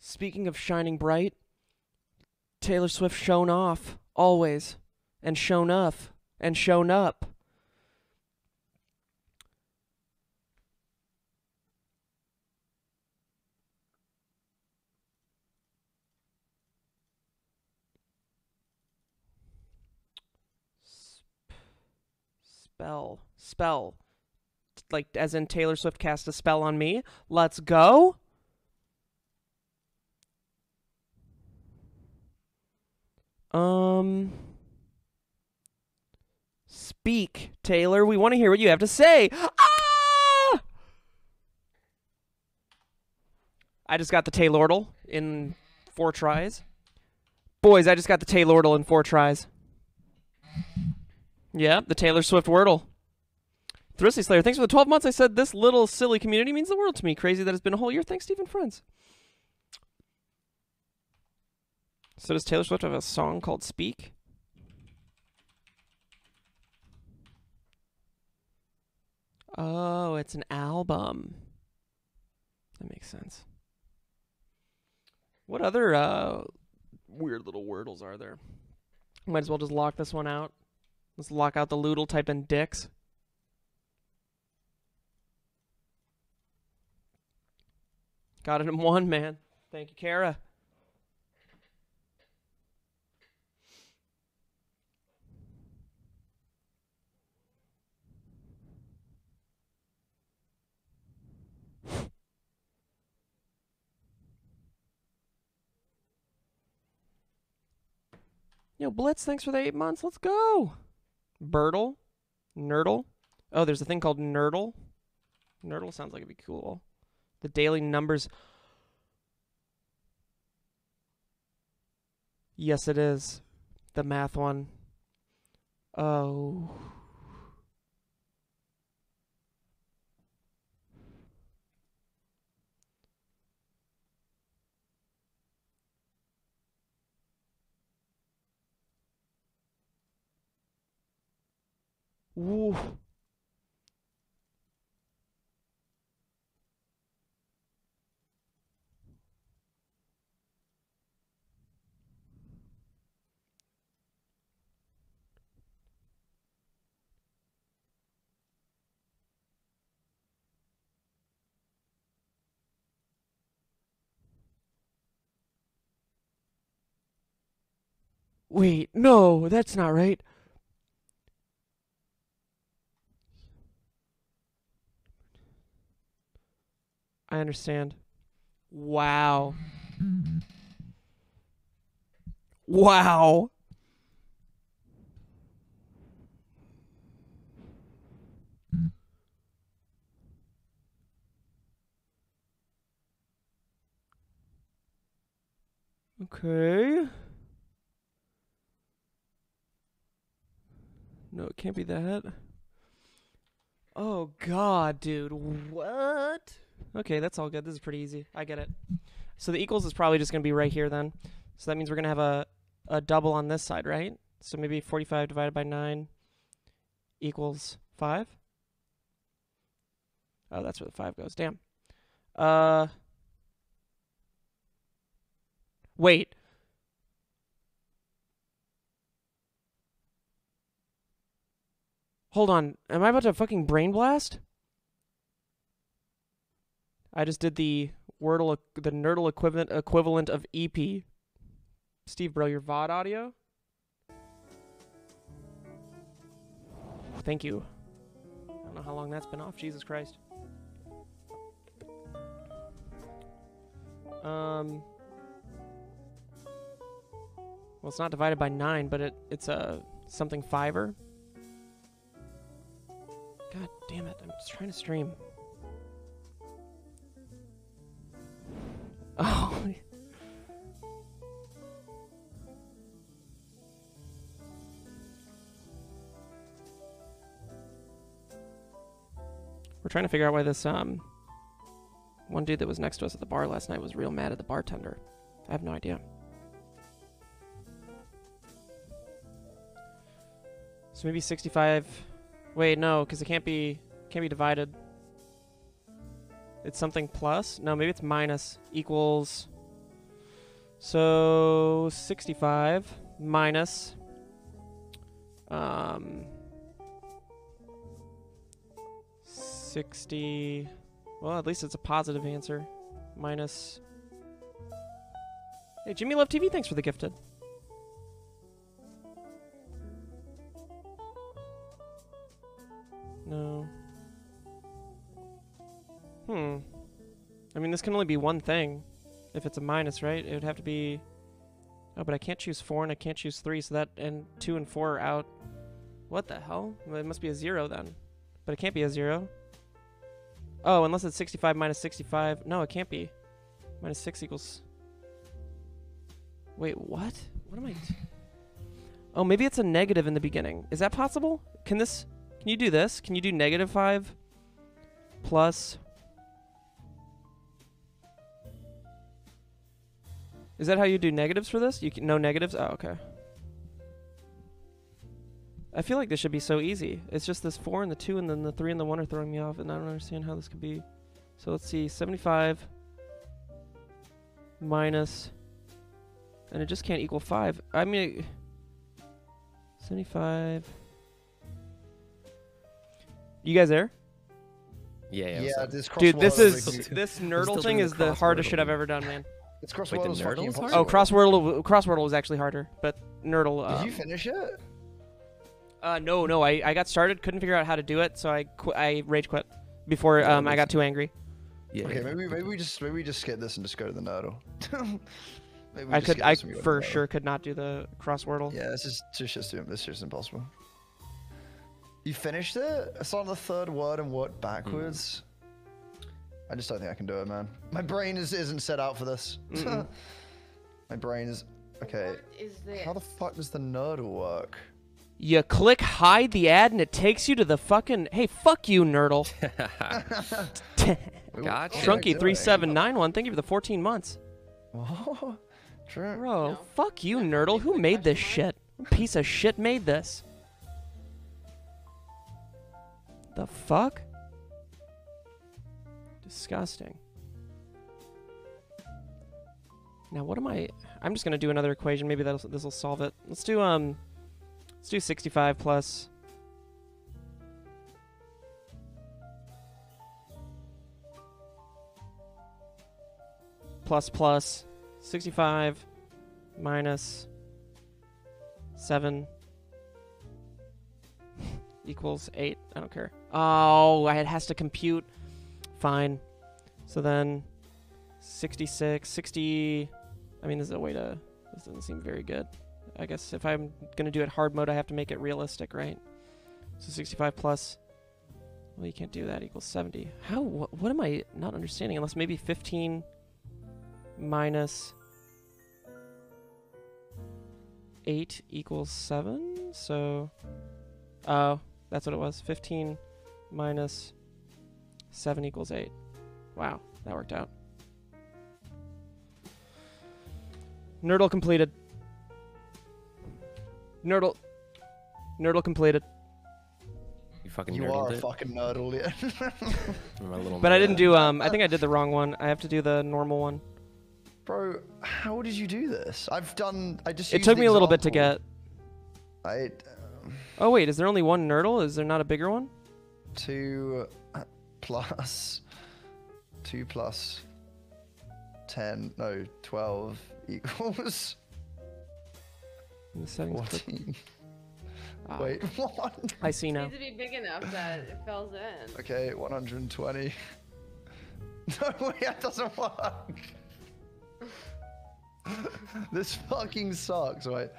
Speaking of shining bright, Taylor Swift shown off, always. And shown up. And shown up. Spell spell like as in Taylor Swift cast a spell on me. Let's go. Um Speak, Taylor. We want to hear what you have to say. Ah! I just got the Taylordle in four tries. Boys, I just got the Taylordle in four tries. Yeah, the Taylor Swift Wordle. Thrifty Slayer, thanks for the 12 months. I said this little silly community means the world to me. Crazy that it's been a whole year. Thanks, Stephen Friends. So does Taylor Swift have a song called Speak? Oh, it's an album. That makes sense. What other uh, weird little wordles are there? Might as well just lock this one out. Let's lock out the Lewdle, type in dicks. Got it in one, man. Thank you, Kara. Yo, Blitz, thanks for the eight months. Let's go. Birdle, Nerdle. Oh, there's a thing called Nerdle. Nerdle sounds like it'd be cool. The daily numbers. Yes, it is. The math one. Oh. Woo. Wait, no, that's not right. I understand. Wow. Wow. Okay. No, it can't be that. Oh god, dude. What? Okay, that's all good. This is pretty easy. I get it. So the equals is probably just going to be right here then. So that means we're going to have a, a double on this side, right? So maybe 45 divided by 9 equals 5. Oh, that's where the 5 goes. Damn. Uh, wait. Hold on. Am I about to fucking brain blast? I just did the Wordle, the Nerdle equivalent equivalent of EP. Steve, bro, your VOD audio. Thank you. I don't know how long that's been off. Jesus Christ. Um. Well, it's not divided by nine, but it it's a something fiver. God damn it! I'm just trying to stream. Oh. (laughs) We're trying to figure out why this um one dude that was next to us at the bar last night was real mad at the bartender. I have no idea. So maybe 65 Wait, no, cuz it can't be can't be divided. It's something plus? No, maybe it's minus equals. So 65 minus. Um, 60. Well, at least it's a positive answer. Minus. Hey, Jimmy Love TV, thanks for the gifted. No. Hmm. I mean, this can only be one thing. If it's a minus, right? It would have to be... Oh, but I can't choose 4 and I can't choose 3, so that... And 2 and 4 are out. What the hell? Well, it must be a 0 then. But it can't be a 0. Oh, unless it's 65 minus 65. No, it can't be. Minus 6 equals... Wait, what? What am I... Oh, maybe it's a negative in the beginning. Is that possible? Can this... Can you do this? Can you do negative 5 plus Is that how you do negatives for this? You can, no negatives? Oh, okay. I feel like this should be so easy. It's just this 4 and the 2 and then the 3 and the 1 are throwing me off and I don't understand how this could be. So let's see. 75 minus and it just can't equal 5. I mean 75 You guys there? Yeah, yeah. Yeah, this Dude, this is this (laughs) nerdle thing is the crossword hardest shit I've ever done, man. This Wait, the crossword was fucking hard? Oh, crossword crossword was actually harder, but nerdle. Did Um, you finish it? Uh, no, no. I, I got started, couldn't figure out how to do it, so I qu- I rage quit before um I got too angry. Yeah, Okay, maybe maybe we just maybe we just skip this and just go to the nerdle. (laughs) I could I this and go to for the Nerdle. sure could not do the crosswordle. Yeah, this is this is just this is just impossible. You finished it? It's on the third word and what backwards? I just don't think I can do it, man. My brain is, isn't set out for this. (laughs) My brain is. Okay. What is this? How the fuck does the nerdle work? You click hide the ad and it takes you to the fucking. Hey, fuck you, Nerdle. (laughs) (laughs) Gotcha. Trunky three seven nine one. Thank you for the fourteen months, Oh, true. bro. No. Fuck you, Nerdle. Who made this shit? Piece of shit made this? The fuck? Disgusting. Now what am I? I'm just gonna do another equation. Maybe that'll this will solve it. Let's do um, let's do 65 plus. Plus plus 65 minus 7 (laughs) equals 8. I don't care. Oh, it has to compute. Fine. So then 66, 60. I mean, this is a way to. This doesn't seem very good. I guess if I'm going to do it hard mode, I have to make it realistic, right? So 65 plus. Well, you can't do that. Equals 70. How? Wh- what am I not understanding? Unless maybe 15 minus 8 equals 7. So. Oh, that's what it was. 15 minus 7 equals 8. Wow, that worked out. Nerdle completed. Nerdle. Nerdle completed. You fucking You nerdled are a it. fucking nerdle, yeah. (laughs) My little But I didn't do um I think I did the wrong one. I have to do the normal one. Bro, how did you do this? I've done. I just. It took me a little bit to get. I Oh wait, is there only one Nerdle? Is there not a bigger one? two plus two plus ten. No, twelve equals In the settings click- fourteen. Ah, Wait, (laughs) what? I see now. It now. needs to be big enough that it fills in. Okay, one hundred and twenty. (laughs) No, way, that doesn't work. (laughs) this fucking sucks. Wait,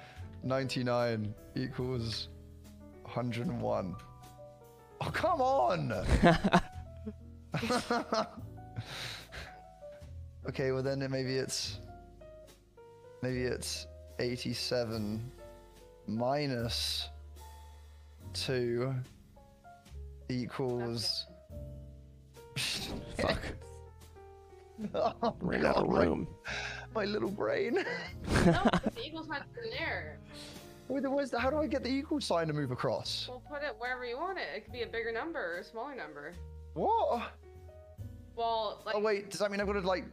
ninety-nine equals one hundred and one. Oh come on! (laughs) okay, well then maybe it's maybe it's eighty-seven minus two equals. (laughs) Fuck. Oh, (laughs) Ran out of God, my- room. My, little brain. no, the equals not in there. Wait, then where's the, how do I get the equal sign to move across? Well, put it wherever you want it. It could be a bigger number or a smaller number. What? Well, oh, like, Oh wait, does that mean I've got to like,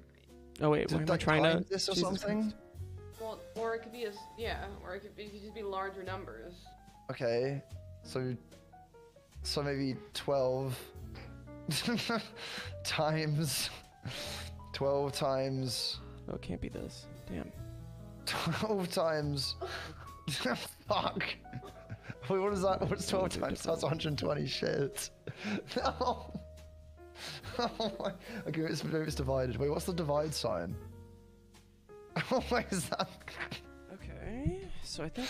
Oh wait, to, why am I like trying to times this or Jesus something? Christ. well, or it could be as yeah, or it could, be, it could just be larger numbers. Okay, so so maybe twelve (laughs) times twelve times Oh, it can't be this. Damn. twelve times. (laughs) Fuck. Wait, what is that? What's twelve times? That's 120 shit. (laughs) No. Oh my. Okay, it's, maybe it's divided. Wait, what's the divide sign? (laughs) Oh, wait, is that? Okay, so I think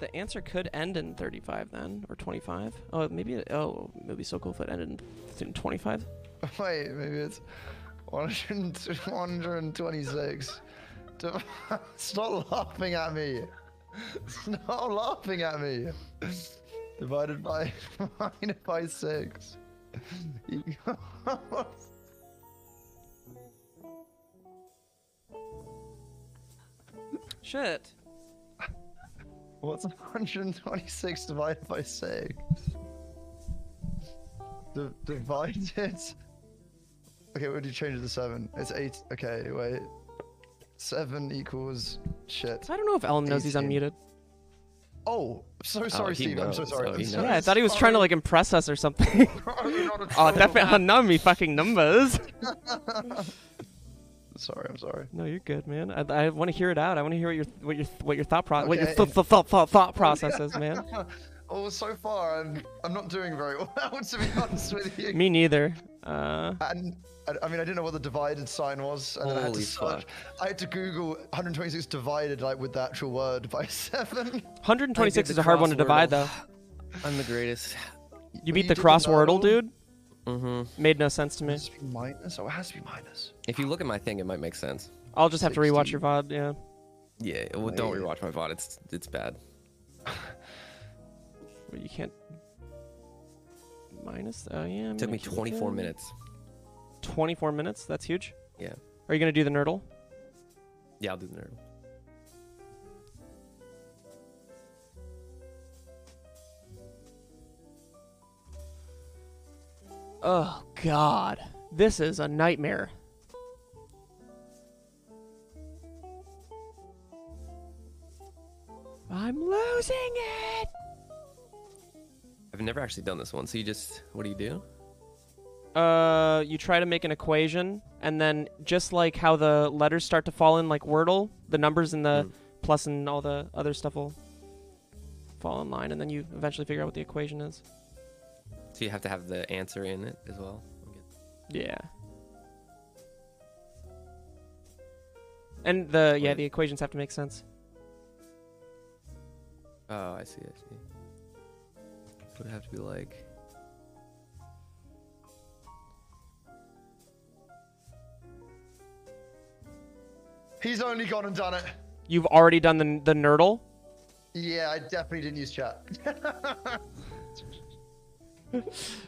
the answer could end in 35 then, or 25. Oh, maybe. It, oh, it'd be so cool if it ended in 25. (laughs) Wait, maybe it's 126. (laughs) Stop laughing at me. Stop laughing at me. Divided by divided by six. (laughs) Shit. What's 126 divided by six? Di- divided. Okay, what do you change it to seven? It's eight. Okay, wait. Seven equals shit. I don't know if Ellum knows he's unmuted. Oh, so sorry, he Steve. I'm so sorry. Oh, I'm so. Yeah, I thought he was trying to like impress us or something. (laughs) sorry. You're not (laughs) a oh, definitely not me fucking numbers. (laughs) Sorry, I'm sorry. No, you're good, man. I, I want to hear it out. I want to hear what your what your what your thought process what your Okay. th- th- thought thought thought process is, man. Oh, so far I'm I'm not doing very well. to be honest with you. Me neither. Uh, And I, I mean, I didn't know what the divided sign was, and then I had to search. fuck. I had to Google 126 divided like with the actual word by (laughs) seven. 126 is a hard one to divide, though. I'm the greatest. You beat you the did the crosswordle, dude? Mm-hmm. Made no sense to me. It has to be minus. Oh, it has to be minus. If you look at my thing, it might make sense. I'll just have to rewatch 60. your VOD, yeah. Yeah, well, don't Wait. rewatch my VOD. It's it's bad. Well, you can't. Minus? Oh, yeah. It took me 24 minutes. 24 minutes? That's huge. Yeah. Are you going to do the Nerdle? Yeah, I'll do the nerd. Oh, God. This is a nightmare. I'm losing it! I've never actually done this one. So you just what do you do? Uh, you try to make an equation, and then just like how the letters start to fall in like Wordle, the numbers and the Mm. plus and all the other stuff will fall in line, and then you eventually figure out what the equation is. So you have to have the answer in it as well. Yeah. And the yeah, the equations have to make sense. Oh, I see. I see. Would have to be like? He's only gone and done it. You've already done the the Nerdle. Yeah, I definitely didn't use chat. (laughs)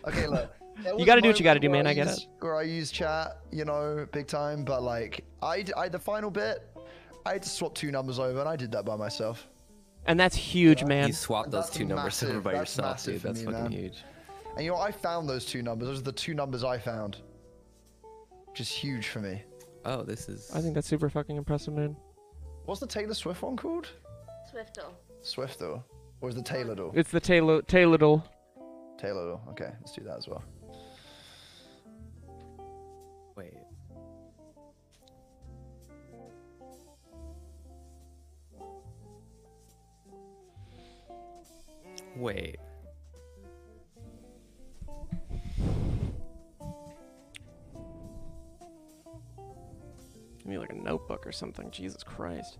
okay, look. You gotta do what you gotta do, man, I get use- Where I use chat, you know, big time, but like, I, I the final bit, I had to swap two numbers over, and I did that by myself. And that's huge, man. You swapped those That's two numbers over by That's yourself, dude. That's me, fucking man. huge. And you know, I found those two numbers. Those are the two numbers I found. Which is huge for me. Oh, this is. I think that's super fucking impressive, man. What's the Taylor Swift one called? Swiftle. Swiftor. Or is the Taylordle? It's the Taylor Taylor Taylordle. Okay, let's do that as well. Wait. Wait. Give me like a notebook or something. Jesus Christ.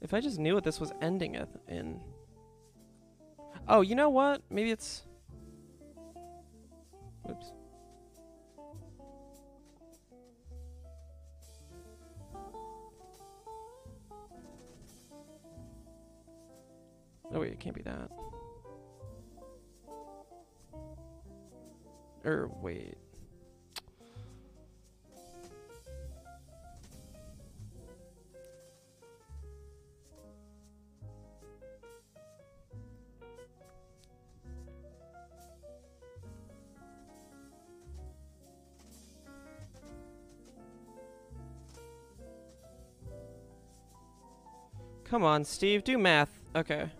If I just knew what this was ending in. Oh, you know what? Maybe it's. Whoops. Oh wait, it can't be that. Or wait. Come on, Steve, do math. Okay.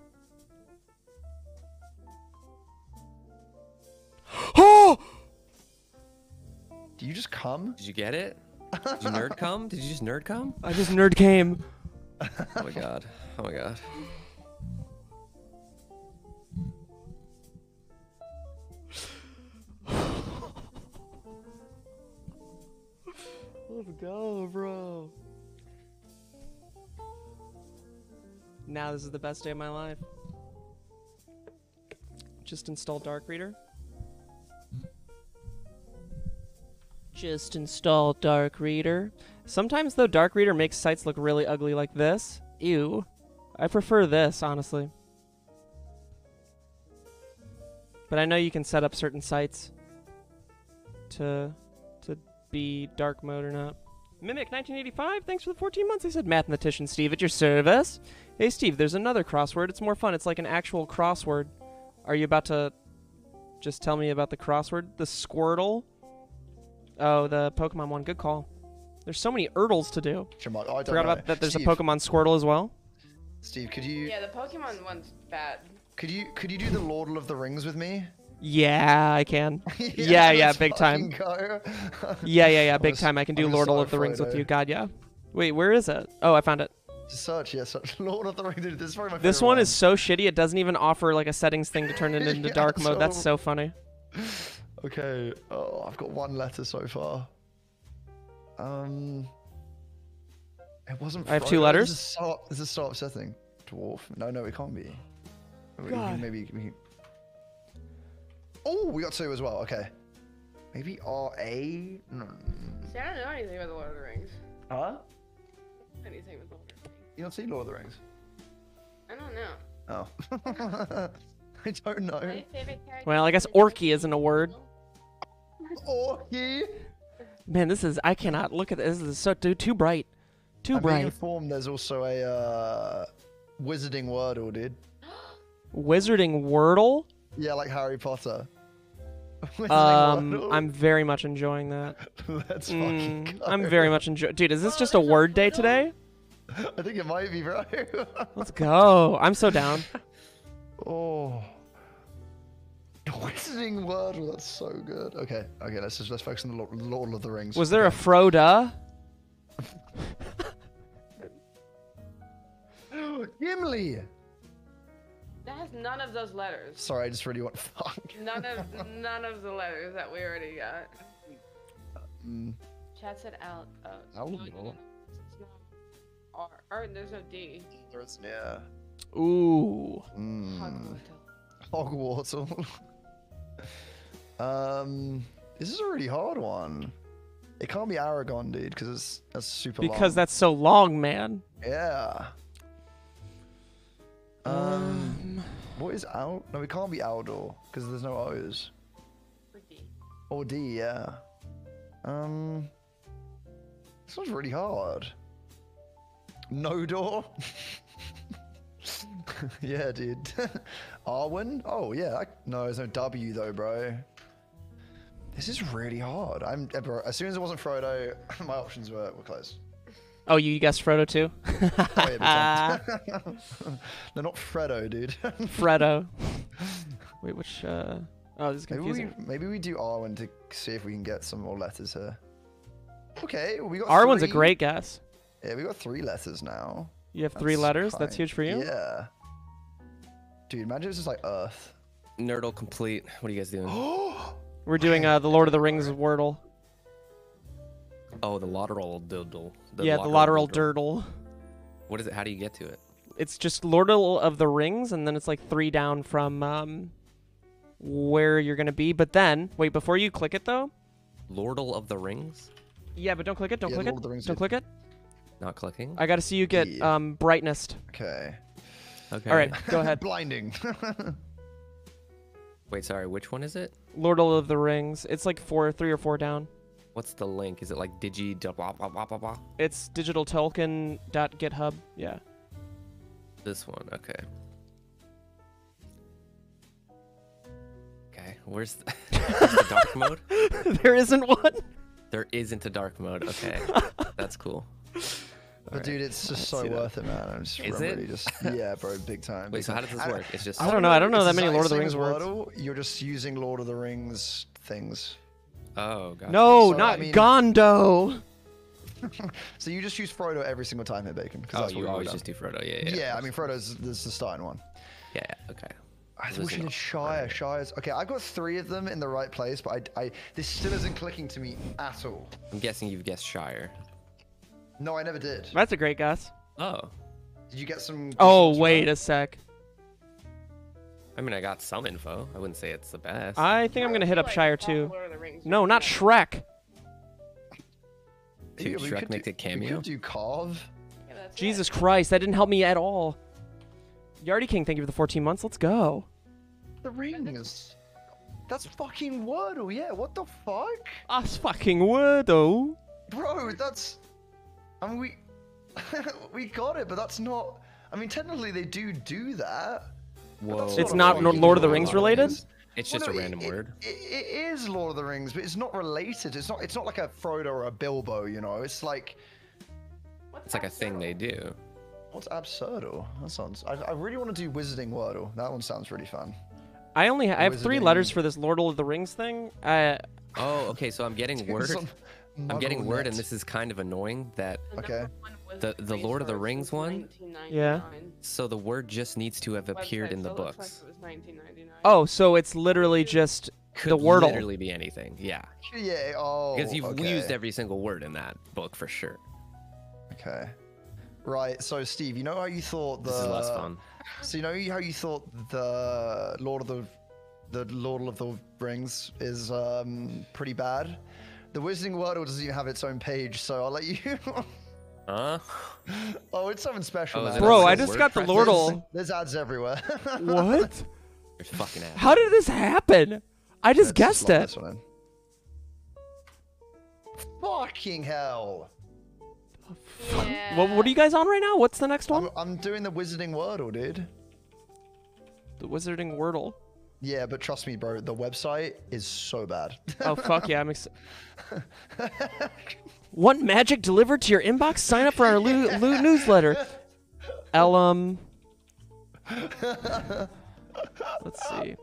Come? Did you get it? Did you nerd come? Did you just nerd come? I just nerd came. Oh my god. Oh my god. Let's go, bro. Now this is the best day of my life. Just install Dark Reader. Just install Dark Reader. Sometimes though Dark Reader makes sites look really ugly like this. Ew. I prefer this, honestly. But I know you can set up certain sites to to be dark mode or not. Mimic 1985, thanks for the 14 months. I said mathematician Steve at your service. Hey Steve, there's another crossword. It's more fun. It's like an actual crossword. Are you about to just tell me about the crossword? The Squirtle? Oh, the Pokemon one. Good call. There's so many Erdles to do. Jamal, oh, I don't Forgot know. about that. There's Steve, a Pokemon Squirtle as well. Steve, could you Yeah, the Pokemon one's bad. could you could you do the Lord of the Rings with me? Yeah, I can. (laughs) yeah, yeah, let's big time. (laughs) Yeah, yeah, yeah, big time. I can do I'm Lord so of the Rings with you. God, yeah. Wait, where is it? Oh, I found it. Just search, yeah, search (laughs) Lord of the Rings. Dude, This is probably my This favorite one is so shitty. It doesn't even offer like a settings thing to turn it into Yeah, dark mode. That's so- so funny. Okay. Oh, I've got one letter so far. Um. It wasn't. I have two letters? This is so, this is so upsetting. Dwarf. No, no, it can't be. We- we can- God. Maybe. We can... Oh, we got two as well. Okay. Maybe R A. No. See, I don't know anything about the Lord of the Rings. Huh? Anything with the Lord of the Rings. You don't see Lord of the Rings? I don't know. Oh. (laughs) I don't know. My favorite character. Well, I guess orky isn't a word. Orky. Man, this is I cannot look at this. This is so too, too bright, too I'm being bright. informed there's also a uh, wizarding wordle, dude. (gasps) Wizarding Wordle. Yeah, like Harry Potter. (laughs) Wizarding Um, Wordle. I'm very much enjoying that. (laughs) Let's fucking Mm, go. I'm very much enjoying. Dude, is this just a word day today? (laughs) I think it might be, bro. Let's go. I'm so down. oh. (laughs) Wizarding Wordle, that's so good. Okay, okay, let's just let's focus on the Lord, Lord of the Rings. Was there a Froda? (gasps) Gimli? That has none of those letters. Sorry, I just really want. Fuck. None of (laughs) none of the letters that we already got. Mm, Chat said out. Uh, Owl. no, no, no, R. R. There's no D. there is, yeah. Ooh. Mm. Hogwarts. (laughs) um, this is a really hard one. It can't be Aragorn, dude, because it's that's super long. Because that's so long, man. Yeah. Um, what is out? No, it can't be Aldor because there's no O's. Or D. Or D, yeah. Um, this one's really hard. No door. (laughs) yeah, dude. (laughs) Arwen? Oh yeah. I, no, there's no W though, bro. This is really hard. I'm eh, bro, as soon as it wasn't Frodo, (laughs) my options were, were closed. Oh, you guessed Frodo too? (laughs) Oh, yeah, (laughs) no, not Fredo, dude. Frodo. Wait, which? uh... Oh, this is maybe we confusing. maybe we do Arwen to see if we can get some more letters here. Okay, we got. Arwen's a great guess. Yeah, we got three letters now. You have three That's letters. That's huge for you. Yeah. Dude, imagine it's just like Earth. Nerdle complete. What are you guys doing? (gasps) We're doing uh, the Lord of the Rings Wordle. Oh, the lateral diddle. yeah, the lateral dirtle. What is it? How do you get to it? It's just Lord of the Rings, and then it's like three down from um, where you're gonna be. But then, wait, before you click it though. Lordle of the Rings? Yeah, but don't click it. Don't Yeah, click Lord it. of the Rings Don't did. click it. Not clicking? I gotta see you get Yeah. um brightness. Okay. Okay. All right, (laughs) go ahead. Blinding. (laughs) Wait, sorry. Which one is it? Lord of the Rings. It's like four, three or four down. What's the link? Is it like digi blah blah blah blah blah blah? It's digitaltolkien.github. Yeah. This one. Okay. Okay. Where's the, (laughs) where's the dark mode? there isn't one. There isn't a dark mode. Okay. That's cool. But dude, it's just (laughs) so see that. worth it, man. I'm just Is it? really just yeah, bro, (laughs) big time. Wait, big so how time. does this work? It's just I don't know. I don't know it's that many Lord of the Rings words. Wordle, You're just using Lord of the Rings things. Oh, god. No, So, I not mean- Gondo. (laughs) So you just use Frodo every single time here, Baycon. 'cause Oh, that's what you we've always just do Frodo. Yeah, Yeah, yeah. I mean Frodo's this is the starting one. Yeah, yeah, okay. I This wish is we not- did Shire. Shire's okay. I got three of them in the right place, but I, I this still isn't clicking to me at all. I'm guessing you've guessed Shire. No, I never did. That's a great guess. Oh. Did you get some? Oh, wait a sec. I mean, I got some info. I wouldn't say it's the best. I think I'm gonna hit up Like, Shire too. Lord of the Rings No, not. Shrek. Dude, Yeah, Shrek could makes do- a cameo? We could do Carve. Yeah, Jesus it. Christ, that didn't help me at all. Yardy King, thank you for the 14 months. Let's go. The rings. That's fucking Wordle. Yeah. What the fuck, Us fucking Wordle. bro? That's. I mean, we (laughs) we got it, but that's not. I mean, technically they do do that. but Whoa. that's It's a not fucking Lord of the Rings related? It's Well, just no, a random it- word. It, it is Lord of the Rings, but it's not related. It's not. It's not like a Frodo or a Bilbo. You know, it's like What's It's like a thing they do. what's Absurdle? That sounds. I, I really want to do Wizarding Wordle. That one sounds really fun. I only ha- I have three letters for this Lord of the Rings thing. Uh, Oh, okay. So I'm getting (laughs) word. Some I'm getting Muggle word, and this is kind of annoying that. Okay. number one was The- the Lord of the Rings one? Yeah. So the word just needs to have appeared in the so it looks books. Like it was 1999. oh, so it's literally just Could the Wordle. literally be anything. Yeah. Yeah. Oh. Because you've okay. used every single word in that book for sure. Okay. Right. So, Steve, you know how you thought the This is less fun. So you know how you thought the Lord of the the Lord of the Rings is um, pretty bad. The Wizarding Wordle doesn't even have its own page, so I'll let you. (laughs) Huh? oh, it's something special, Oh, is it Bro, I just got the WordPress? Lordle. There's ads everywhere. (laughs) What? You're fucking ass. How did this happen? I just Let's guessed it. this one in. Fucking hell! Yeah. What, what are you guys on right now? What's the next one? I'm, I'm doing the Wizarding Wordle, dude. The Wizarding Wordle. Yeah, but trust me, bro, the website is so bad. Oh fuck yeah, I'm excited. (laughs) Want magic delivered to your inbox? Sign up for our Lou, Lou newsletter. Ellum. Let's see.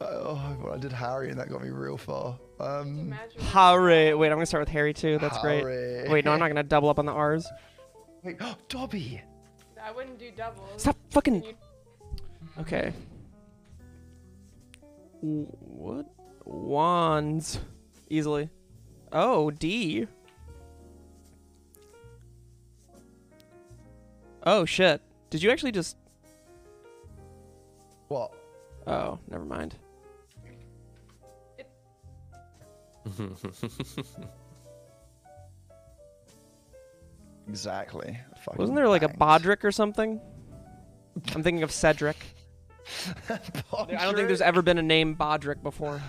oh, well, I did Harry, and that got me real far. Um, Harry. Wait, I'm gonna start with Harry too. That's Harry. great. Wait, no, I'm not gonna double up on the R's. wait, (gasps) Dobby. I wouldn't do doubles. Stop fucking. You- Okay. What? Wands. Easily. Oh, D. Oh shit. Did you actually just? What? Oh, never mind. (laughs) Exactly. Fucking Wasn't there like a. Bodrick or something? I'm thinking of Cedric. I don't think there's ever been a name Bodrick before.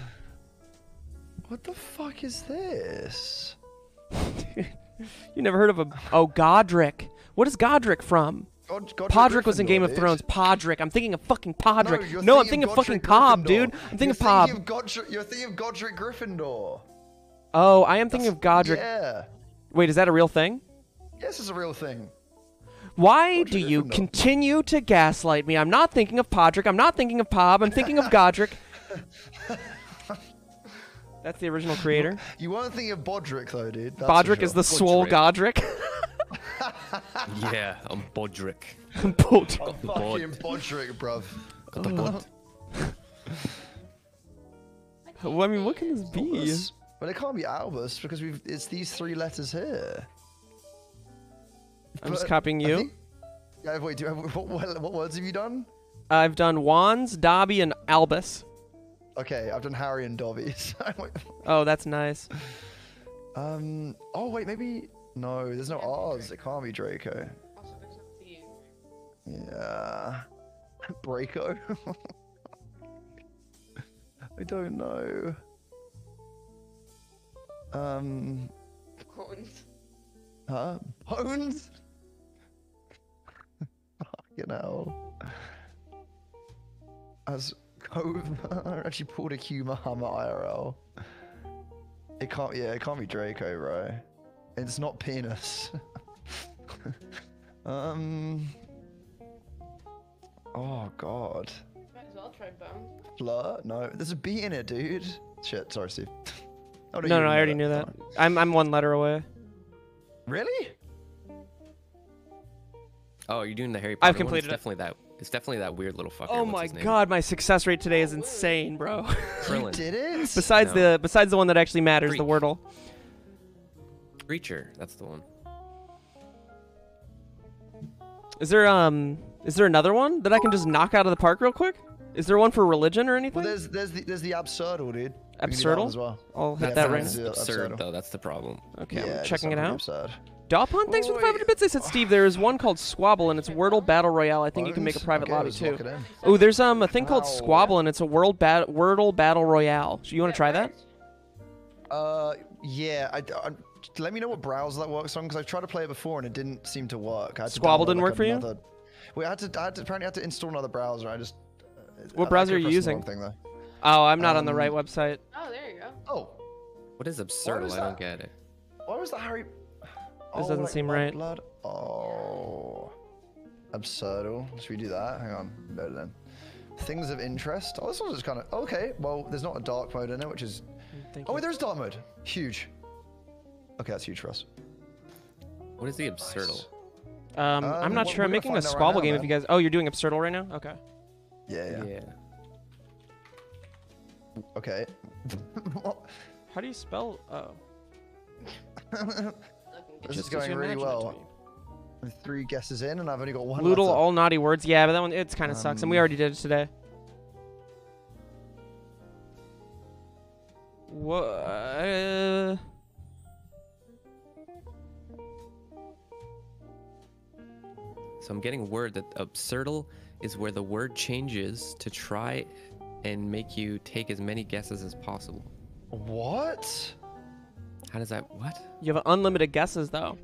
What the fuck is this? (laughs) You never heard of a oh Godric? What is Godric from? God, Godric Podrick was in Game of dude. Thrones. Podrick. I'm thinking of fucking Podrick. you're No, I'm thinking of fucking Cobb, Gryffindor. dude. I'm thinking you're of Cobb. Thinking of Godric, you're thinking of Godric Gryffindor. Oh, I am thinking of Godric. Yeah. Wait, is that a real thing? Yes, it's a real thing. Why do you continue to gaslight me? I'm not thinking of Podrick. I'm not thinking of Pob. I'm thinking of Godric. (laughs) That's the original creator. You weren't thinking of Bodrick though, dude. That's for Bodrick is sure. the swole Godric. (laughs) yeah, I'm Bodrick. Bod- Oh, fucking Bodrick, bruv. Got the bod. Well, I mean, what can this be? Albus. But it can't be Albus because we've it's these three letters here. I'm just copying you. think- Yeah, wait, do you have, what, what, what words have you done? I've done Wands, Dobby, and Albus. Okay, I've done Harry and Dobby. (laughs) Oh, that's nice. um. Oh wait, maybe no. There's no R's. It can't be Draco. Also, there's a B. Yeah. (laughs) Braco. (laughs) I don't know. Um. Bones. Huh? Bones? Fucking know. As Cove (laughs) actually pulled a Q Muhammad IRL. It can't yeah, it can't be Draco, bro. It's not penis. (laughs) um Oh god. Might as well try bones. Fleur? No, there's a B in it, dude. Shit, sorry, Steve. (laughs) No, no, I already know knew that. Fine. I'm I'm one letter away. Really? Oh, you're doing the Harry Potter I've one? completed it. it's definitely that. It's definitely that weird little fucker. Oh What's my god, my success rate today is insane, bro. (laughs) Krillin. Did it? (laughs) besides No. the besides the one that actually matters, the Wordle. Kreacher. That's the one. Is there um is there another one that I can just knock out of the park real quick? Is there one for religion or anything? Well, there's there's the there's the Absurdle, dude. We can do that one Absurdle? as well. I'll hit Yeah, that that right now. Yeah, absurd absurd. though. That's the problem. Okay, Yeah, I'm checking it out. Absurd. Dopon, thanks for the Oh, 500 bits. I said, Steve, there is one called Squabble, and it's Wordle Battle Royale. I think you can make a private Okay, lobby too. lock it in. Oh, there's um a thing called Wow. Squabble, and it's a world bat- Wordle Battle Royale. So you want to try that? Uh, yeah. I, I- let me know what browser that works on because I've tried to play it before and it didn't seem to work. I had Squabble download, didn't like, work for you? another- Wait, I had to. I had to apparently had to install another browser. I just. uh, What I- I browser are you using? Thing, though. Oh, I'm not on the right Um, website. Oh, there you go. Oh, What is absurd? I don't that? get it. why was the Harry? This oh, doesn't seem right. Blood. Oh, Absurdle. Should we do that? Hang on. Better then. Things of interest. Oh, this one's just kind of okay. Well, there's not a dark mode in it, which is. Thank Oh, wait, there's dark mode. Huge. Okay, that's huge for us. What is the Absurdle? Um, Uh, I'm not well, sure. I'm making a find out right Squabble now, game. If you guys, oh, you're doing Absurdle right now? Okay. Yeah, yeah. Okay. (laughs) How do you spell? Oh, (laughs) this is going really imagine it to well. three guesses in, and I've only got one. Lewdle, letter. all naughty words. Yeah, but that one it's kind of sucks, and we Um, already did it today. What? Uh, So I'm getting word that Absurdle is where the word changes to try and make you take as many guesses as possible. What? How does that? What? you have unlimited guesses though.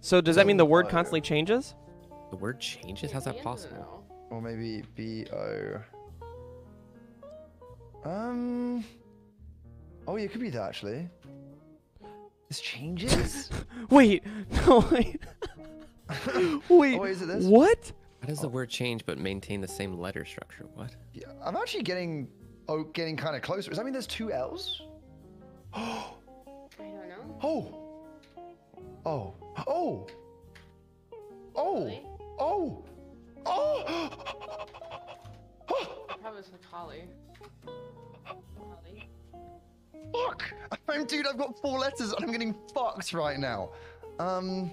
So does that mean the word No. constantly changes? The word changes? How's that possible? Or maybe B O. Um. Oh, yeah, it could be that actually. This changes. (laughs) Wait, (laughs) no, wait, (laughs) wait. Oh, is it this? What? How does the word change but maintain the same letter structure? What? Yeah, I'm actually getting, oh, getting kind of closer. Does that mean there's two L's? I don't know. Oh. Oh. Oh. Oh. Really? Oh. Oh. Probably Holly. Holly. Fuck! I'm, dude, I've got four letters and I'm getting fucked right now. Um,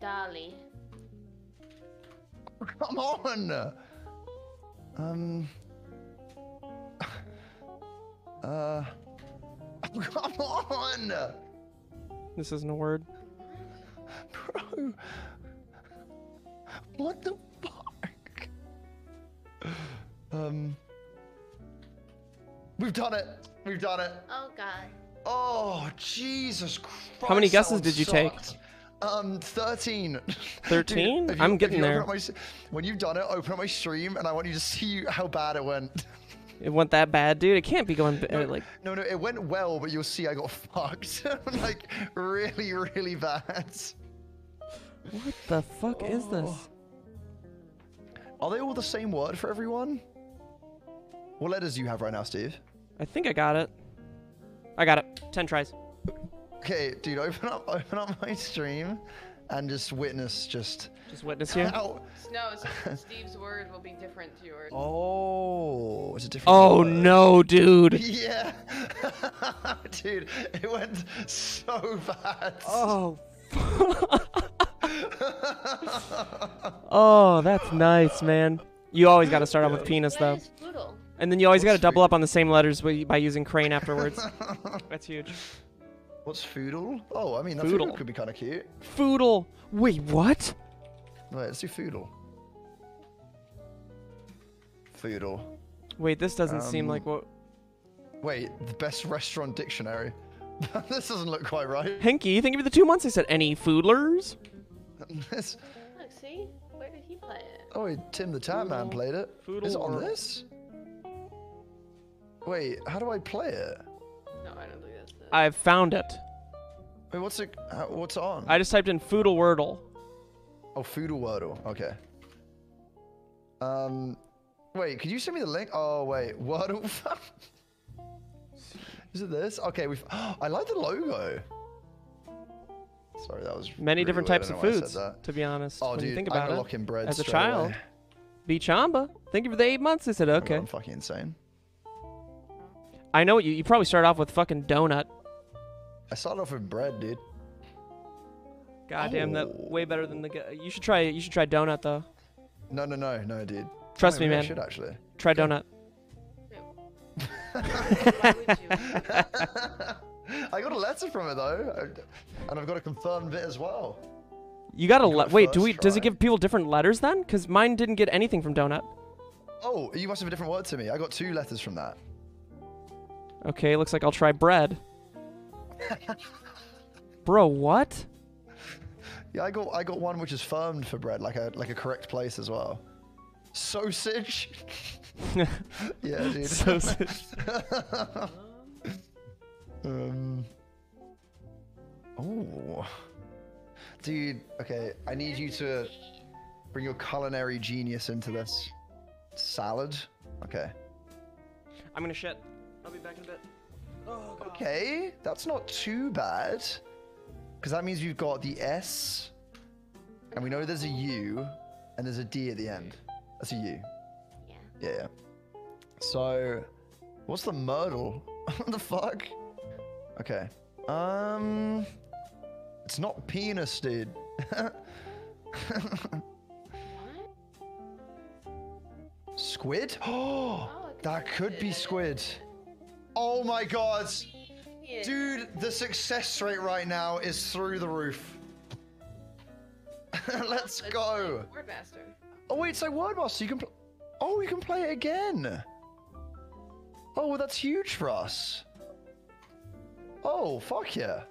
Dolly. (laughs) come on! Um, (laughs) uh, (laughs) come on! This isn't a word. (laughs) Bro, what the fuck? Um, we've done it. We've done it. Oh God. Oh, Jesus Christ. How many guesses did you take? Um, 13. 13? (laughs) Dude, if I'm getting you there. my when you've done it, open up my stream and I want you to see how bad it went. (laughs) It went that bad, dude. It can't be going b- uh, like. No, no, it went well, but you'll see I got (laughs) fucked. (laughs) like, really, really bad. What the fuck is Oh. this? Are they all the same word for everyone? What letters do you have right now, Steve? I think I got it. I got it. Ten tries. Okay, dude, open up, (laughs) open up my stream, and just witness just. Just witness you. How... No, so Steve's word will be different to yours. Oh, it's a different. Oh word. no, dude. Yeah, (laughs) dude, it went so bad. Oh. (laughs) oh, that's nice, man. You always got to start off with penis, though. What is Poodle? And then you always got to double up on the same letters by by using crane afterwards. (laughs) That's huge. What's foodle? Oh, I mean, that Foodle. foodle could be kind of cute. Foodle. Wait, what? Wait, let's do foodle. Foodle. Wait, this doesn't seem Um, like what. Wait, the best restaurant dictionary. (laughs) this doesn't look quite right. Hinky, you think of the two months I said any foodlers? (laughs) This- Look, see? Where did he play it? oh, wait, Tim the Tap Man played it. Foodle Is it on this? Wait, how do I play it? I've found it. Wait, what's it? How, what's on? I just typed in Foodle Wordle. Oh, Foodle Wordle. Okay. Um, wait, could you send me the link? Oh, wait, (laughs) Wordle. Is it this? Okay, we've. (gasps) I like the logo. Sorry, that was Many really different weird. Types of know why I said foods, to be honest. Oh, when you dude, think I'm about it. in bread As a child. away. Bichamba. Thank you for the eight months. I said, Oh okay. I'm fucking insane. I know what you. You probably start off with fucking donut. I started off with bread, dude. Goddamn, that Oh. way better than the. You should try. You should try donut though. No, no, no, no, dude. Trust me, maybe I man. should actually. Try donut. Would (laughs) you? I got a letter from it though, and I've got a confirmed bit as well. You got let. Wait, do we? Does it give people different letters then? Because mine didn't get anything from donut. Oh, you must have a different word to me. I got two letters from that. Okay, looks like I'll try bread. (laughs) Bro, what? Yeah, I got I got one which is firmed for bread, like a like a correct place as well. Sausage. (laughs) yeah, dude. (laughs) Sausage. um. Oh. Dude, okay. I need you to bring your culinary genius into this. Salad. Okay. I'm gonna shit. I'll be back in a bit. Oh, Okay, that's not too bad. Because that means we've got the S, and we know there's a U, and there's a D at the end. That's a U. Yeah. Yeah, yeah. So, what's the myrtle? (laughs) what the fuck? Okay. Um, it's not penis, dude. (laughs) Squid? (gasps) Oh, that could be squid. Oh my god. Yeah. Dude, the success rate right now is through the roof. (laughs) Let's go. Wordmaster. Oh wait, so Wordmaster, you can. Oh, you can play it again. Oh, well, that's huge for us. Oh, fuck yeah.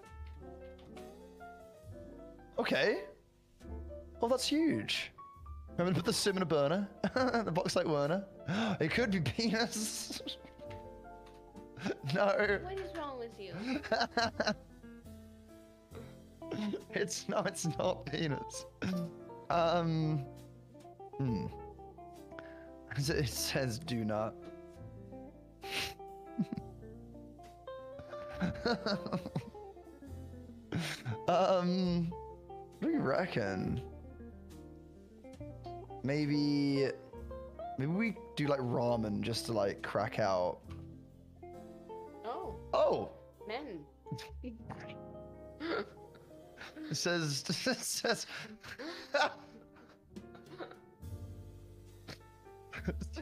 Okay. Oh, that's huge. I'm gonna put the sim in a burner. (laughs) the box like Werner. (gasps) It could be penis. (laughs) (laughs) no. What is wrong with you? (laughs) it's no, it's not penis. Um. Hmm. (laughs) It says do not. um. What do you reckon? Maybe. Maybe we do like ramen just to like crack out. Oh, men. It says (laughs) it says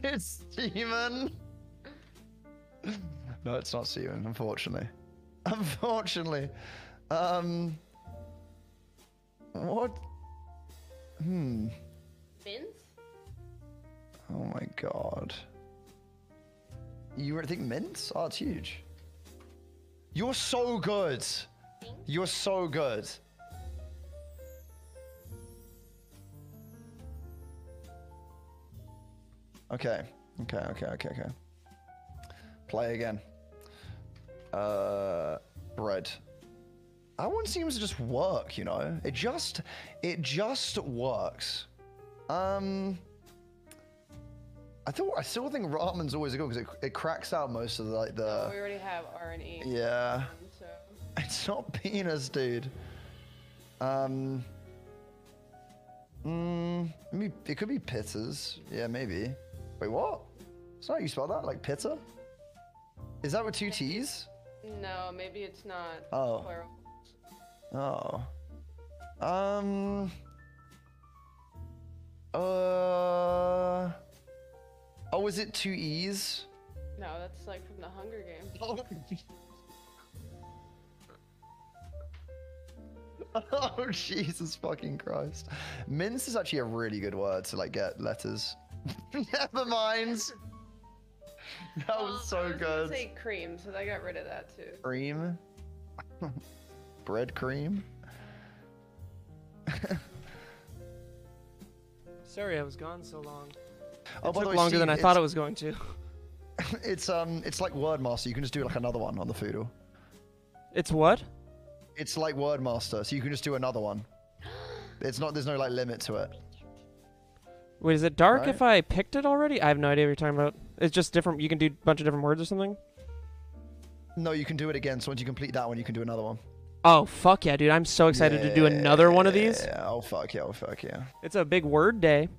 it's semen. No, it's not Steven, unfortunately. Unfortunately. Um what Hmm. Vince? Oh my god. You were think mints? Oh, it's huge. You're so good. You're so good. Okay. Okay, okay, okay, okay. Play again. Uh bread. That one seems to just work, you know? It just it just works. Um I thought I still think ramen's always a good because it, it cracks out most of the, like the we already have R and E. yeah. (laughs) So It's not penis, dude. Um. Mm, maybe it could be pitters. Yeah, maybe. Wait, what? It's not how you spell that? Like pitta? Is that with two T's? no, maybe it's not Oh. plural. Oh. Um. Uh. Oh, is it two E's? No, that's like from the Hunger Games. (laughs) Oh (laughs) Jesus fucking Christ! Mince is actually a really good word to like get letters. (laughs) Never mind. That Well, was so I was gonna good. Say cream, so I got rid of that too. Cream. Bread cream. Sorry, I was gone so long. Oh, it by the took longer Steve, than I thought it was going to. (laughs) It's um, it's like Wordmaster. You can just do like another one on the Foodle. It's what? It's like Wordmaster, so you can just do another one. It's not. There's no like limit to it. Wait, is it dark Right? if I picked it already? I have no idea what you're talking about. It's just different. You can do a bunch of different words or something. No, you can do it again. So once you complete that one, you can do another one. Oh fuck yeah, dude! I'm so excited to do another one of these. Yeah. Oh fuck yeah. Oh fuck yeah. It's a big word day.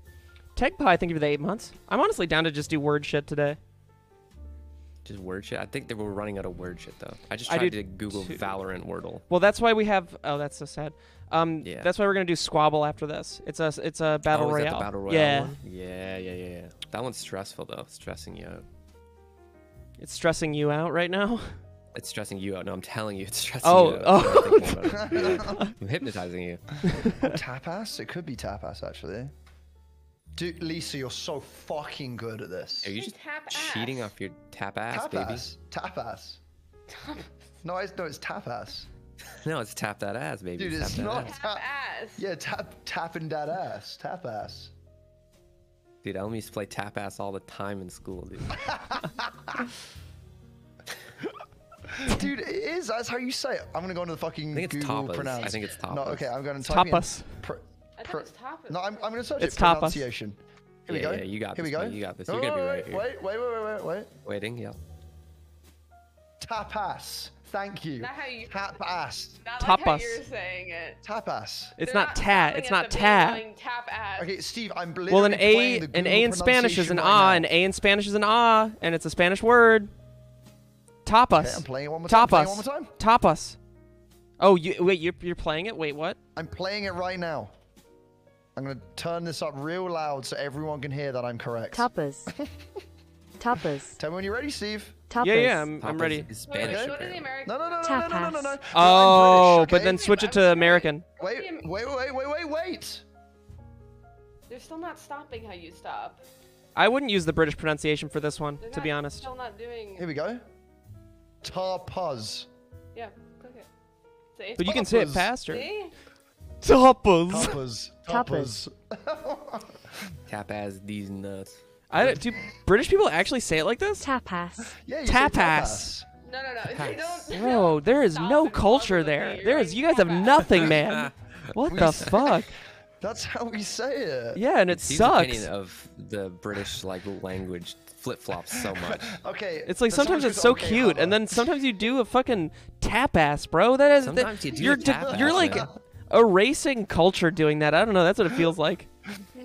Tegpie, thank you for the eight months. I'm honestly down to just do word shit today. Just word shit. I think they were running out of word shit though. I just tried do to Google too. Valorant Wordle. Well, that's why we have. Oh, that's so sad. Um, Yeah. that's why we're gonna do Squabble after this. It's a it's a battle oh, is that royale. the battle royale yeah, one? Yeah, yeah, yeah, yeah. That one's stressful though. Stressing you out. it's stressing you out right now. It's stressing you out. No, I'm telling you, it's stressing Oh, you out. oh. I'm thinking about it. (laughs) I'm hypnotizing you. Oh, tapas? It could be tapas actually. Dude, Lisa, you're so fucking good at this. Are you just Tap cheating ass. off your tap ass, baby? tapas. Tapas. No, I, no, it's tapas. (laughs) No, it's tap that ass, baby. Dude, tap it's not ass. tap. ass. Yeah, tap tapping that ass. Tap ass. Dude, I used to play tap ass all the time in school, dude. (laughs) (laughs) Dude, it is. That's how you say it. I'm gonna go into the fucking I think it's Google tapas. pronounce. I think it's tapas. No, okay, I'm going to type in Tapas. pr- I pr- thought it was tapas. No, I'm, I'm going to search It's it. tapas. Pronunciation. Here we go. yeah, you got Here we go. you got this. Oh, You're gonna be wait, right here. Wait, wait, wait, wait, wait, wait. Waiting, yeah. Tapas. Thank you. Not how you. Tapas. Not like how Tapas. you're saying it. Tapas. It's They're not tat. It's not the tat. beginning, Tap ass. Okay, Steve, I'm Well, an A the an A in Spanish is an pronunciation ah, right an. A in Spanish is an ah, and it's a Spanish word. Tapas. Okay, I'm playing it one more time. Playing it Tapas. one more time. Tapas. Oh, you wait. You're you're playing it. Wait, what? I'm playing it right now. I'm gonna turn this up real loud so everyone can hear that I'm correct. Tapas. (laughs) Tapas. Tell me when you're ready, Steve. Tapas. Yeah, yeah. I'm I'm ready. is Wait, Spanish. go to the. American. No, no, no, no, no, no, no, no, no. Oh, I'm but then switch it to American. Wait, wait, wait, wait, wait, wait. They're still not stopping how you stop. I wouldn't use the British pronunciation for this one, They're to be honest. Still not doing. Here we go. Tarpuz. Yeah. Click it. See? But you can say it faster. See? Tapas. Tapas. Tapas. Tap as these nuts. I don't- do British people actually say it like this? Tapas. Yeah, you say Tapas. No, no, no. They don't. they Bro, there is no culture there. You're There like, is. You guys have nothing, man. (laughs) What We the s- fuck? (laughs) That's how we say it. Yeah, and it Steve's sucks. opinion of the British like language flip flops so much. (laughs) Okay. It's like sometimes it's so "Okay, cute, and then sometimes you do a fucking tap ass, bro. That is. Sometimes that, you do you're a tap you're like man. Erasing culture doing that. I don't know. That's what it feels like.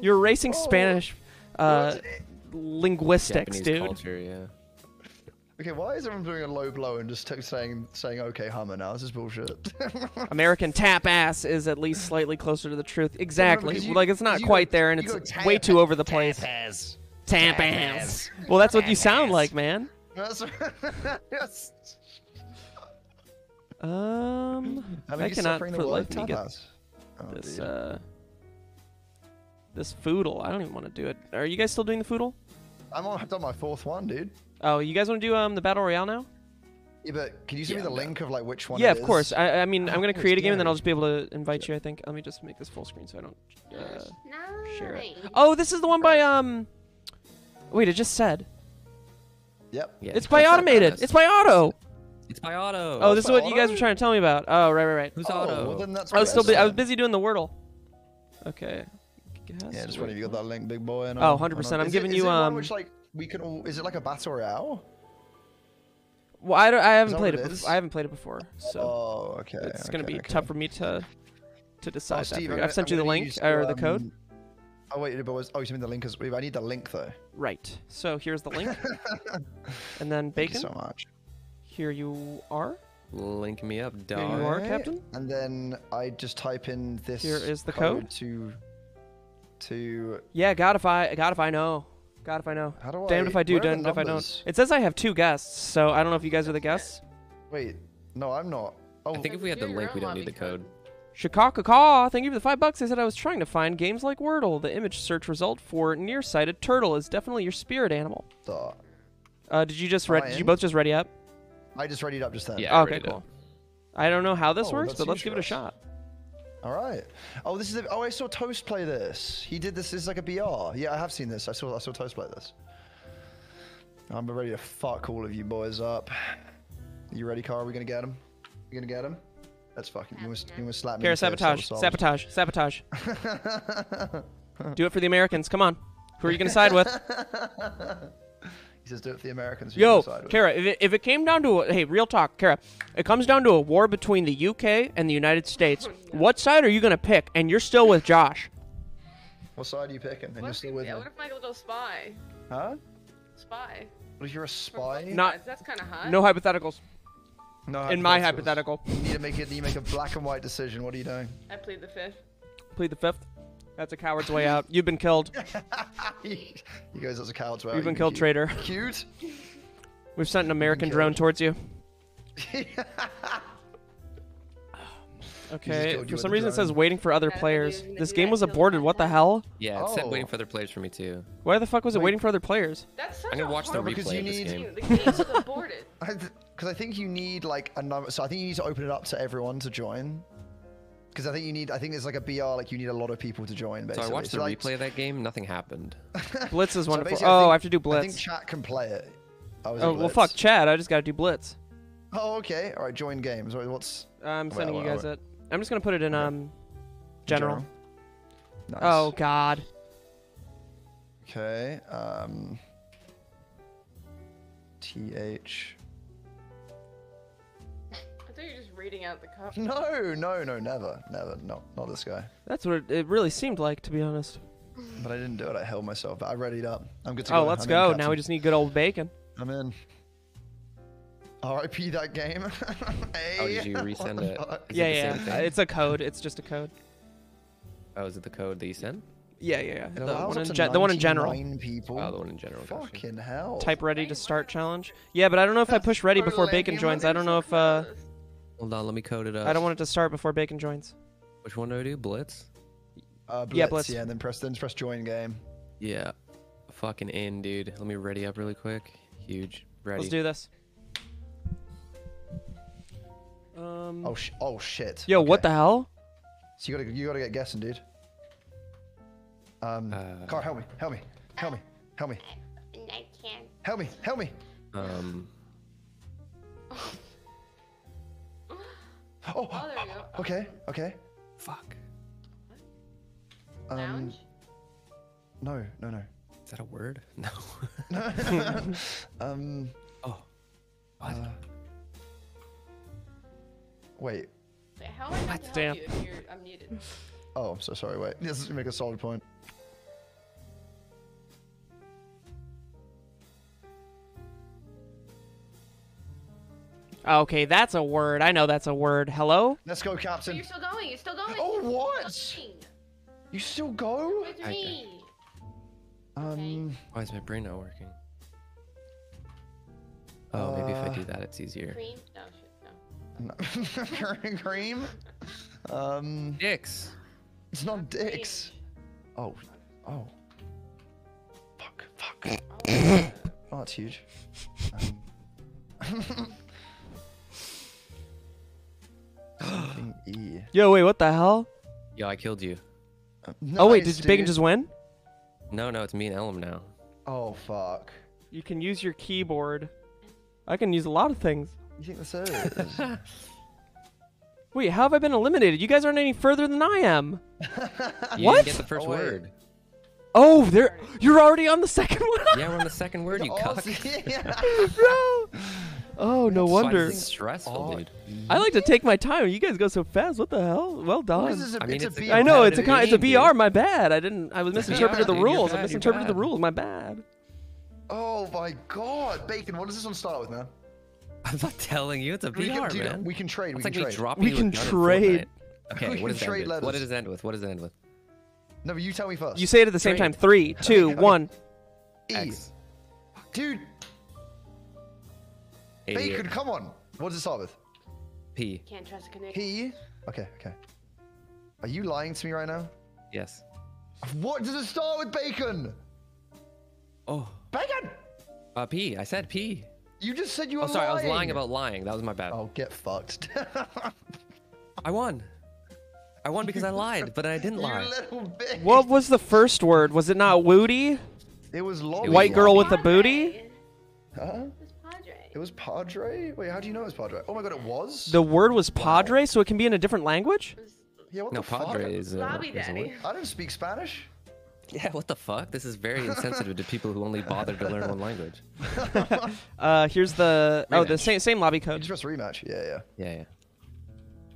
You're erasing Spanish uh, linguistics, Japanese dude. culture, yeah. Okay, why is everyone doing a low blow and just t- saying saying okay Hummer now? This is bullshit. (laughs) American tap ass is at least slightly closer to the truth. Exactly. you- like it's not quite go- there, and it's go way too over the place. Tapas. Tap ass. Well, that's what you sound like, man. That's (laughs) yes. Um, I, I cannot suffering for the the life of me get. Oh, this dude. uh this foodle. I don't even want to do it. Are you guys still doing the foodle? I'm on, I've done my fourth one, dude. Oh, you guys want to do um the battle royale now? Yeah, but can you send me the link of like which one? yeah, it of course. I, I mean, I'm gonna (laughs) create a game and then. I'll just be able to invite you. I think. Let me just make this full screen so I don't uh, share it. Oh, this is the one by um. Wait, it just said Yep. Yeah, it's by automated. It's by auto. It's by auto. Oh, this is by what you guys were trying to tell me about. Oh, right, right, right. Who's Oh, auto? well, then that's I was still. good. Bu- I was busy doing the wordle. Okay. Guess Yeah, just wait. wondering if you got that link, big boy. And Oh, 100%. and. I'm Is giving it, you, is it one um, which like we can all. Is it like a battle royale? Well, I, don't, I haven't played it. it bef- I haven't played it before, so Oh, okay. it's gonna be okay. tough for me to to decide Oh. Steve, for I'm you. I've gonna- sent I'm you the link use or your, the code. um, Oh wait, but was oh you sent me the link as I need the link though. Right. So here's the link, (laughs) and then Thank Baycon. you so much. Here you are. Link me up, Here you are, Captain. And then I just type in this. Here is the code. to. To Yeah, God if I God if I know. God if I know. how do I? Damned if I do, where damned if I don't. numbers? It says I have two guests, so I don't know if you guys are the guests. Wait, no, I'm not. Oh, I think if we had the link, we don't need the code. code. Chicago Caw, thank you for the five bucks. I said I was trying to find games like Wordle. The image search result for nearsighted turtle is definitely your spirit animal. duh. Uh, did you just read? Did you both just ready up? I just readied up just then. Yeah. I okay, read it cool. I don't know how this Oh, works, but let's give it a shot. All right. Oh, this is. A, oh, I saw Toast play this. He did this. This is like a BR. Yeah, I have seen this. I saw. I saw Toast play this. I'm ready to fuck all of you boys up. You ready, Car? Are we gonna get him? You gonna get him? That's fucking. You must. You must slap me. Kara, in the face, sabotage, sabotage, sabotage. (laughs) Do it for the Americans. Come on. Who are you gonna side with? (laughs) solid. he says, "Do it for the Americans." who Yo, you. Kara, if it, if it came down to a, hey, real talk, Kara, it comes down to a war between the UK and the United States. What side are you gonna pick? And you're still with Josh. What side are you picking? And What you're still you- with yeah, me? what if I'm like a little spy? Huh? Spy. What if you're a spy? both Not- That's kind of hot. No hypotheticals. No. In my hypothetical, You need to make it. You make a black and white decision. What are you doing? I plead the fifth. plead the fifth. That's a coward's way out. You've been killed. (laughs) you guys, that's a coward's way. Out. You've out. been killed, cute. traitor. Cute. We've sent an American drone towards you. (laughs) Okay. For some the reason, it says waiting for other players. This game was aborted. What the hell? Yeah, it said Oh. waiting for other players for me too. Why the fuck was it Wait. waiting for other players? That's such I'm gonna a watch the hard because replay you of this need- game. The game's aborted. (laughs) Because I think you need like a number. So I think you need to open it up to everyone to join. Because I think you need. I think there's like a BR. Like you need a lot of people to join. So Basically. I watched the like, replay of that game. Nothing happened. (laughs) Blitz is wonderful. basically, oh, think- I have to do Blitz. I think Blitz. chat can play it. Oh, is Oh, well, fuck Chad. I just got to do Blitz. Oh, okay. All right. Join games. Wait, What's I'm Wait, sending wait, you guys wait. it. I'm just gonna put it in Okay. um general. Nice. Oh God. Okay. Um. Th. Reading out the cup. (laughs) No, no, no, never, never. No, not this guy. That's what it, it really seemed like, to be honest. But I didn't do it. I held myself. I readied up. I'm good to go. Oh, let's I'm in, go. Now Captain. we just need good old Baycon. I'm in. R.I.P. that game. (laughs) Oh, did you resend the it? yeah, it the yeah. same yeah. thing? It's a code. It's just a code. Oh, is it the code that you sent? Yeah, yeah, yeah. The allows one, up in to gen- the one in general. 99 people. Oh, the one in general. gotcha. Fucking hell. Type ready to start challenge. Yeah, but I don't know if I push ready before. Baycon joins. I don't know if Oh, uh, Hold on, let me code it up. I don't want it to start before Baycon joins. Which one do I do? Blitz? Uh, Blitz, Yeah, Blitz. Yeah, and then press then press join game. Yeah. Fucking in, dude. Let me ready up really quick. Huge. Ready. Let's do this. Um. Oh sh oh shit. Yo, what the hell? So you gotta you gotta get guessing, dude. Um, Uh, Car, help me, help me, help me, help me, I can't. help me, help me. Um. (laughs) Oh, Oh, there you go. okay, okay. Fuck. Um, Lounge? no, no, no. Is that a word? (laughs) No. (laughs) um, oh. What? uh, wait. Wait, how am I meant to help Damn. you if you're I'm needed? Oh, I'm so sorry. Wait, this is to make a solid point. Okay, that's a word. I know that's a word. Hello? Let's go, Captain. you're still going. You're still going. Oh, what? You still go? With me. Um, Why is my brain not working? Oh, maybe if I Uh, do that, it's easier. Cream? No, shit, no. (laughs) no. cream. Um, Dicks. it's not dicks. Oh, oh. Fuck, fuck. Oh, Oh, that's huge. Um, something (gasps) E. Yo, wait, what the hell? Yo, I killed you. Uh, oh wait, Nice, did Baycon just win? No, no, it's me and Ellum now. Oh fuck. You can use your keyboard. I can use a lot of things. You think this (laughs) is? Wait, how have I been eliminated? You guys aren't any further than I am. (laughs) You What? didn't get the first Oh, wait. word. Oh, there. You're already on the second (laughs) one. Yeah, we're on the second word, you Oh, cock. yeah. Bro. Oh, no wonder. This is stressful, Oh, dude. I like to take my time. You guys go so fast. What the hell? Well What done. is this? A, I mean, it's, it's a a B. I know it's a competitive con- it's a BR. dude. My bad. I didn't. I was misinterpreted the dude, rules. I bad, you're misinterpreted the rules. My bad. Oh my god, Baycon. What does this one start with, man? I'm not telling you, it's a We VR, can, dude, man. we can trade. it's we like can me trade. We can trade. Okay, We what can does it trade end? What does it end with? What does it end with? No, but you tell me first. You say it at the same Trade. time. Three, two, Okay. (laughs) one. E. X. Dude, 88. Baycon, come on. What does it start with? P. Can't trust a connection. P. Okay, okay. Are you lying to me right now? Yes. What does it start with, Baycon? Oh. Baycon! Uh, P. I said P. You just said you were Oh, sorry. I was lying lying about lying. That was my bad. Oh, get fucked. (laughs) I won. I won because I lied, but I didn't (laughs) you lie. little bitch. What was the first word? Was it not Woody? It was lobby. White girl with a booty? Huh? It's Padre. It was Padre? Wait, how do you know it was Padre? Oh my god, it was? The word was padre, so it can be in a different language? yeah, what No, the fuck? Padre is. Uh, Lobby is a daddy. I don't speak Spanish. Yeah, what the fuck? This is very insensitive to people who only (laughs) bother to learn one language. (laughs) Uh, here's the oh the same same lobby You code. just press rematch. Yeah, yeah. Yeah, yeah.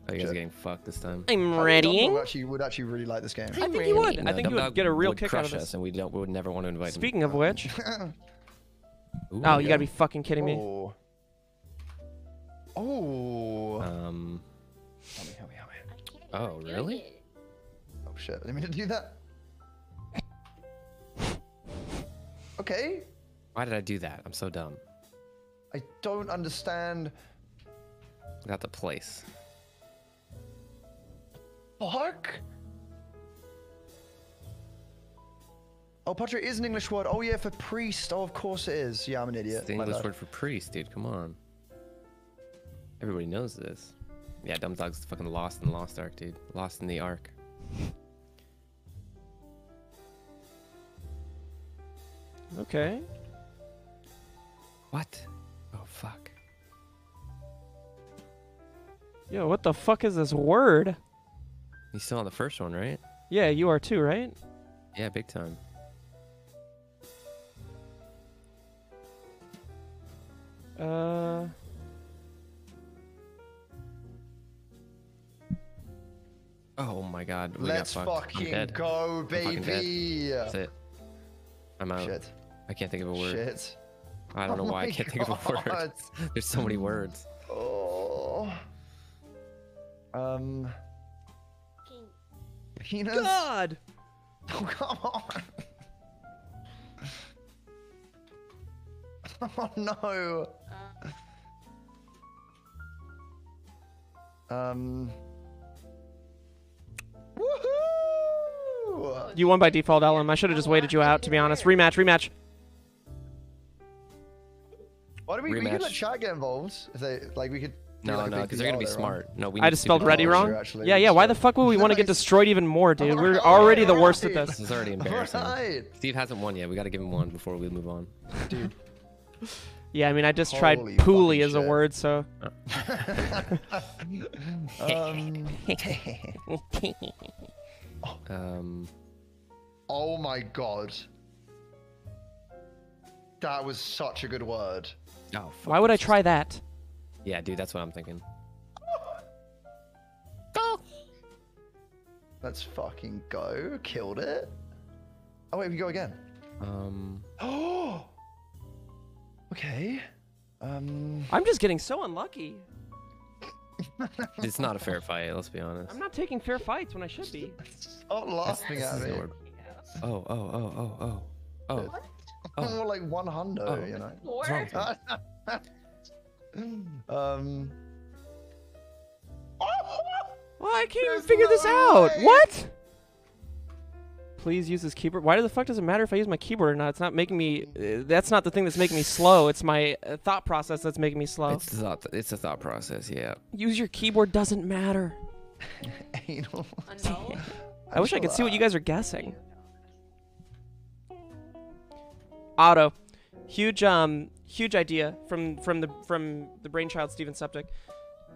Oh, you guys Shit. getting fucked this time. I'm I think ready. Dumbo would actually would actually really like this game. I think you would. I think you would get a real would kick out of crush us, this. and we don't. We would never want to invite Speaking of which, him. (laughs) Ooh, oh, you gotta be fucking kidding me. Oh. Oh. Um. help me, help me, help me. I can't Oh, do really? it. Oh shit! I didn't mean to do that. Okay. Why did I do that? I'm so dumb. I don't understand. Got the place. Fuck. Oh, Padre is an English word. Oh yeah, for priest. Oh, of course it is. Yeah, I'm an idiot. It's the My English bad. word for priest, dude. Come on. Everybody knows this. Yeah, Dumb Dog's fucking lost in the Lost Ark, dude. Lost in the Ark. Okay. What? Oh fuck. Yo, what the fuck is this word? He's still on the first one, right? Yeah, you are too, right? Yeah, big time. Uh. Oh my god. We Let's got fucked. I'm fucking dead. go, fucking baby. That's it. I'm out. Shit. I can't think of a word. Shit. I don't know Oh why I can't think of a word. (laughs) There's so many words. Oh. Um. Penis. God. (laughs) Oh come on. (laughs) Oh no. Um. Woohoo! You won by default, Ellum. I should have just waited you out, to be honest. Rematch, rematch. Why do we, we could let Rematch. chat get involved? If they like, we could. do, No, like, no, because they're gonna be PR there, right? smart. No, we. I just spelled ready Oh, wrong. actually. Yeah, yeah. Why the fuck would we want to get destroyed even more, dude? We're Alright, already the worst at this. This is already (laughs) embarrassing. Alright. Steve hasn't won yet. We got to give him one before we move on. Dude. Yeah, I mean, I just tried Holy pooly fucking as a shit. word, so. um, Um, oh my god. That was such a good word. oh, fuck, Why would I try that? Yeah, dude, that's what I'm thinking. (laughs) Let's fucking go. Killed it. Oh wait, we go again. Um, (gasps) (gasps) Oh. Okay. Um. I'm just getting so unlucky. it's not a fair fight. Let's be honest. I'm not taking fair fights when I should be. Stop laughing at me. the. Oh, oh, oh, oh, oh, oh. Oh. (laughs) More like one hundo, Oh. you know. What's wrong with (laughs) um. Well, I can't even There's figure this no out. way. What? Please use this keyboard. Why the fuck does it matter if I use my keyboard or not? It's not making me. Uh, that's not the thing that's making me slow. It's my uh, thought process that's making me slow. It's the thought. It's a thought process. Yeah. Use your keyboard doesn't matter. (laughs) Anal. (laughs) I wish I could see what you guys are guessing. Otto, huge um huge idea from from the from the brainchild Steven Suptic.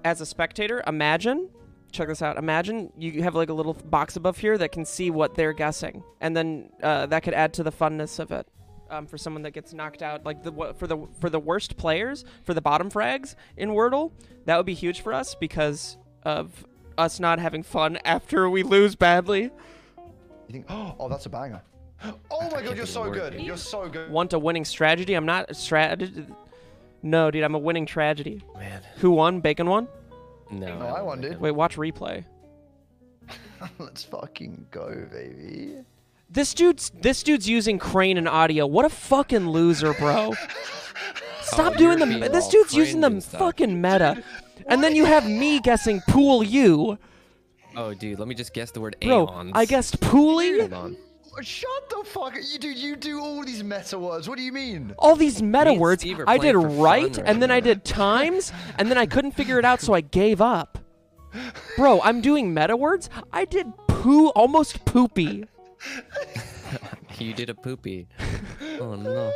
As a spectator, imagine check this out. Imagine you have like a little box above here that can see what they're guessing, and then uh, that could add to the funness of it. Um, for someone that gets knocked out, like the for the for the worst players, for the bottom frags in Wordle, that would be huge for us because of us not having fun (laughs) after we lose badly. You think? (gasps) Oh, that's a banger. (gasps) Oh my god, you're so good. You're so good. want a winning strategy. I'm not a strategy. No, dude, I'm a winning tragedy. Man. Who won? Baycon won? No. No, I won, dude. Wait, watch replay. (laughs) Let's fucking go, baby. This dude's this dude's using crane and audio. What a fucking loser, bro. (laughs) Stop Oh, doing the. This dude's using the fucking meta, and then you have me guessing pool you, Oh, dude, let me just guess the word bro. aeons. I guessed pooly. Hold. Shut the fuck up. You do you do all these meta words. What do you mean? All these meta words. I did playing for fun right, right and then I did times, and then I couldn't figure it out, so I gave up. Bro, I'm doing meta words. I did poo, almost poopy. (laughs) You did a poopy. Oh no.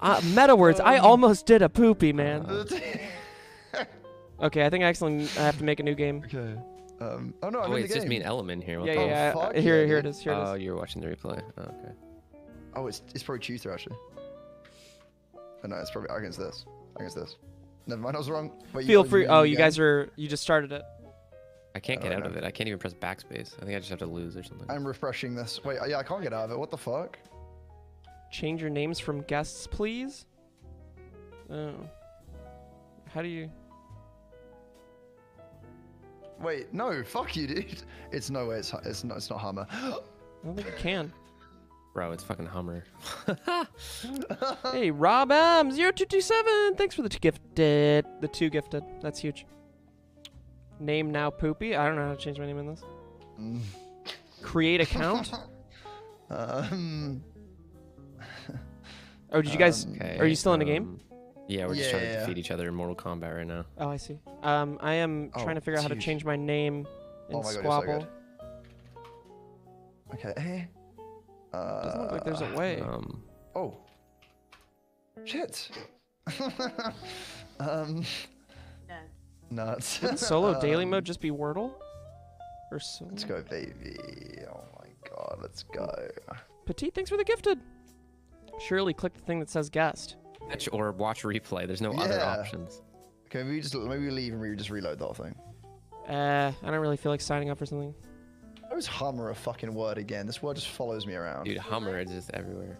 Uh, meta words. I almost did a poopy, man. (laughs) Okay, I think I actually I have to make a new game. okay. Um. Oh no, I'm Oh, wait, in it's the just me and Element here. What Yeah, yeah, Oh, yeah. fuck uh, here, here it dude. is. Here it Oh, you're watching the replay. Oh, okay. Oh, it's it's probably Tutor actually. Oh no, it's probably against this. Against this. Never mind, I was wrong. Wait, Feel guys free. in Oh, you game? guys are. You just started it. I can't Oh, get I out of it. I can't even press backspace. I think I just have to lose or something. I'm refreshing this. Wait, yeah, I can't get out of it. What the fuck? Change your names from guests, please. Oh. How do you? Wait, no, fuck you, dude. It's no way. It's hu- it's not. It's not Hammer. I don't think you can. Bro, it's fucking Hummer. (laughs) hey, Rob M zero two two seven. Thanks for the two gifted. The two gifted. That's huge. Name now poopy. I don't know how to change my name in this. Mm. Create account. (laughs) um. Oh, did you guys? Um, Okay. Are you still in the game? Yeah, we're just trying to defeat each other in Mortal Kombat right now. Oh, I see. Um, I am Oh, trying to figure out how to huge. change my name in Oh my god, so Squabble. Okay. Uh, Doesn't look like there's a way. Um, Oh. Shit. (laughs) um. Nuts. Wouldn't solo (laughs) daily Um, mode just be Wordle? Or solo? Let's go, baby. Oh my god, let's go. Petite, thanks for the gifted. Surely click the thing that says guest. Watch or watch replay. There's no other options. Okay, maybe we just maybe we leave and we just reload the whole thing. Uh, I don't really feel like signing up for something. Why was Hummer a fucking word again? This word just follows me around. Dude, Hummer is just everywhere.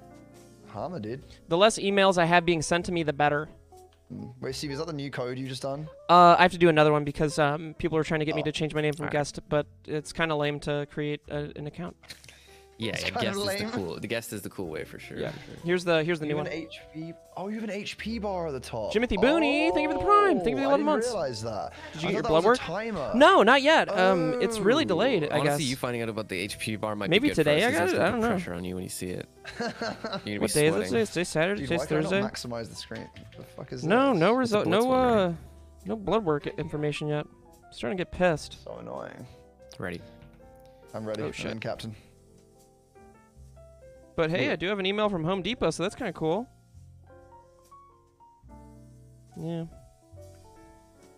Harmer, dude. The less emails I have being sent to me, the better. Wait, Steve, is that the new code you just done? Uh, I have to do another one because um, people are trying to get me Oh. to change my name from Alright. guest, but it's kind of lame to create a, an account. Yeah, It's yeah kinda guest is the cool. The guest is the cool way for sure. Yeah. for sure. Here's the here's the You new have one. an HP. Oh, you have an HP bar at the top. Jimothy Booney, thank you for the prime. Thank you for the Oh, 11 I months. didn't realize that. Did you I get your blood work? timer. No, not yet. Um, it's really delayed. I Honestly, guess. you finding out about the HP bar might Maybe be good today, for I us, 'cause got it, I don't know. pressure on you when you see it. (laughs) You're What be day is it? sweating. today? Today's Saturday. Dude, Today's why can I Thursday. not maximize the screen? The fuck is No, this? no It's a result. No uh, no blood work information yet. I'm starting to get pissed. So annoying. Ready. I'm ready. Oh, I'm in, Captain. But hey, I do have an email from Home Depot, so that's kind of cool. Yeah.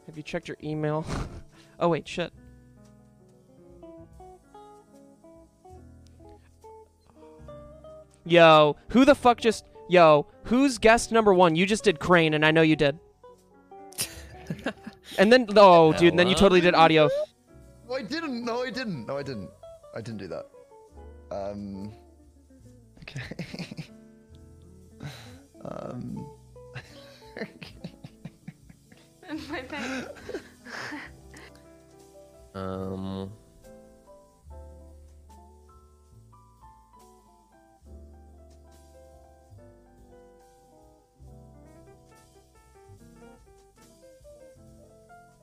Have you checked your email? (laughs) oh wait, shit. Yo, who the fuck just? Yo, who's guest number one? You just did Crane, and I know you did. (laughs) and then, oh, dude, and then you totally did audio. No, I didn't. No, I didn't. No, I didn't. I didn't do that. Um. Okay. um. My bad. Um.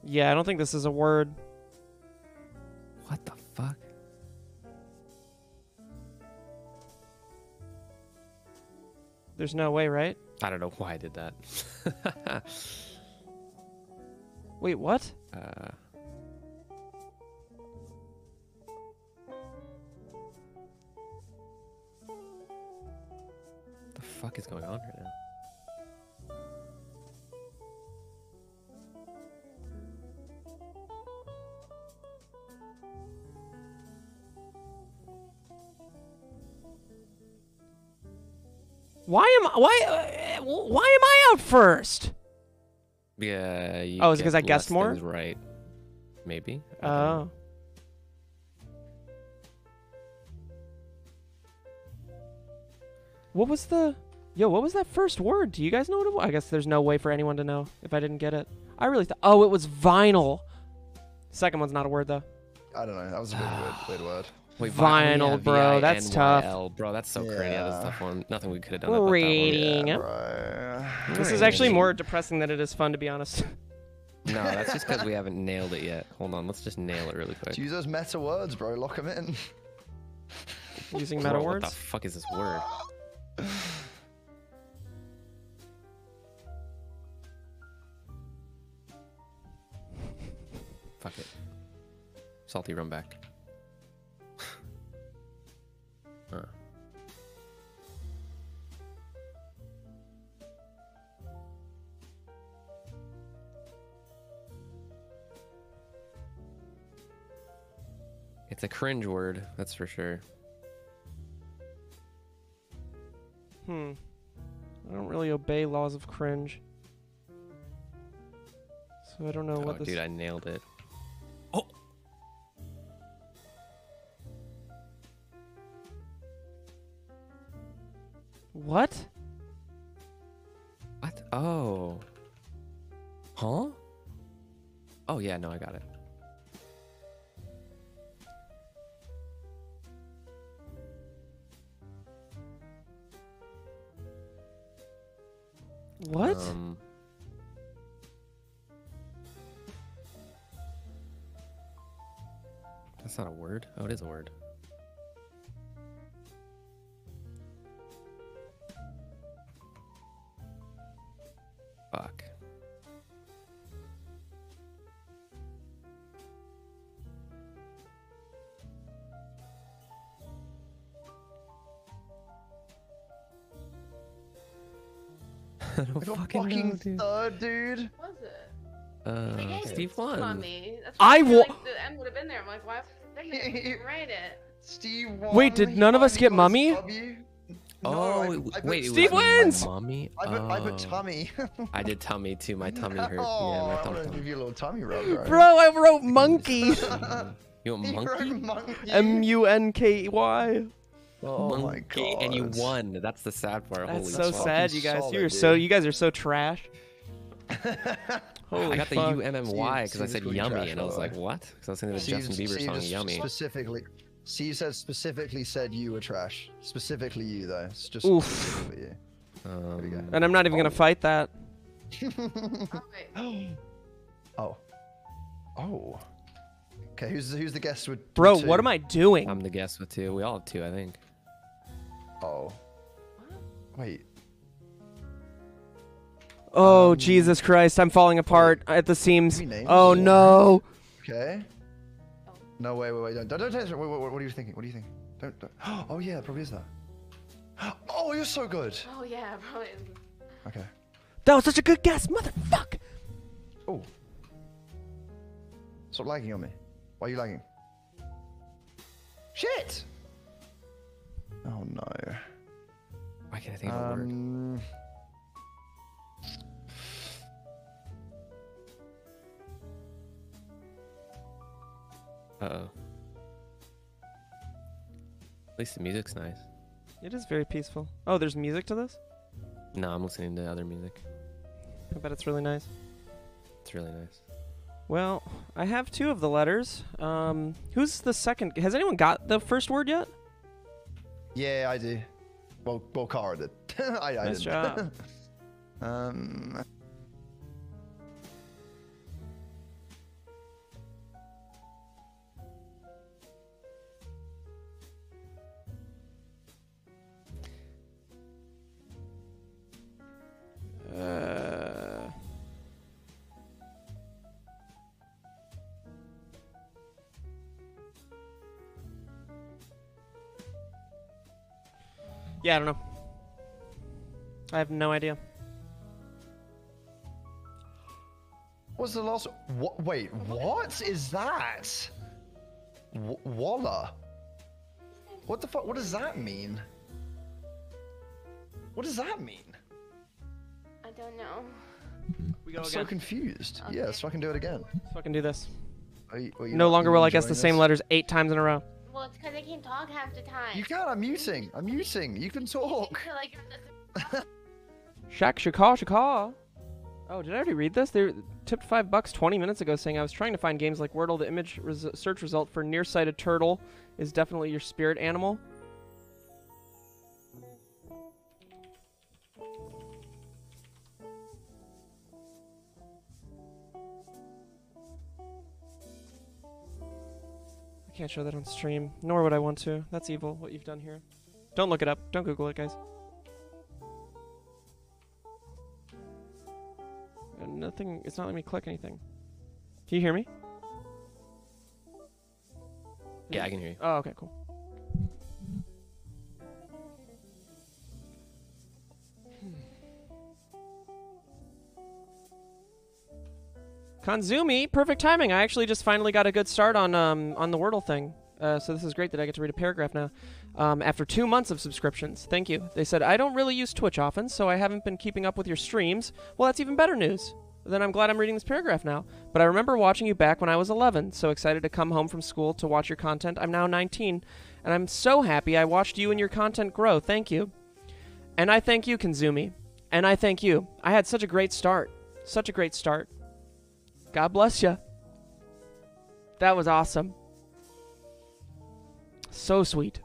Yeah, I don't think this is a word. What the fuck? There's no way, right? I don't know why I did that. (laughs) Wait, what? uh, the fuck is going on right now? Why am I? Why? Uh, why am I out first? Yeah. You Oh, is it 'cause get I guessed less more? Right. Maybe. I don't. Oh. What was the? Yo, what was that first word? Do you guys know what it was? I guess there's no way for anyone to know if I didn't get it. I really thought. Oh, it was vinyl. Second one's not a word though. I don't know. That was a weird, weird, weird word. Wait, vi- Vinyl, yeah, bro, that's tough. Bro, that's so crazy. Yeah, that's a tough one. Nothing we could have done. about that. Rating. Yeah. This is actually more depressing than it is fun, to be honest. (laughs) No, that's just because we haven't nailed it yet. Hold on, let's just nail it really quick. Use those meta words, bro. Lock them in. Using Bro, words? What the fuck is this word? (sighs) Fuck it. Salty run back. It's a cringe word, that's for sure. Hmm. I don't really obey laws of cringe. So I don't know Oh, what this. dude, I nailed it. Oh! What? What? Oh. Huh? Oh, yeah, no, I got it. What? Um, that's not a word. Oh, it is a word. Fuck. (laughs) I don't I got fucking, fucking know, dude. third, dude. Was it? Uh, Steve won. Mummy. That's I why feel wa- like the M would have been there. I'm like, why? They (laughs) didn't write it. Steve won. Wait, did none of us get mummy? W. Oh, I, wait, I put, wait, Steve wins! my Mommy. I put, I put Oh. tummy. (laughs) I did tummy too. My tummy hurt. oh, yeah, my I'm tum gonna give you a little tummy rub, bro. Bro, I wrote monkey. You want wrote monkey? monkey. M U N K Y. Oh One my game And you won. That's the sad part. That's Holy so fuck. sad, you guys. solid, You're so dude. you guys are so trash. (laughs) Holy I got the. UMMY because I said yummy, and I was like, what? Because I was thinking of the Justin Bieber song "Yummy." Specifically, Steve says specifically said you were trash. Specifically you though. It's just Oof. specifically you. There go. Um, And I'm not even gonna fight that. (gasps) Oh. Oh. Okay, who's who's the guest with? Bro, with what am I doing? I'm the guest with two. We all have two, I think. Oh. Wait. Oh um, Jesus Christ! I'm falling apart at the seams. Give me names. Oh no! Okay. No, wait, wait, wait. Don't, don't, don't, don't wait, wait, wait, what are you thinking? What are you thinking? Don't, don't. (gasps) Oh, yeah, probably is that. (gasps) Oh, you're so good. Oh yeah, (laughs) probably. Okay. That was such a good guess, motherfuck! Oh. Stop lagging on me. Why are you lagging? Shit! Oh, no. Why can't I think of a word? Um, Uh oh. At least the music's nice. It is very peaceful. Oh, there's music to this. No, I'm listening to other music. I bet it's really nice. It's really nice. Well, I have two of the letters. Um, who's the second? Has anyone got the first word yet? Yeah, I do. Well, well, Cara did. (laughs) I, I Nice didn't. job. (laughs) um, yeah, I don't know. I have no idea. what's the last? What? Wait, what is that? W- Walla. What the fuck? What does that mean? What does that mean? I don't know. We go I'm so confused. Yeah, so I can do it again. So I can do this. Are you- are you No longer will I guess the same this? letters eight times in a row. Well, it's because I can't talk half the time. You can. I'm muting. I'm muting. You can talk. I (laughs) feel like you're Shak Shaka Shaka. Oh, did I already read this? They tipped five bucks 20 minutes ago saying I was trying to find games like Wordle. The image res- search result for nearsighted turtle is definitely your spirit animal. Can't show that on stream, nor would I want to. That's evil, what you've done here. Don't look it up. Don't Google it, guys. And nothing. It's not letting me click anything. Can you hear me? Yeah, I can hear you. Oh, okay, cool. Konzumi, perfect timing. I actually just finally got a good start on um on the Wordle thing. Uh, so this is great that I get to read a paragraph now. Um, after two months of subscriptions, thank you. They said I don't really use Twitch often, so I haven't been keeping up with your streams. Well, that's even better news. Then I'm glad I'm reading this paragraph now. But I remember watching you back when I was 11. So excited to come home from school to watch your content. I'm now 19, and I'm so happy I watched you and your content grow. Thank you. And I thank you, Konzumi. And I thank you. I had such a great start. Such a great start. God bless you. That was awesome. So sweet.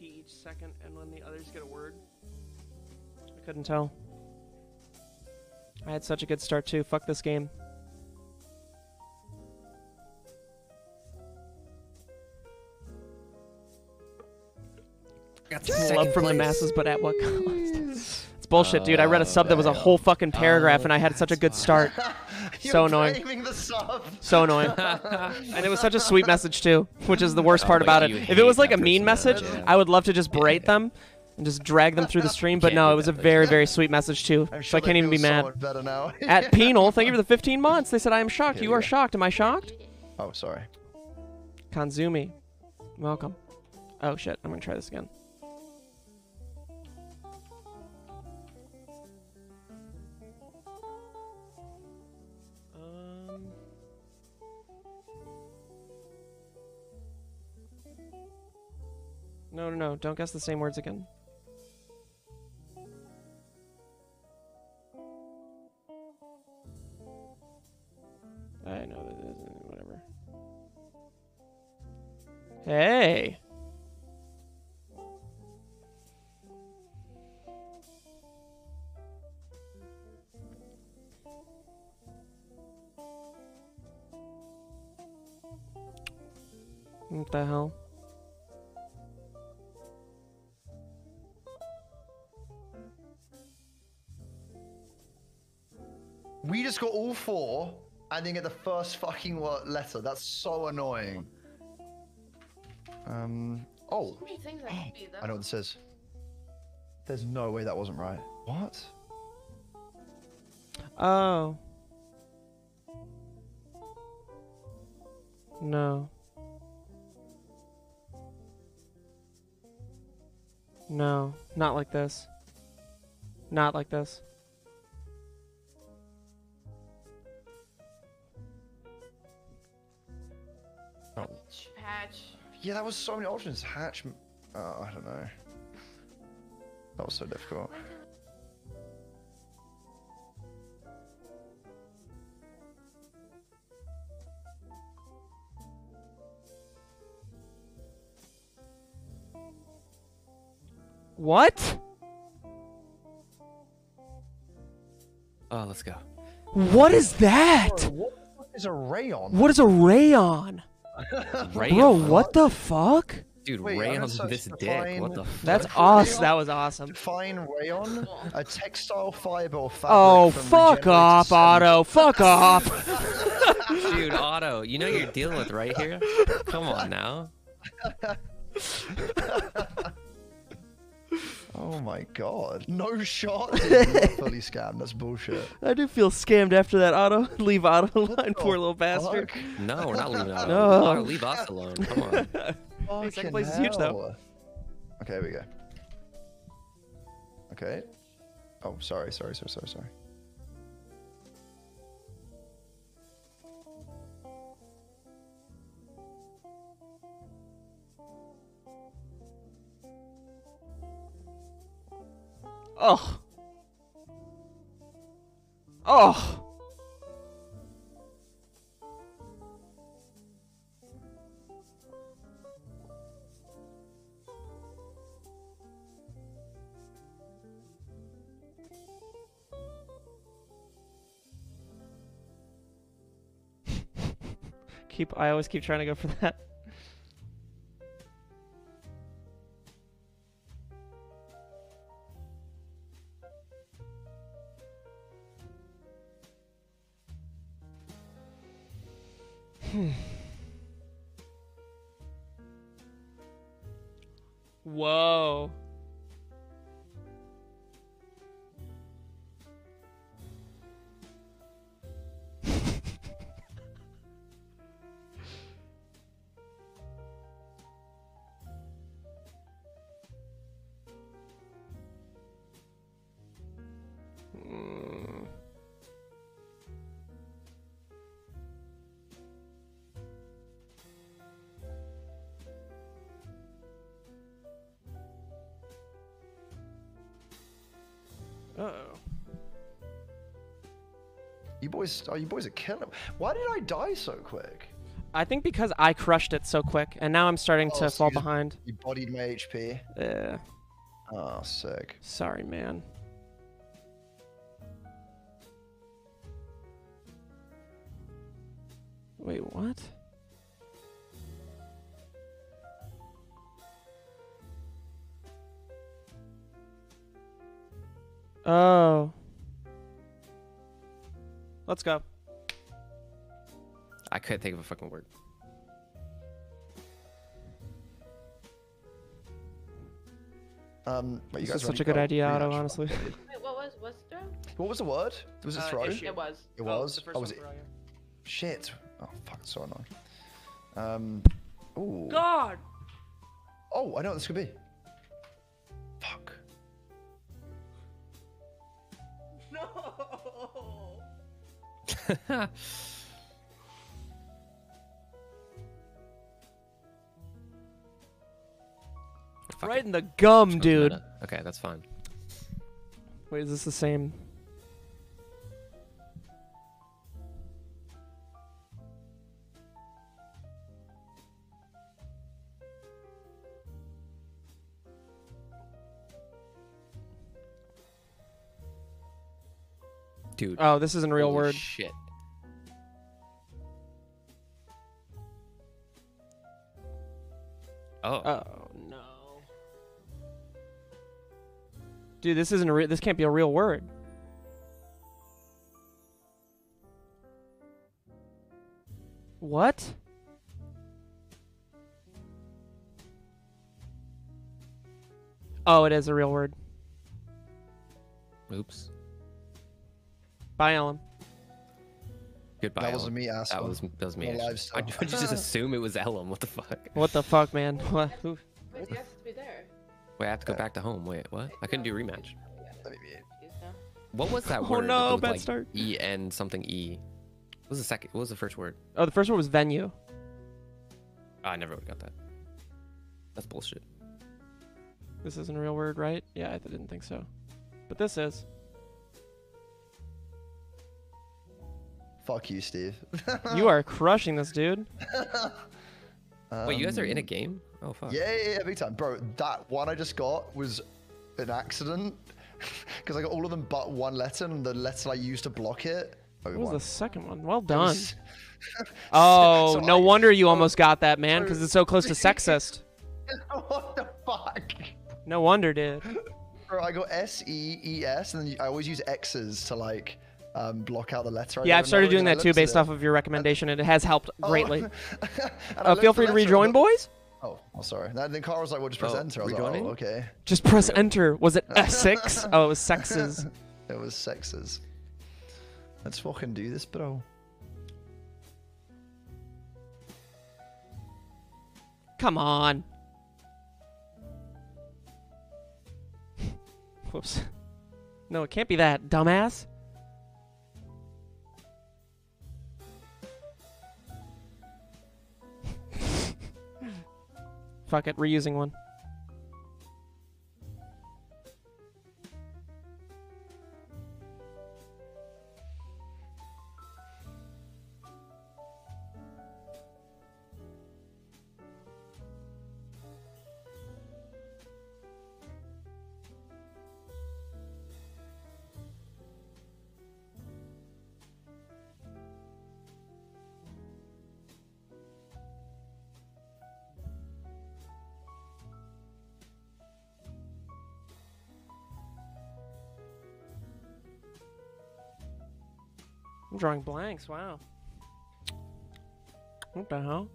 Lose each second, and when the others get a word. I couldn't tell. I had such a good start too. Fuck this game. Got Love from the masses, but at what cost? (laughs) It's bullshit, dude. I read a sub that was a whole fucking paragraph, and I had such a good start. (laughs) (laughs) You're so annoying. the the sub. So annoying. (laughs) and it was such a sweet message too, which is the worst Oh, part about it. If it was like a mean message, that much. I would love to just berate them and just drag them through the stream. But no, it was a very, very sweet message too. I'm So I can't even be mad. better now. (laughs) At Penal, thank you for the 15 months. They said I am shocked. Here You are go. shocked. Am I shocked? Oh, sorry. Kanzumi, welcome. Oh shit, I'm gonna try this again. No, no, no! Don't guess the same words again. I know that isn't. Whatever. Hey. What the hell? We just got all four and then get the first fucking letter. That's so annoying. Um. Oh, So many things that could be. (gasps) I know what this is. There's no way that wasn't right. What? Oh. No. No, not like this. Not like this. Patch. Patch. Yeah, that was so many options. Hatch. Oh, I don't know. That was so difficult. What? Oh, let's go. What is that? What is what the fuck is a rayon? What is a rayon? (laughs) Rayon. Bro, what the fuck? Dude, Wait, I'm Ray gonna search this the dick. What the fuck? That's awesome. That was awesome. Define rayon, a textile fiber or fabric. Oh, from fuck regenerated off, cells. Otto. (laughs) Fuck off. Dude, Otto, you know what you're dealing with right here? Come on now. (laughs) Oh my god. No shot. Dude, you got (laughs) fully scammed. That's bullshit. I do feel scammed after that, Otto. (laughs) Leave Otto alone, the poor little bastard. Fuck. No, we're not leaving Otto. (laughs) No. Otto, leave us alone. Come on. Hey, second Fucking place is huge, though. Okay, here we go. Okay. Oh, sorry, sorry, sorry, sorry, sorry. Oh. Oh. keep I always keep trying to go for that. Whoa. Uh-oh. You boys, oh, you boys are killing. Why did I die so quick? I think because I crushed it so quick, and now I'm starting Oh, to so fall you behind. You bodied my HP. Yeah. Oh, sick. Sorry, man. Wait, what? Oh. Let's go. I couldn't think of a fucking word. Um, wait, you This guys is such a good for idea, rematch? Otto, honestly. (laughs) Wait, what was what's throw? What was the word? Was it Uh, throw? issue. It was. It Oh, was. the first oh, was it? for, yeah. Shit. Oh fuck, it's so annoying. Um. Ooh. God. Oh, I know what this could be. Right it. in the gum, dude. meta. Okay, that's fine. Wait, is this the same? Dude. Oh, this isn't a real holy word. Shit. Oh. Oh no. Dude, this isn't a re- this can't be a real word. What? Oh, it is a real word. Oops. Bye, Ellum. Goodbye. That wasn't Ellum. me, That asshole. was that was me. I'm alive actually. still. Why'd you just (laughs) assume it was Ellum? What the fuck? What the fuck, man? (laughs) What? Who- Wait, you have to be there. Wait, I have to go uh, back to home. Wait, what? I couldn't do rematch. Let me be. Excuse me. What was that (laughs) oh, word? Oh no, with, bad like, start. E and something E. What was the second? What was the first word? Oh, the first word was venue. Oh, I never would have got that. That's bullshit. This isn't a real word, right? Yeah, I didn't think so. But this is. Fuck you, Steve. (laughs) You are crushing this, dude. (laughs) Wait, you guys are in a Um, game? Oh fuck. Yeah, yeah, yeah, big time, bro. That one I just got was an accident (laughs) because I got all of them but one letter, and the letter I used to block it. Oh, What was one. the second one? Well done. was- Oh, so no I- wonder you oh, almost got that, man, because it's so close to sexist. what the fuck? No wonder, dude. Bro, I got S E E S, and then I always use X's to like um, block out the letter. I Yeah, I've started doing that too, based off of your recommendation, and it has helped Oh. greatly. (laughs) And I Uh, feel free to rejoin, I boys. Oh, oh, sorry. Then then Carl was like, "Well, just press Oh, enter." I was like, rejoining? "Oh, okay." Just press enter. Was it (laughs) S6? oh, it was sexes. (laughs) It was sexes. Let's fucking do this, bro. Come on. Whoops. No, it can't be that, dumbass. Fuck it, reusing one. Drawing blanks, wow. What the hell?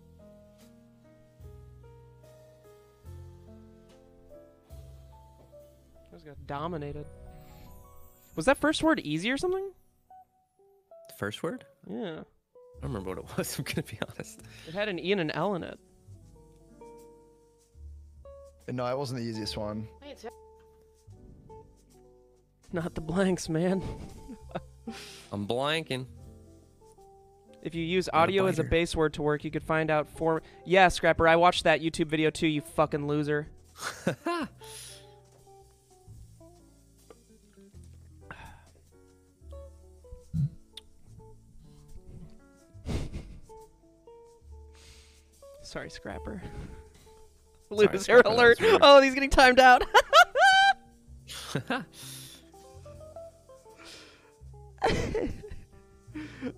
I just got dominated. Was that first word easy or something? The first word? Yeah. I don't remember what it was. (laughs) I'm gonna be honest. It had an E and an L in it. Uh, no, it wasn't the easiest one. Wait, Not the blanks, man. I'm blanking. If you use audio as a base word to work, you could find out for. Yeah, Scrapper, I watched that YouTube video too. You fucking loser. (laughs) Sorry, Scrapper. Sorry, Loser Scrapper, alert! Oh, he's getting timed out. (laughs) (laughs)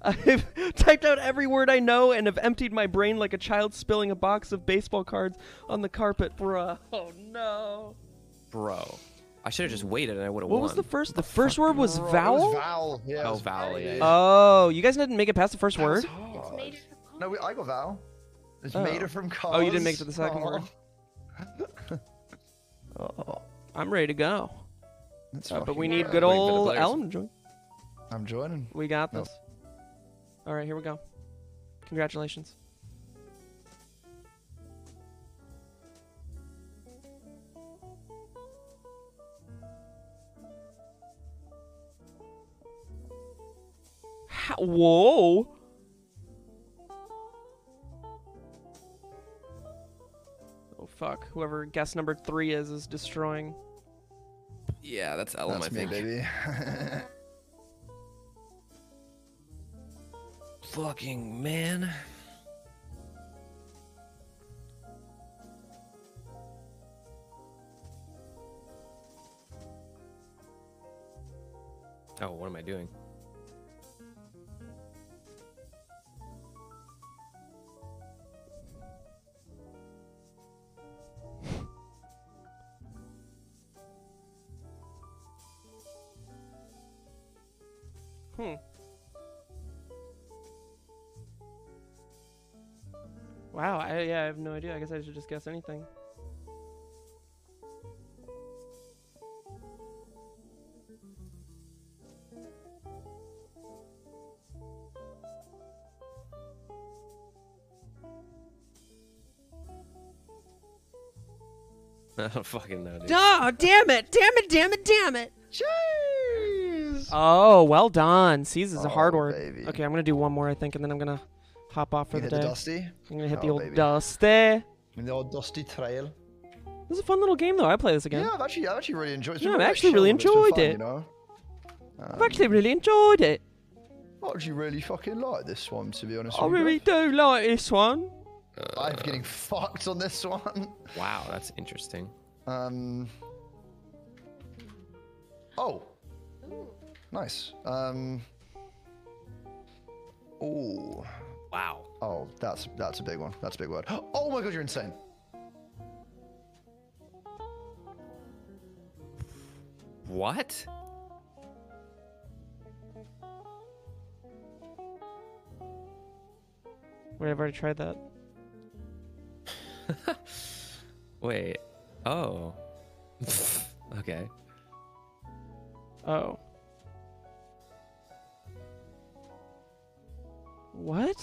I've (laughs) typed out every word I know and have emptied my brain like a child spilling a box of baseball cards on the carpet, bruh. Oh no. Bro. I should have just waited and I would have What won. was the first? The first word was Bro, it vowel? was vowel. Yeah. it Oh, was vowel, yeah, yeah. Oh, you guys didn't make it past the first word? It's made it for No, we, I go Val. It's Oh. made it from cars. Oh, you didn't make it to the second Aw. word. (laughs) Oh, I'm ready to go. that's Uh, but we need good. good Waiting for the old players. Elm to join. I'm joining. We got No. this. All right, here we go. Congratulations. How, whoa. Oh fuck! Whoever guest number three is is destroying. Yeah, that's Ellum, That's I me, think. baby. (laughs) (laughs) Fucking man. Oh, what am I doing? Hmm. Wow. I, yeah, I have no idea. I guess I should just guess anything. (laughs) I don't fucking know, dude. Oh, damn it! Damn it! Damn it! Damn it! Jeez. Oh, well done. Seize is a hard Oh, word. baby. Okay, I'm gonna do one more, I think, and then I'm gonna hop off for the hit the dusty. I'm gonna hit the Oh, old baby. dusty. In the old dusty trail. This is a fun little game, though. I play this again. Yeah, I've actually, I've actually really enjoyed. It's Yeah, I've actually really chill, it's been enjoyed fun, it. You know. I've actually really enjoyed it. I actually really fucking like this one, to be honest. I with really bruv. do like this one. I'm getting fucked on this one. Wow, that's interesting. Um. Oh, nice. Um. Oh. Wow. Oh, that's that's a big one. That's a big word. (gasps) Oh my god, you're insane. What? Wait, I've already tried that. (laughs) Wait. Oh. (laughs) okay. Oh. What?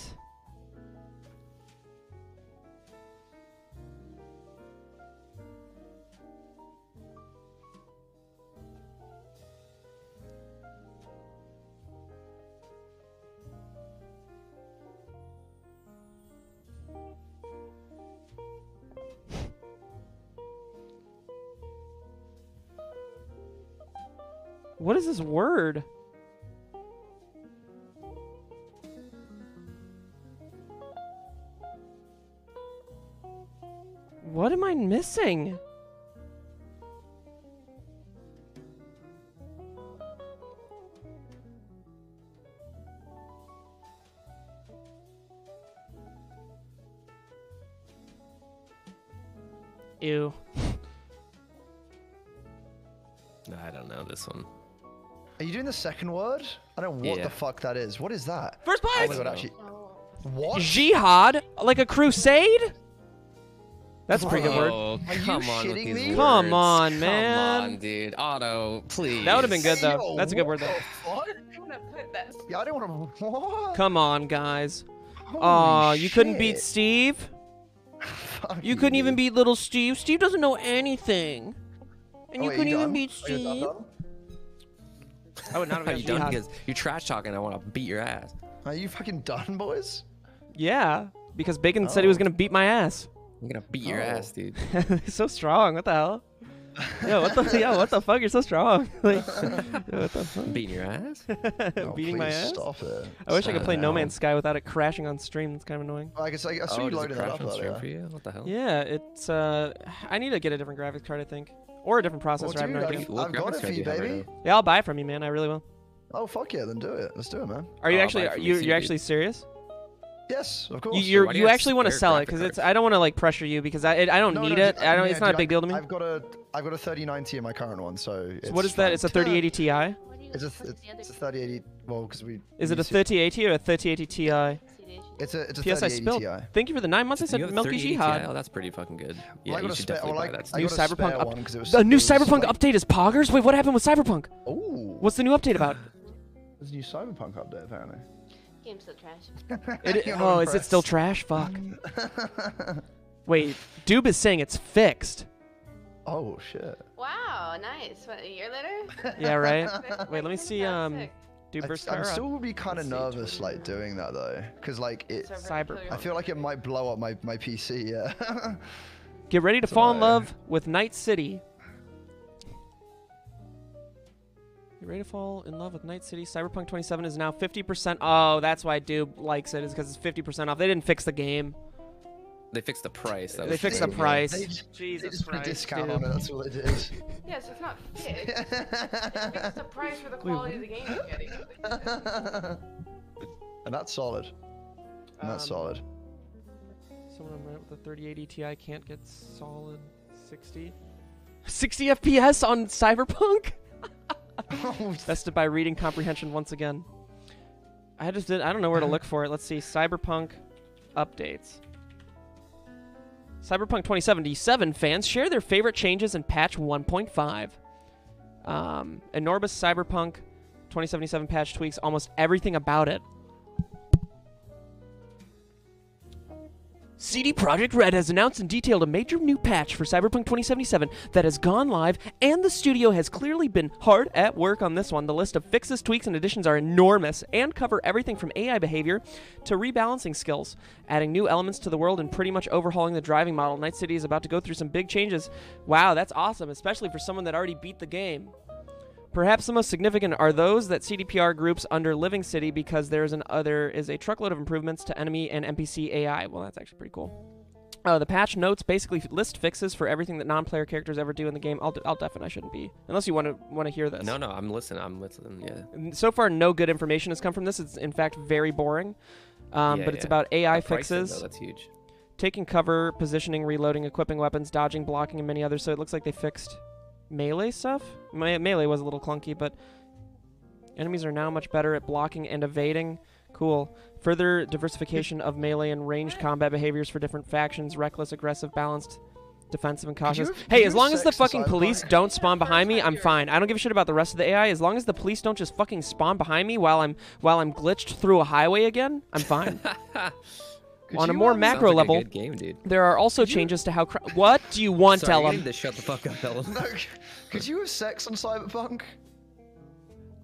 What is this word? What am I missing? Ew. I don't know this one. Are you doing the second word? I don't know what Yeah. the fuck that is. What is that? First Oh place! my god, actually. Oh. What? Jihad? Like a crusade? That's a pretty good word. Oh, Are you come on with shitting these me? words. Come on, man. Come on, dude. Otto, please. That would have been good, though. Yo, That's a good word, though. the fuck? I'm gonna put that. Yeah, I don't want to. What? Come on, guys. Holy Aw, you couldn't beat. Steve? Fuck You couldn't even beat little Steve? Steve doesn't know anything. And Oh, you wait, couldn't even done? beat Are you done, Steve? (laughs) done? I would not Are have you done? jihad. Because you're trash talking. I want to beat your ass. Are you fucking done, boys? Yeah, because Baycon said he was Oh. gonna beat my ass. I'm gonna beat your Oh. ass, dude. (laughs) He's so strong. What the hell? (laughs) Yo, what the yo, what the fuck? You're so strong. like, yo, what the fuck? Beating your ass? Oh, Beating my please ass. Stop it. I wish I could play. No Man's Sky without it crashing on stream. That's kind of annoying. I guess I, I saw oh, you does it loading up on stream earlier. for you? What the hell? Yeah, it's uh, I need to get a different graphics card, I think, or a different Well, processor. I have no idea. I've got graphics it for do you, you baby. Yeah, I'll buy it from you, man. I really will. Oh fuck yeah, then do it. Let's do it, man. Are you Oh, actually are you you, you actually serious? Yes, of course. You you're, Why you you actually want to sell it because it's? I don't want to like pressure you because I it, I don't No, need no, it. dude, I don't. yeah, It's not a dude, big deal to me. I've got a I've got a 3090 in my current one, so. So what is that? It's a 3080 Ti. It's a th- it's, it's a 3080. Well, because we. Is it a use 3080 or a 3080 Ti? See. It's a it's a PS I spilled. Ti. Thank you for the nine months. I said you have a Milky Jihad. Oh, that's pretty fucking good. Well, Yeah, I you a should spare- definitely well, buy that. New a Cyberpunk up- one 'cause it was- The new Cyberpunk like- update is poggers. Wait, what happened with Cyberpunk? Oh. What's the new update about? (laughs) There's a new Cyberpunk update apparently. Game's still trash. (laughs) (laughs) It, oh, not is it still trash? Fuck. Wait, Doob is saying it's fixed. Oh shit. Wow, nice. What, a year later? Yeah, right. Wait, let me see. That's Um, sick. Doob I'd, versus I'm Kara. still would be kind of nervous like doing that though, because like it. So Cyber- I feel like it might blow up my my PC. Yeah. (laughs) Get ready to fall in love with Night City. Get ready to fall in love with Night City. Cyberpunk 27 is now 50%. Oh, that's why Doob likes it, is because it's 50% off. They didn't fix the game. They fixed the price. That They was fixed the price. They just, they Jesus just put a Christ, discount dude. on it. That's all they did. Yeah, so it's not fixed. it's (laughs) the price for the quality of the game you're getting. (laughs) and that's solid. And that's Um, solid. Someone on Reddit with a 3080 Ti can't get solid 60. 60 FPS on Cyberpunk? (laughs) Bested by reading comprehension once again. I just did. I don't know where to look for it. Let's see. Cyberpunk updates. Cyberpunk 2077 fans share their favorite changes in patch 1.5. Um, enormous Cyberpunk 2077 patch tweaks almost everything about it. CD Projekt Red has announced and detailed a major new patch for Cyberpunk 2077 that has gone live, and the studio has clearly been hard at work on this one. The list of fixes, tweaks, and additions are enormous and cover everything from AI behavior to rebalancing skills, adding new elements to the world and pretty much overhauling the driving model. Night City is about to go through some big changes. Wow, that's awesome, especially for someone that already beat the game. Perhaps the most significant are those that CDPR groups under Living City because there's an other is a truckload of improvements to enemy and NPC AI. Well, that's actually pretty cool. Uh, the patch notes basically list fixes for everything that non-player characters ever do in the game. I'll, I'll definitely I shouldn't be unless you want to want to hear this. No, no, I'm listening. I'm listening. Yeah. So far, no good information has come from this. It's in fact very boring. Um, Yeah, but it's about AI pricing, fixes, though, that's huge. taking cover, positioning, reloading, equipping weapons, dodging, blocking, and many others. So it looks like they fixed melee stuff. Me- melee was a little clunky, but enemies are now much better at blocking and evading. Cool. Further diversification of melee and ranged combat behaviors for different factions: reckless, aggressive, balanced, defensive, and cautious. have- could hey, as long as the fucking police Cyberpunk? don't spawn behind me, I'm fine. I don't give a shit about the rest of the AI. As long as the police don't just fucking spawn behind me while I'm while I'm glitched through a highway again, I'm fine. (laughs) Could On a more um, macro like level, game, dude. there are also changes to how. Cr- what do you want, Sorry, you need to shut the fuck up, Ellum. (laughs) No, could you have sex on Cyberpunk?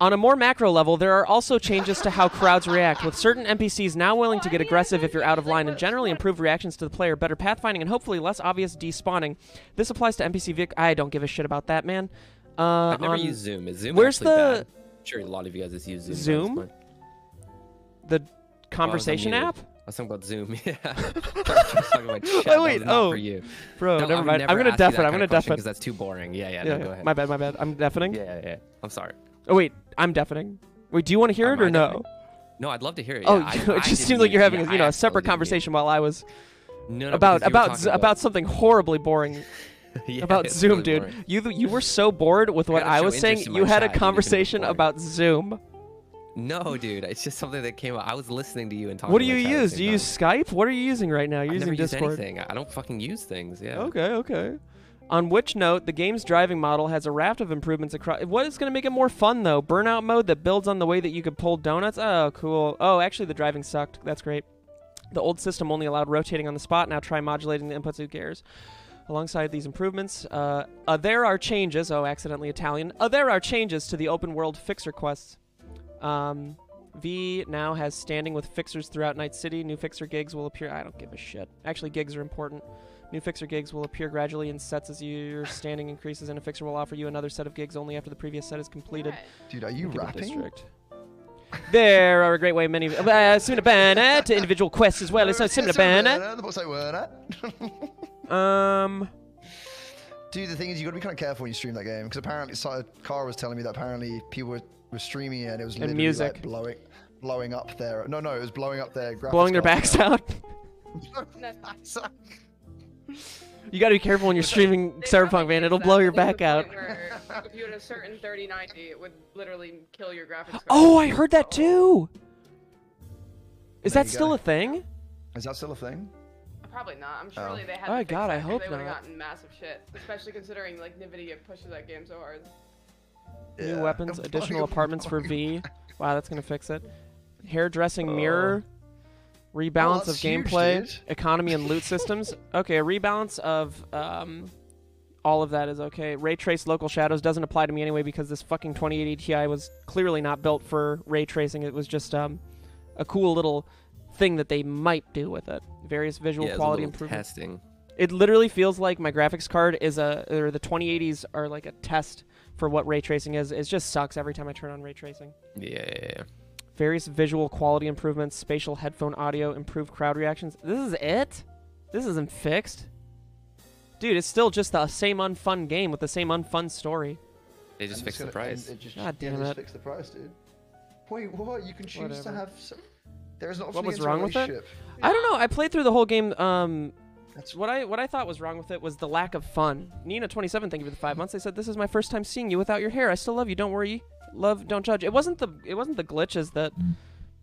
On a more macro level, there are also changes to how crowds react, with certain NPCs now willing to get aggressive if you're out of line, and generally improved reactions to the player, better pathfinding, and hopefully less obvious despawning. This applies to NPC vehicle. I don't give a shit about that, man. Uh, I've never on used Zoom. Is Zoom where's the- bad? I'm sure a lot of you guys just use Zoom. Zoom? but it's fine. the conversation unmuted. app, I was talking about Zoom. (laughs) Yeah. (laughs) I was talking about chat. Oh, wait, oh. for you. bro. No, never I would mind. never I'm gonna deafen. I'm gonna deafen. because that's too boring. Yeah, yeah. Yeah, no, yeah. go ahead. my bad. My bad. I'm deafening. Yeah, yeah, yeah. I'm sorry. Oh wait, I'm deafening. Wait, do you want to hear Am it or I no? deafening? No, I'd love to hear it. Oh, yeah, I- (laughs) it I just seems like you're having yeah, a, you know I a separate conversation while I was No, no, about because you were about about something horribly boring. Yeah, about Zoom, really dude. boring. You you were so bored with what I was saying. You had a chat, you need to make it conversation about Zoom. No, dude, it's just something that came up. I was listening to you and talking. What do you my chat at the use? Do you use Skype? What are you using right now? You're I've using never Discord. anything. I don't fucking use things. Yeah. Okay, okay. On which note, the game's driving model has a raft of improvements across. What is going to make it more fun though? Burnout mode that builds on the way that you could pull donuts. Oh, cool. Oh, actually, the driving sucked. That's great. The old system only allowed rotating on the spot. Now try modulating the inputs. Who cares? Alongside these improvements, uh, uh, there are changes. Oh, accidentally Italian. Uh, there are changes to the open world fixer quests. Um, V now has standing with fixers throughout Night City. New fixer gigs will appear. I don't give a shit. Actually, gigs are important. New fixer gigs will appear gradually in sets as your (sighs) standing increases, and a fixer will offer you another set of gigs only after the previous set is completed. Dude, are you Given rapping? District. There are a great way many uh, (laughs) similar banner to individual quests as well. It's not similar banner. The box like word (laughs) Um, Dude, the thing is, you gotta be kind of careful when you stream that game because apparently, so, Cara was telling me that apparently people were, were streaming it and it was literally music. like blowing, blowing up their. No, no, it was blowing up their. graphics blowing their card. backs out. (laughs) You got to be careful when you're streaming They Cyberpunk, man. It'll blow your back out. If you had a certain 3090, it would literally kill your graphics card. Oh, I heard that too. Is There that still go. a thing? Is that still a thing? Probably not. I'm Oh. surely they had. Oh, to fix God, I I 'cause hope they would've not. gotten massive shit, especially considering like Nvidia pushes that game so hard. New Yeah. weapons, Boing, additional apartments for. V. Wow, that's gonna fix it. Hairdressing Oh. mirror. Rebalance of that's huge, gameplay, economy and loot (laughs) systems. Okay, a rebalance of um, all of that is okay. Ray trace local shadows doesn't apply to me anyway because this fucking 2080 Ti was clearly not built for ray tracing. It was just um, a cool little thing that they might do with it. Various visual yeah, quality improvements. testing. It literally feels like my graphics card is a or the 2080s are like a test for what ray tracing is. It just sucks every time I turn on ray tracing. Yeah, yeah, yeah. Various visual quality improvements, spatial headphone audio, improved crowd reactions. This is it? This isn't fixed. Dude, it's still just the same unfun game with the same unfun story. They just fixed the price. It just, God yeah, damn just it. fix the price, dude. Wait, what? You can choose Whatever. to have. s there is an What was wrong with it? relationship. I don't know. I played through the whole game. Um, That's what I what I thought was wrong with it was the lack of fun. Nina twenty seven, thank you for the five months. They said this is my first time seeing you without your hair. I still love you. Don't worry. Love, don't judge. It wasn't the it wasn't the glitches that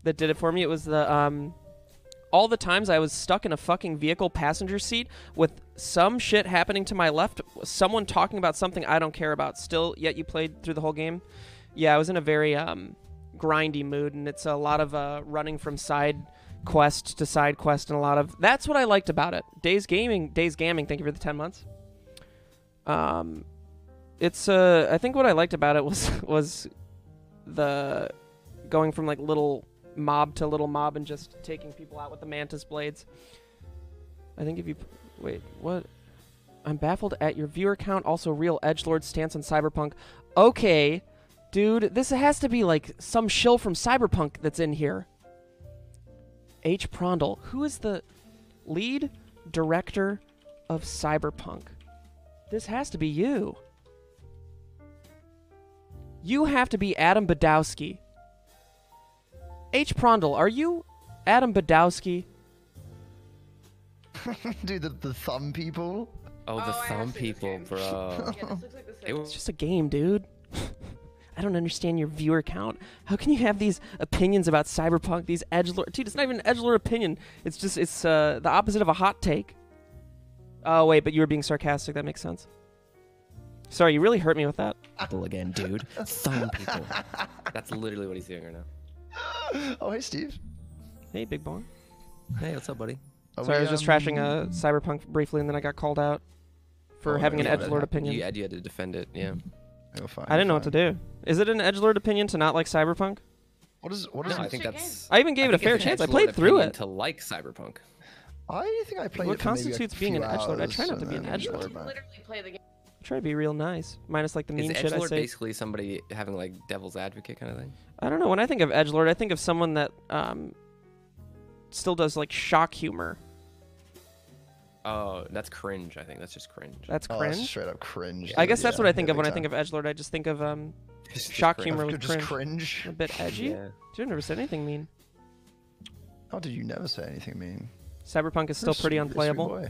that did it for me. It was the um all the times I was stuck in a fucking vehicle passenger seat with some shit happening to my left, someone talking about something I don't care about. Still, yet you played through the whole game. Yeah, I was in a very um grindy mood, and it's a lot of uh, running from side quest to side quest, and a lot of that's what I liked about it. Days Gaming, Days Gaming. Thank you for the ten months. Um, it's uh, I think what I liked about it was (laughs) was the going from like little mob to little mob and just taking people out with the mantis blades. I think if you wait, what? I'm baffled at your viewer count. Also, real edge lord stance on cyberpunk. Okay, dude, this has to be like some shill from cyberpunk that's in here. H. Prondle, who is the lead director of cyberpunk? This has to be you. You have to be Adam Badowski. H. Prondle, are you Adam Badowski? (laughs) Dude, the, the thumb people. Oh, the Oh, thumb people, game. bro. (laughs) Yeah, this looks like the It was just a game, dude. (laughs) I don't understand your viewer count. How can you have these opinions about cyberpunk? These edge lord, dude. It's not even an edge lord opinion. It's just it's uh, the opposite of a hot take. Oh wait, but you were being sarcastic. That makes sense. Sorry, you really hurt me with that. people again, dude. Thumb people. That's literally what he's doing right now. (laughs) Oh, hey, Steve. Hey, big boy. Hey, what's up, buddy? Are Sorry, I we, was just um, trashing uh, cyberpunk briefly, and then I got called out for Oh, having an yeah, edge that lord opinion. You, you had to defend it, yeah. You're fine, I didn't know what to do. Is it an edge lord opinion to not like cyberpunk? What is what No, is I think that's. I even gave I it a fair chance. I played through it. To like cyberpunk. I think I played What it for maybe a constitutes being few an edgelord? I try not to be an then edgelord. went literally play the game. Try to be real nice, minus like the Is mean shit I edgelord say. basically somebody having like devil's advocate kind of thing? I don't know. When I think of edge lord, I think of someone that um still does like shock humor. Oh, that's cringe. I think that's just cringe. That's Oh, that's cringe. straight up cringe. I guess that's yeah, what I think yeah, of when I think of edge lord. I just think of um (laughs) just shock humor with just cringe. cringe. a bit edgy. Yeah. Dude, I've never said anything mean. How did you never say anything mean? Cyberpunk is still pretty sweet- sweet unplayable.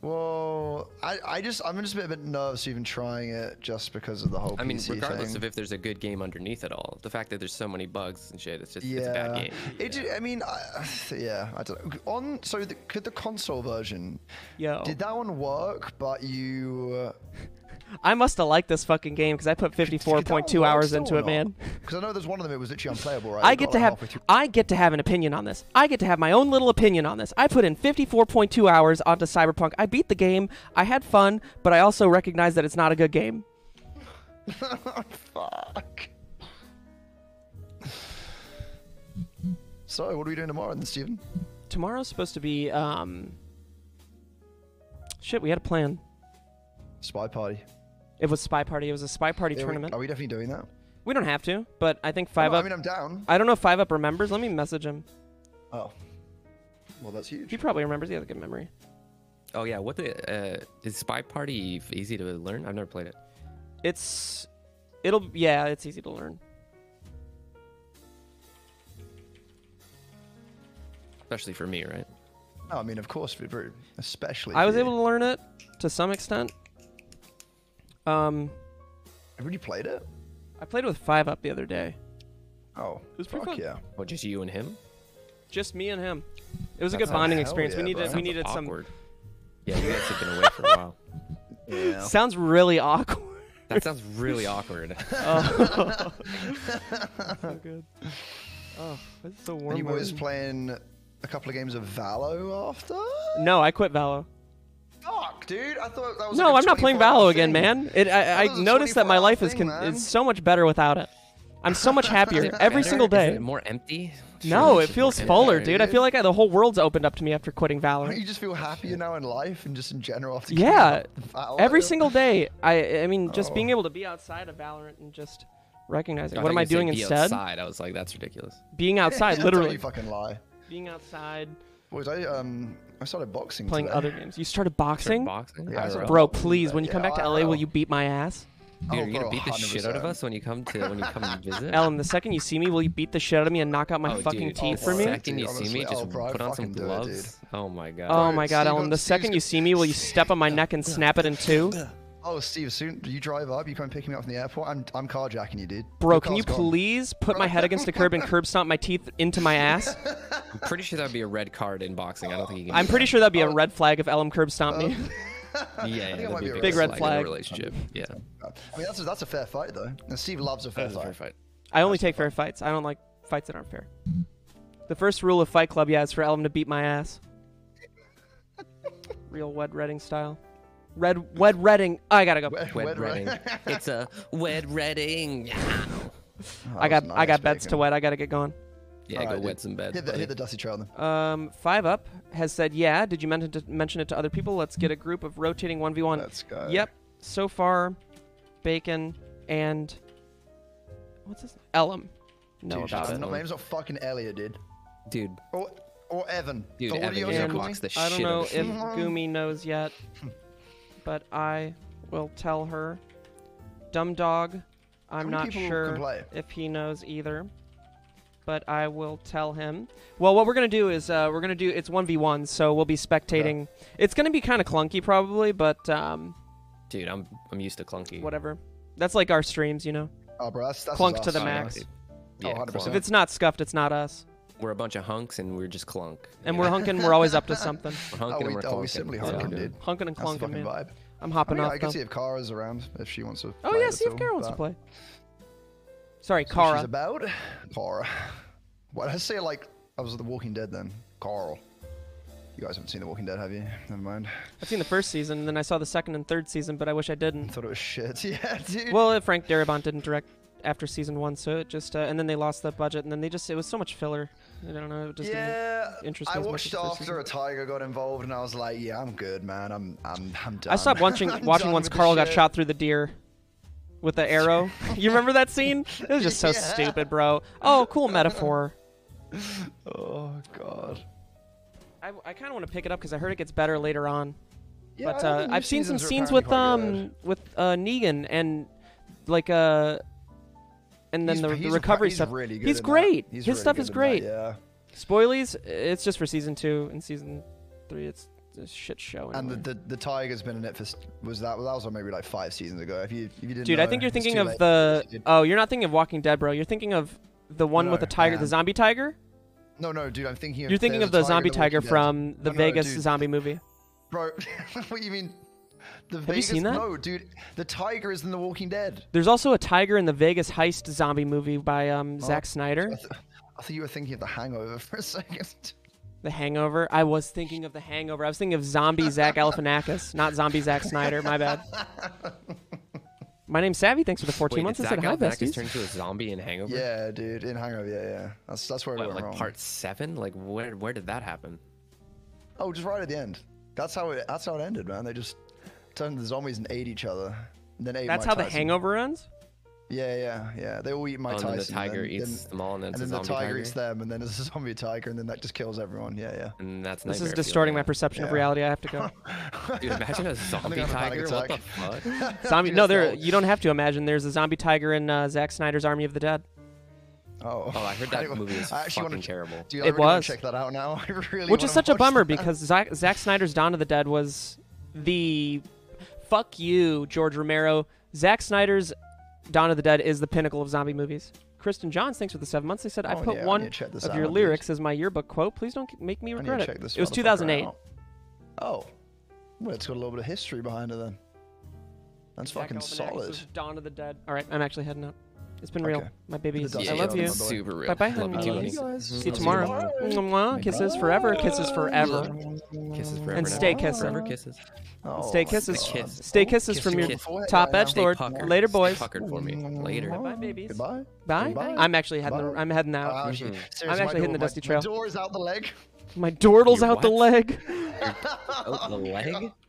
Boy. Well, I, I just I'm just a bit, a bit nervous even trying it just because of the whole I mean, PC regardless thing. of if there's a good game underneath it all, the fact that there's so many bugs and shit, it's just yeah, it's a bad game. It, Yeah. ju- I mean, I, (sighs) yeah, I don't know. On so the, could the console version Yeah. did that one work? But you I must have liked this fucking game because I put 54.2 hours into it, man. Because I know there's one of them. It was literally unplayable, right? I get to like, have I get to have an opinion on this. I get to have my own little opinion on this. I put in 54.2 hours onto Cyberpunk. I beat the game. I had fun, but I also recognize that it's not a good game. (laughs) Fuck. So, what are we doing tomorrow then, Steven? Tomorrow's supposed to be um Shit, we had a plan. Spy party. It was Spy Party. It was a Spy Party Yeah, we- tournament. are we definitely doing that? We don't have to, but I think five no, Up I mean, I'm down. I don't know if 5up remembers. Let me message him. Oh. Well, that's huge. He probably remembers. He has a good memory. Oh yeah, what the uh, is Spy Party easy to learn? I've never played it. It's it'll yeah, it's easy to learn. Especially for me, right? No, I mean, of course, but very- especially. I was you. able to learn it to some extent. Um Have you played it? I played with 5up the other day. Oh, was pretty fuck fun. yeah. What, just you and him? Just me and him. It was a That's good bonding hell experience. we yeah, needed we Sounds needed some. awkward. Yeah, you guys have been away for a while. (laughs) Yeah. Sounds really awkward. That sounds really awkward. (laughs) (laughs) Oh. so good. Oh, it's so warm. And you boys playing a couple of games of Valo after? No, I quit Valo. Fuck, dude. I thought that was. No, like a I'm not playing 24 Valo again, man. It, I, I That was a noticed that my 24 life is thing, con- man. is so much better without it. I'm so much (laughs) happier every Better? single Isn't day. it more empty? No, Surely it feels fuller, dude. I feel like I, the whole world's opened up to me after quitting (laughs) Don't you just feel happier now in life and just in general after Yeah, Valorant? every single day. I, I mean, just Oh. being able to be outside of Valorant and just recognizing I what am I doing be instead? Outside. I was like, that's ridiculous. Being (laughs) outside, Don't literally. you fucking lie. Being outside, Boys, I um I started boxing playing today. other games. You started Start boxing, boxing. Yeah, I IRL. started bro. boxing Please, when you come Yeah, back to LA, will you beat my ass? Dude, Oh, are you gonna bro, beat the shit out of us when you come to when you come and (laughs) visit? Ellum, the second you see me, will you beat the shit out of me and knock out my oh, fucking dude, teeth the for me? The second you Dude, see me, just oh, bro, put on some fucking do it, gloves. Oh my oh god. Oh my god, Ellum, the second you see me, will you step on my neck and snap it in two? Oh, Steve, soon do you drive up, you come pick me up from the airport. I'm I'm carjacking you, dude. Bro, Your can you gone. please put my head against the curb and curb stomp my teeth into my ass? (laughs) I'm pretty sure that'd be a red card in boxing. I don't think you can. I'm pretty that. sure that'd be a oh. red flag if Ellum curb stomped me. Oh. (laughs) Yeah, yeah, that'd be be a a Big red in a flag. relationship. Yeah, I mean, that's a, that's a fair fight though. And Steve loves a fair that's a fair fight. fight. I only take fair fights. I don't like fights that aren't fair. The first rule of Fight Club, yeah, is for Ellum to beat my ass. (laughs) Real Wed Redding style. Red Wed Redding. I gotta go. Wed- Wed wed- redding. (laughs) it's a wed redding. Oh, I got was I got nice, beds to wet. I gotta get going. Yeah, Alright, go dude. wet some beds. Hit the, hit the dusty trail then. Um, 5up has said, yeah. Did you mention to mention it to other people? Let's get a group of rotating one v one. Let's go. Yep. So far, Baycon and what's his name? Ellum No, Dude, about it. My name's not fucking Elliot, dude. Dude, Or or Evan. dude, But Evan, are you you're gonna gonna call me? box the I don't shit know out if of you. (laughs) Gumi knows yet, but I will tell her. Dumb dog, I'm not sure if he knows either, but I will tell him. Well, what we're gonna do is uh, we're gonna do it's one v one, so we'll be spectating. It's gonna be kind of clunky probably, but um, Dude, I'm I'm used to clunky. whatever. That's like our streams, you know. Oh, bro, that's, that's Clunk to the Oh, yeah, max. Oh, Yeah, 100%. If it's not scuffed, it's not us. We're a bunch of hunks and we're just clunk. And you we're know? hunking. We're always up to something. (laughs) We're hunking Oh, we- and we're oh, we clunking. simply hunking, we're doing. dude. Hunking and clunking, fucking man. vibe. I'm I hopping oh, mean, off. I can though. see if Kara's around if she wants to. Oh play yeah, see if all, Kara wants to play. Sorry, That's what Kara. She's about Kara. What did I say like I was The Walking Dead then? Carl. You guys haven't seen The Walking Dead, have you? Never mind. I've seen the first season, and then I saw the second and third season, but I wish I I didn't. (laughs) thought it was shit. (laughs) Yeah, dude. Well, Frank Darabont didn't direct after season one, so it just uh, and then they lost that budget, and then they just it was so much filler. I don't know. It just didn't yeah, interest I me as much watched as the first after a tiger got involved, and I was like, "Yeah, I'm good, man. I'm, I'm, I'm done." I stopped watching (laughs) watching once Carl got shit. shot through the deer with the arrow. (laughs) (laughs) you remember that scene? It was just so Yeah. stupid, bro. Oh, cool metaphor. Oh God. I, I kind of want to pick it up because I heard it gets better later on. Yeah, but uh, I've seen some scenes with um with uh, Negan and like uh and then He's- the, he's the a- recovery he's stuff. really good he's great. His really stuff is in that, great. yeah. Spoilies, it's just for season two and season three. It's a shit show. And the, the the tiger's been in it for was that well, that was maybe like five seasons ago. If you if you didn't Dude, I think you're thinking of late. the. Oh, you're not thinking of Walking Dead, bro. You're thinking of the one with the tiger, I the zombie tiger. No, no, dude, I'm thinking of. You're thinking of the tiger zombie tiger from the No, no, Vegas dude. zombie movie. Bro, (laughs) what do you mean? The you Vegas? seen that? No, dude, the tiger is in The Walking Dead. There's also a tiger in the Vegas heist zombie movie by um, Zack Snyder. I, th- I thought you were thinking of The Hangover (laughs) for a second. The Hangover. I was thinking of The Hangover. I was thinking of zombie Zach Galifianakis, not zombie Zack Snyder. My bad. (laughs) My name's Savvy. Thanks for the 14 Wait, months. did I said hi, Zach Galifianakis besties. turn into a zombie in Hangover? Yeah, dude, in Hangover, yeah, yeah. That's that's where it What, went like wrong. part seven? Like where where did that happen? Oh, just right at the end. That's how it. That's how it ended, man. They just turned the zombies and ate each other. And then ate That's Mike how the Hangover ends. Yeah, yeah, yeah. They all eat Mike Oh, and then the tiger then, eats then, them all, and then and then the tiger tiger. eats them, and then it's a (laughs) zombie tiger, and then that just kills everyone. Yeah, yeah. And that's This is Nightmare Fuel, distorting my yeah. perception of reality. I have to go. (laughs) Dude, imagine a (laughs) zombie I'm a tiger. What the fuck? Zombie? No, there. You don't have to imagine. There's a zombie tiger in uh, Zack Snyder's Army of the Dead. Oh, Oh, I heard that I- movie is I actually fucking wanna, terrible. Dude, I It really wanna was. check that out now. I really. Which is such a bummer that. because Zack, Zack Snyder's Dawn of the Dead was the fuck you, George Romero. Zack Snyder's Dawn of the Dead is the pinnacle of zombie movies. Kristen Johns, thanks for the seven months. They said I Oh, put yeah, I one need check this of your lyrics as my yearbook quote. Please don't make me I need to regret it. It was 2008. out. Oh. Well, it's got a little bit of history behind it then. That's Jack fucking solid. Dawn of the Dead. All right, I'm actually heading out. It's been real. Okay. My babies. The I love you. on, my. Super real. Bye bye, Love you too, honey. honey. See you See you tomorrow. tomorrow. Kisses forever. Kisses forever. Kisses forever. And stay kissing. Forever kisses. Oh, Stay kisses. Kiss. Stay kisses Kiss from your before top edge lord. puckered. Later, Stay boys. puckered for me. Later. Bye, babies. Goodbye. Bye. Goodbye. I'm actually heading. The, I'm heading out. Uh, actually, Mhm. I'm my actually hitting the dusty trail. My door is out the leg. My dordle's Your out the leg. Out the leg? (laughs)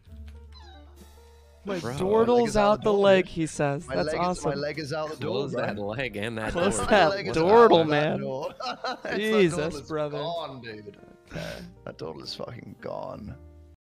My Bro. dordle's is out out the the leg. He says. My That's leg Is, my awesome. leg is out the door. Close bro. that leg and that Close door. My that dordle, out that man. door. (laughs) That Jesus, is brother. Gone, dude. That door is fucking gone.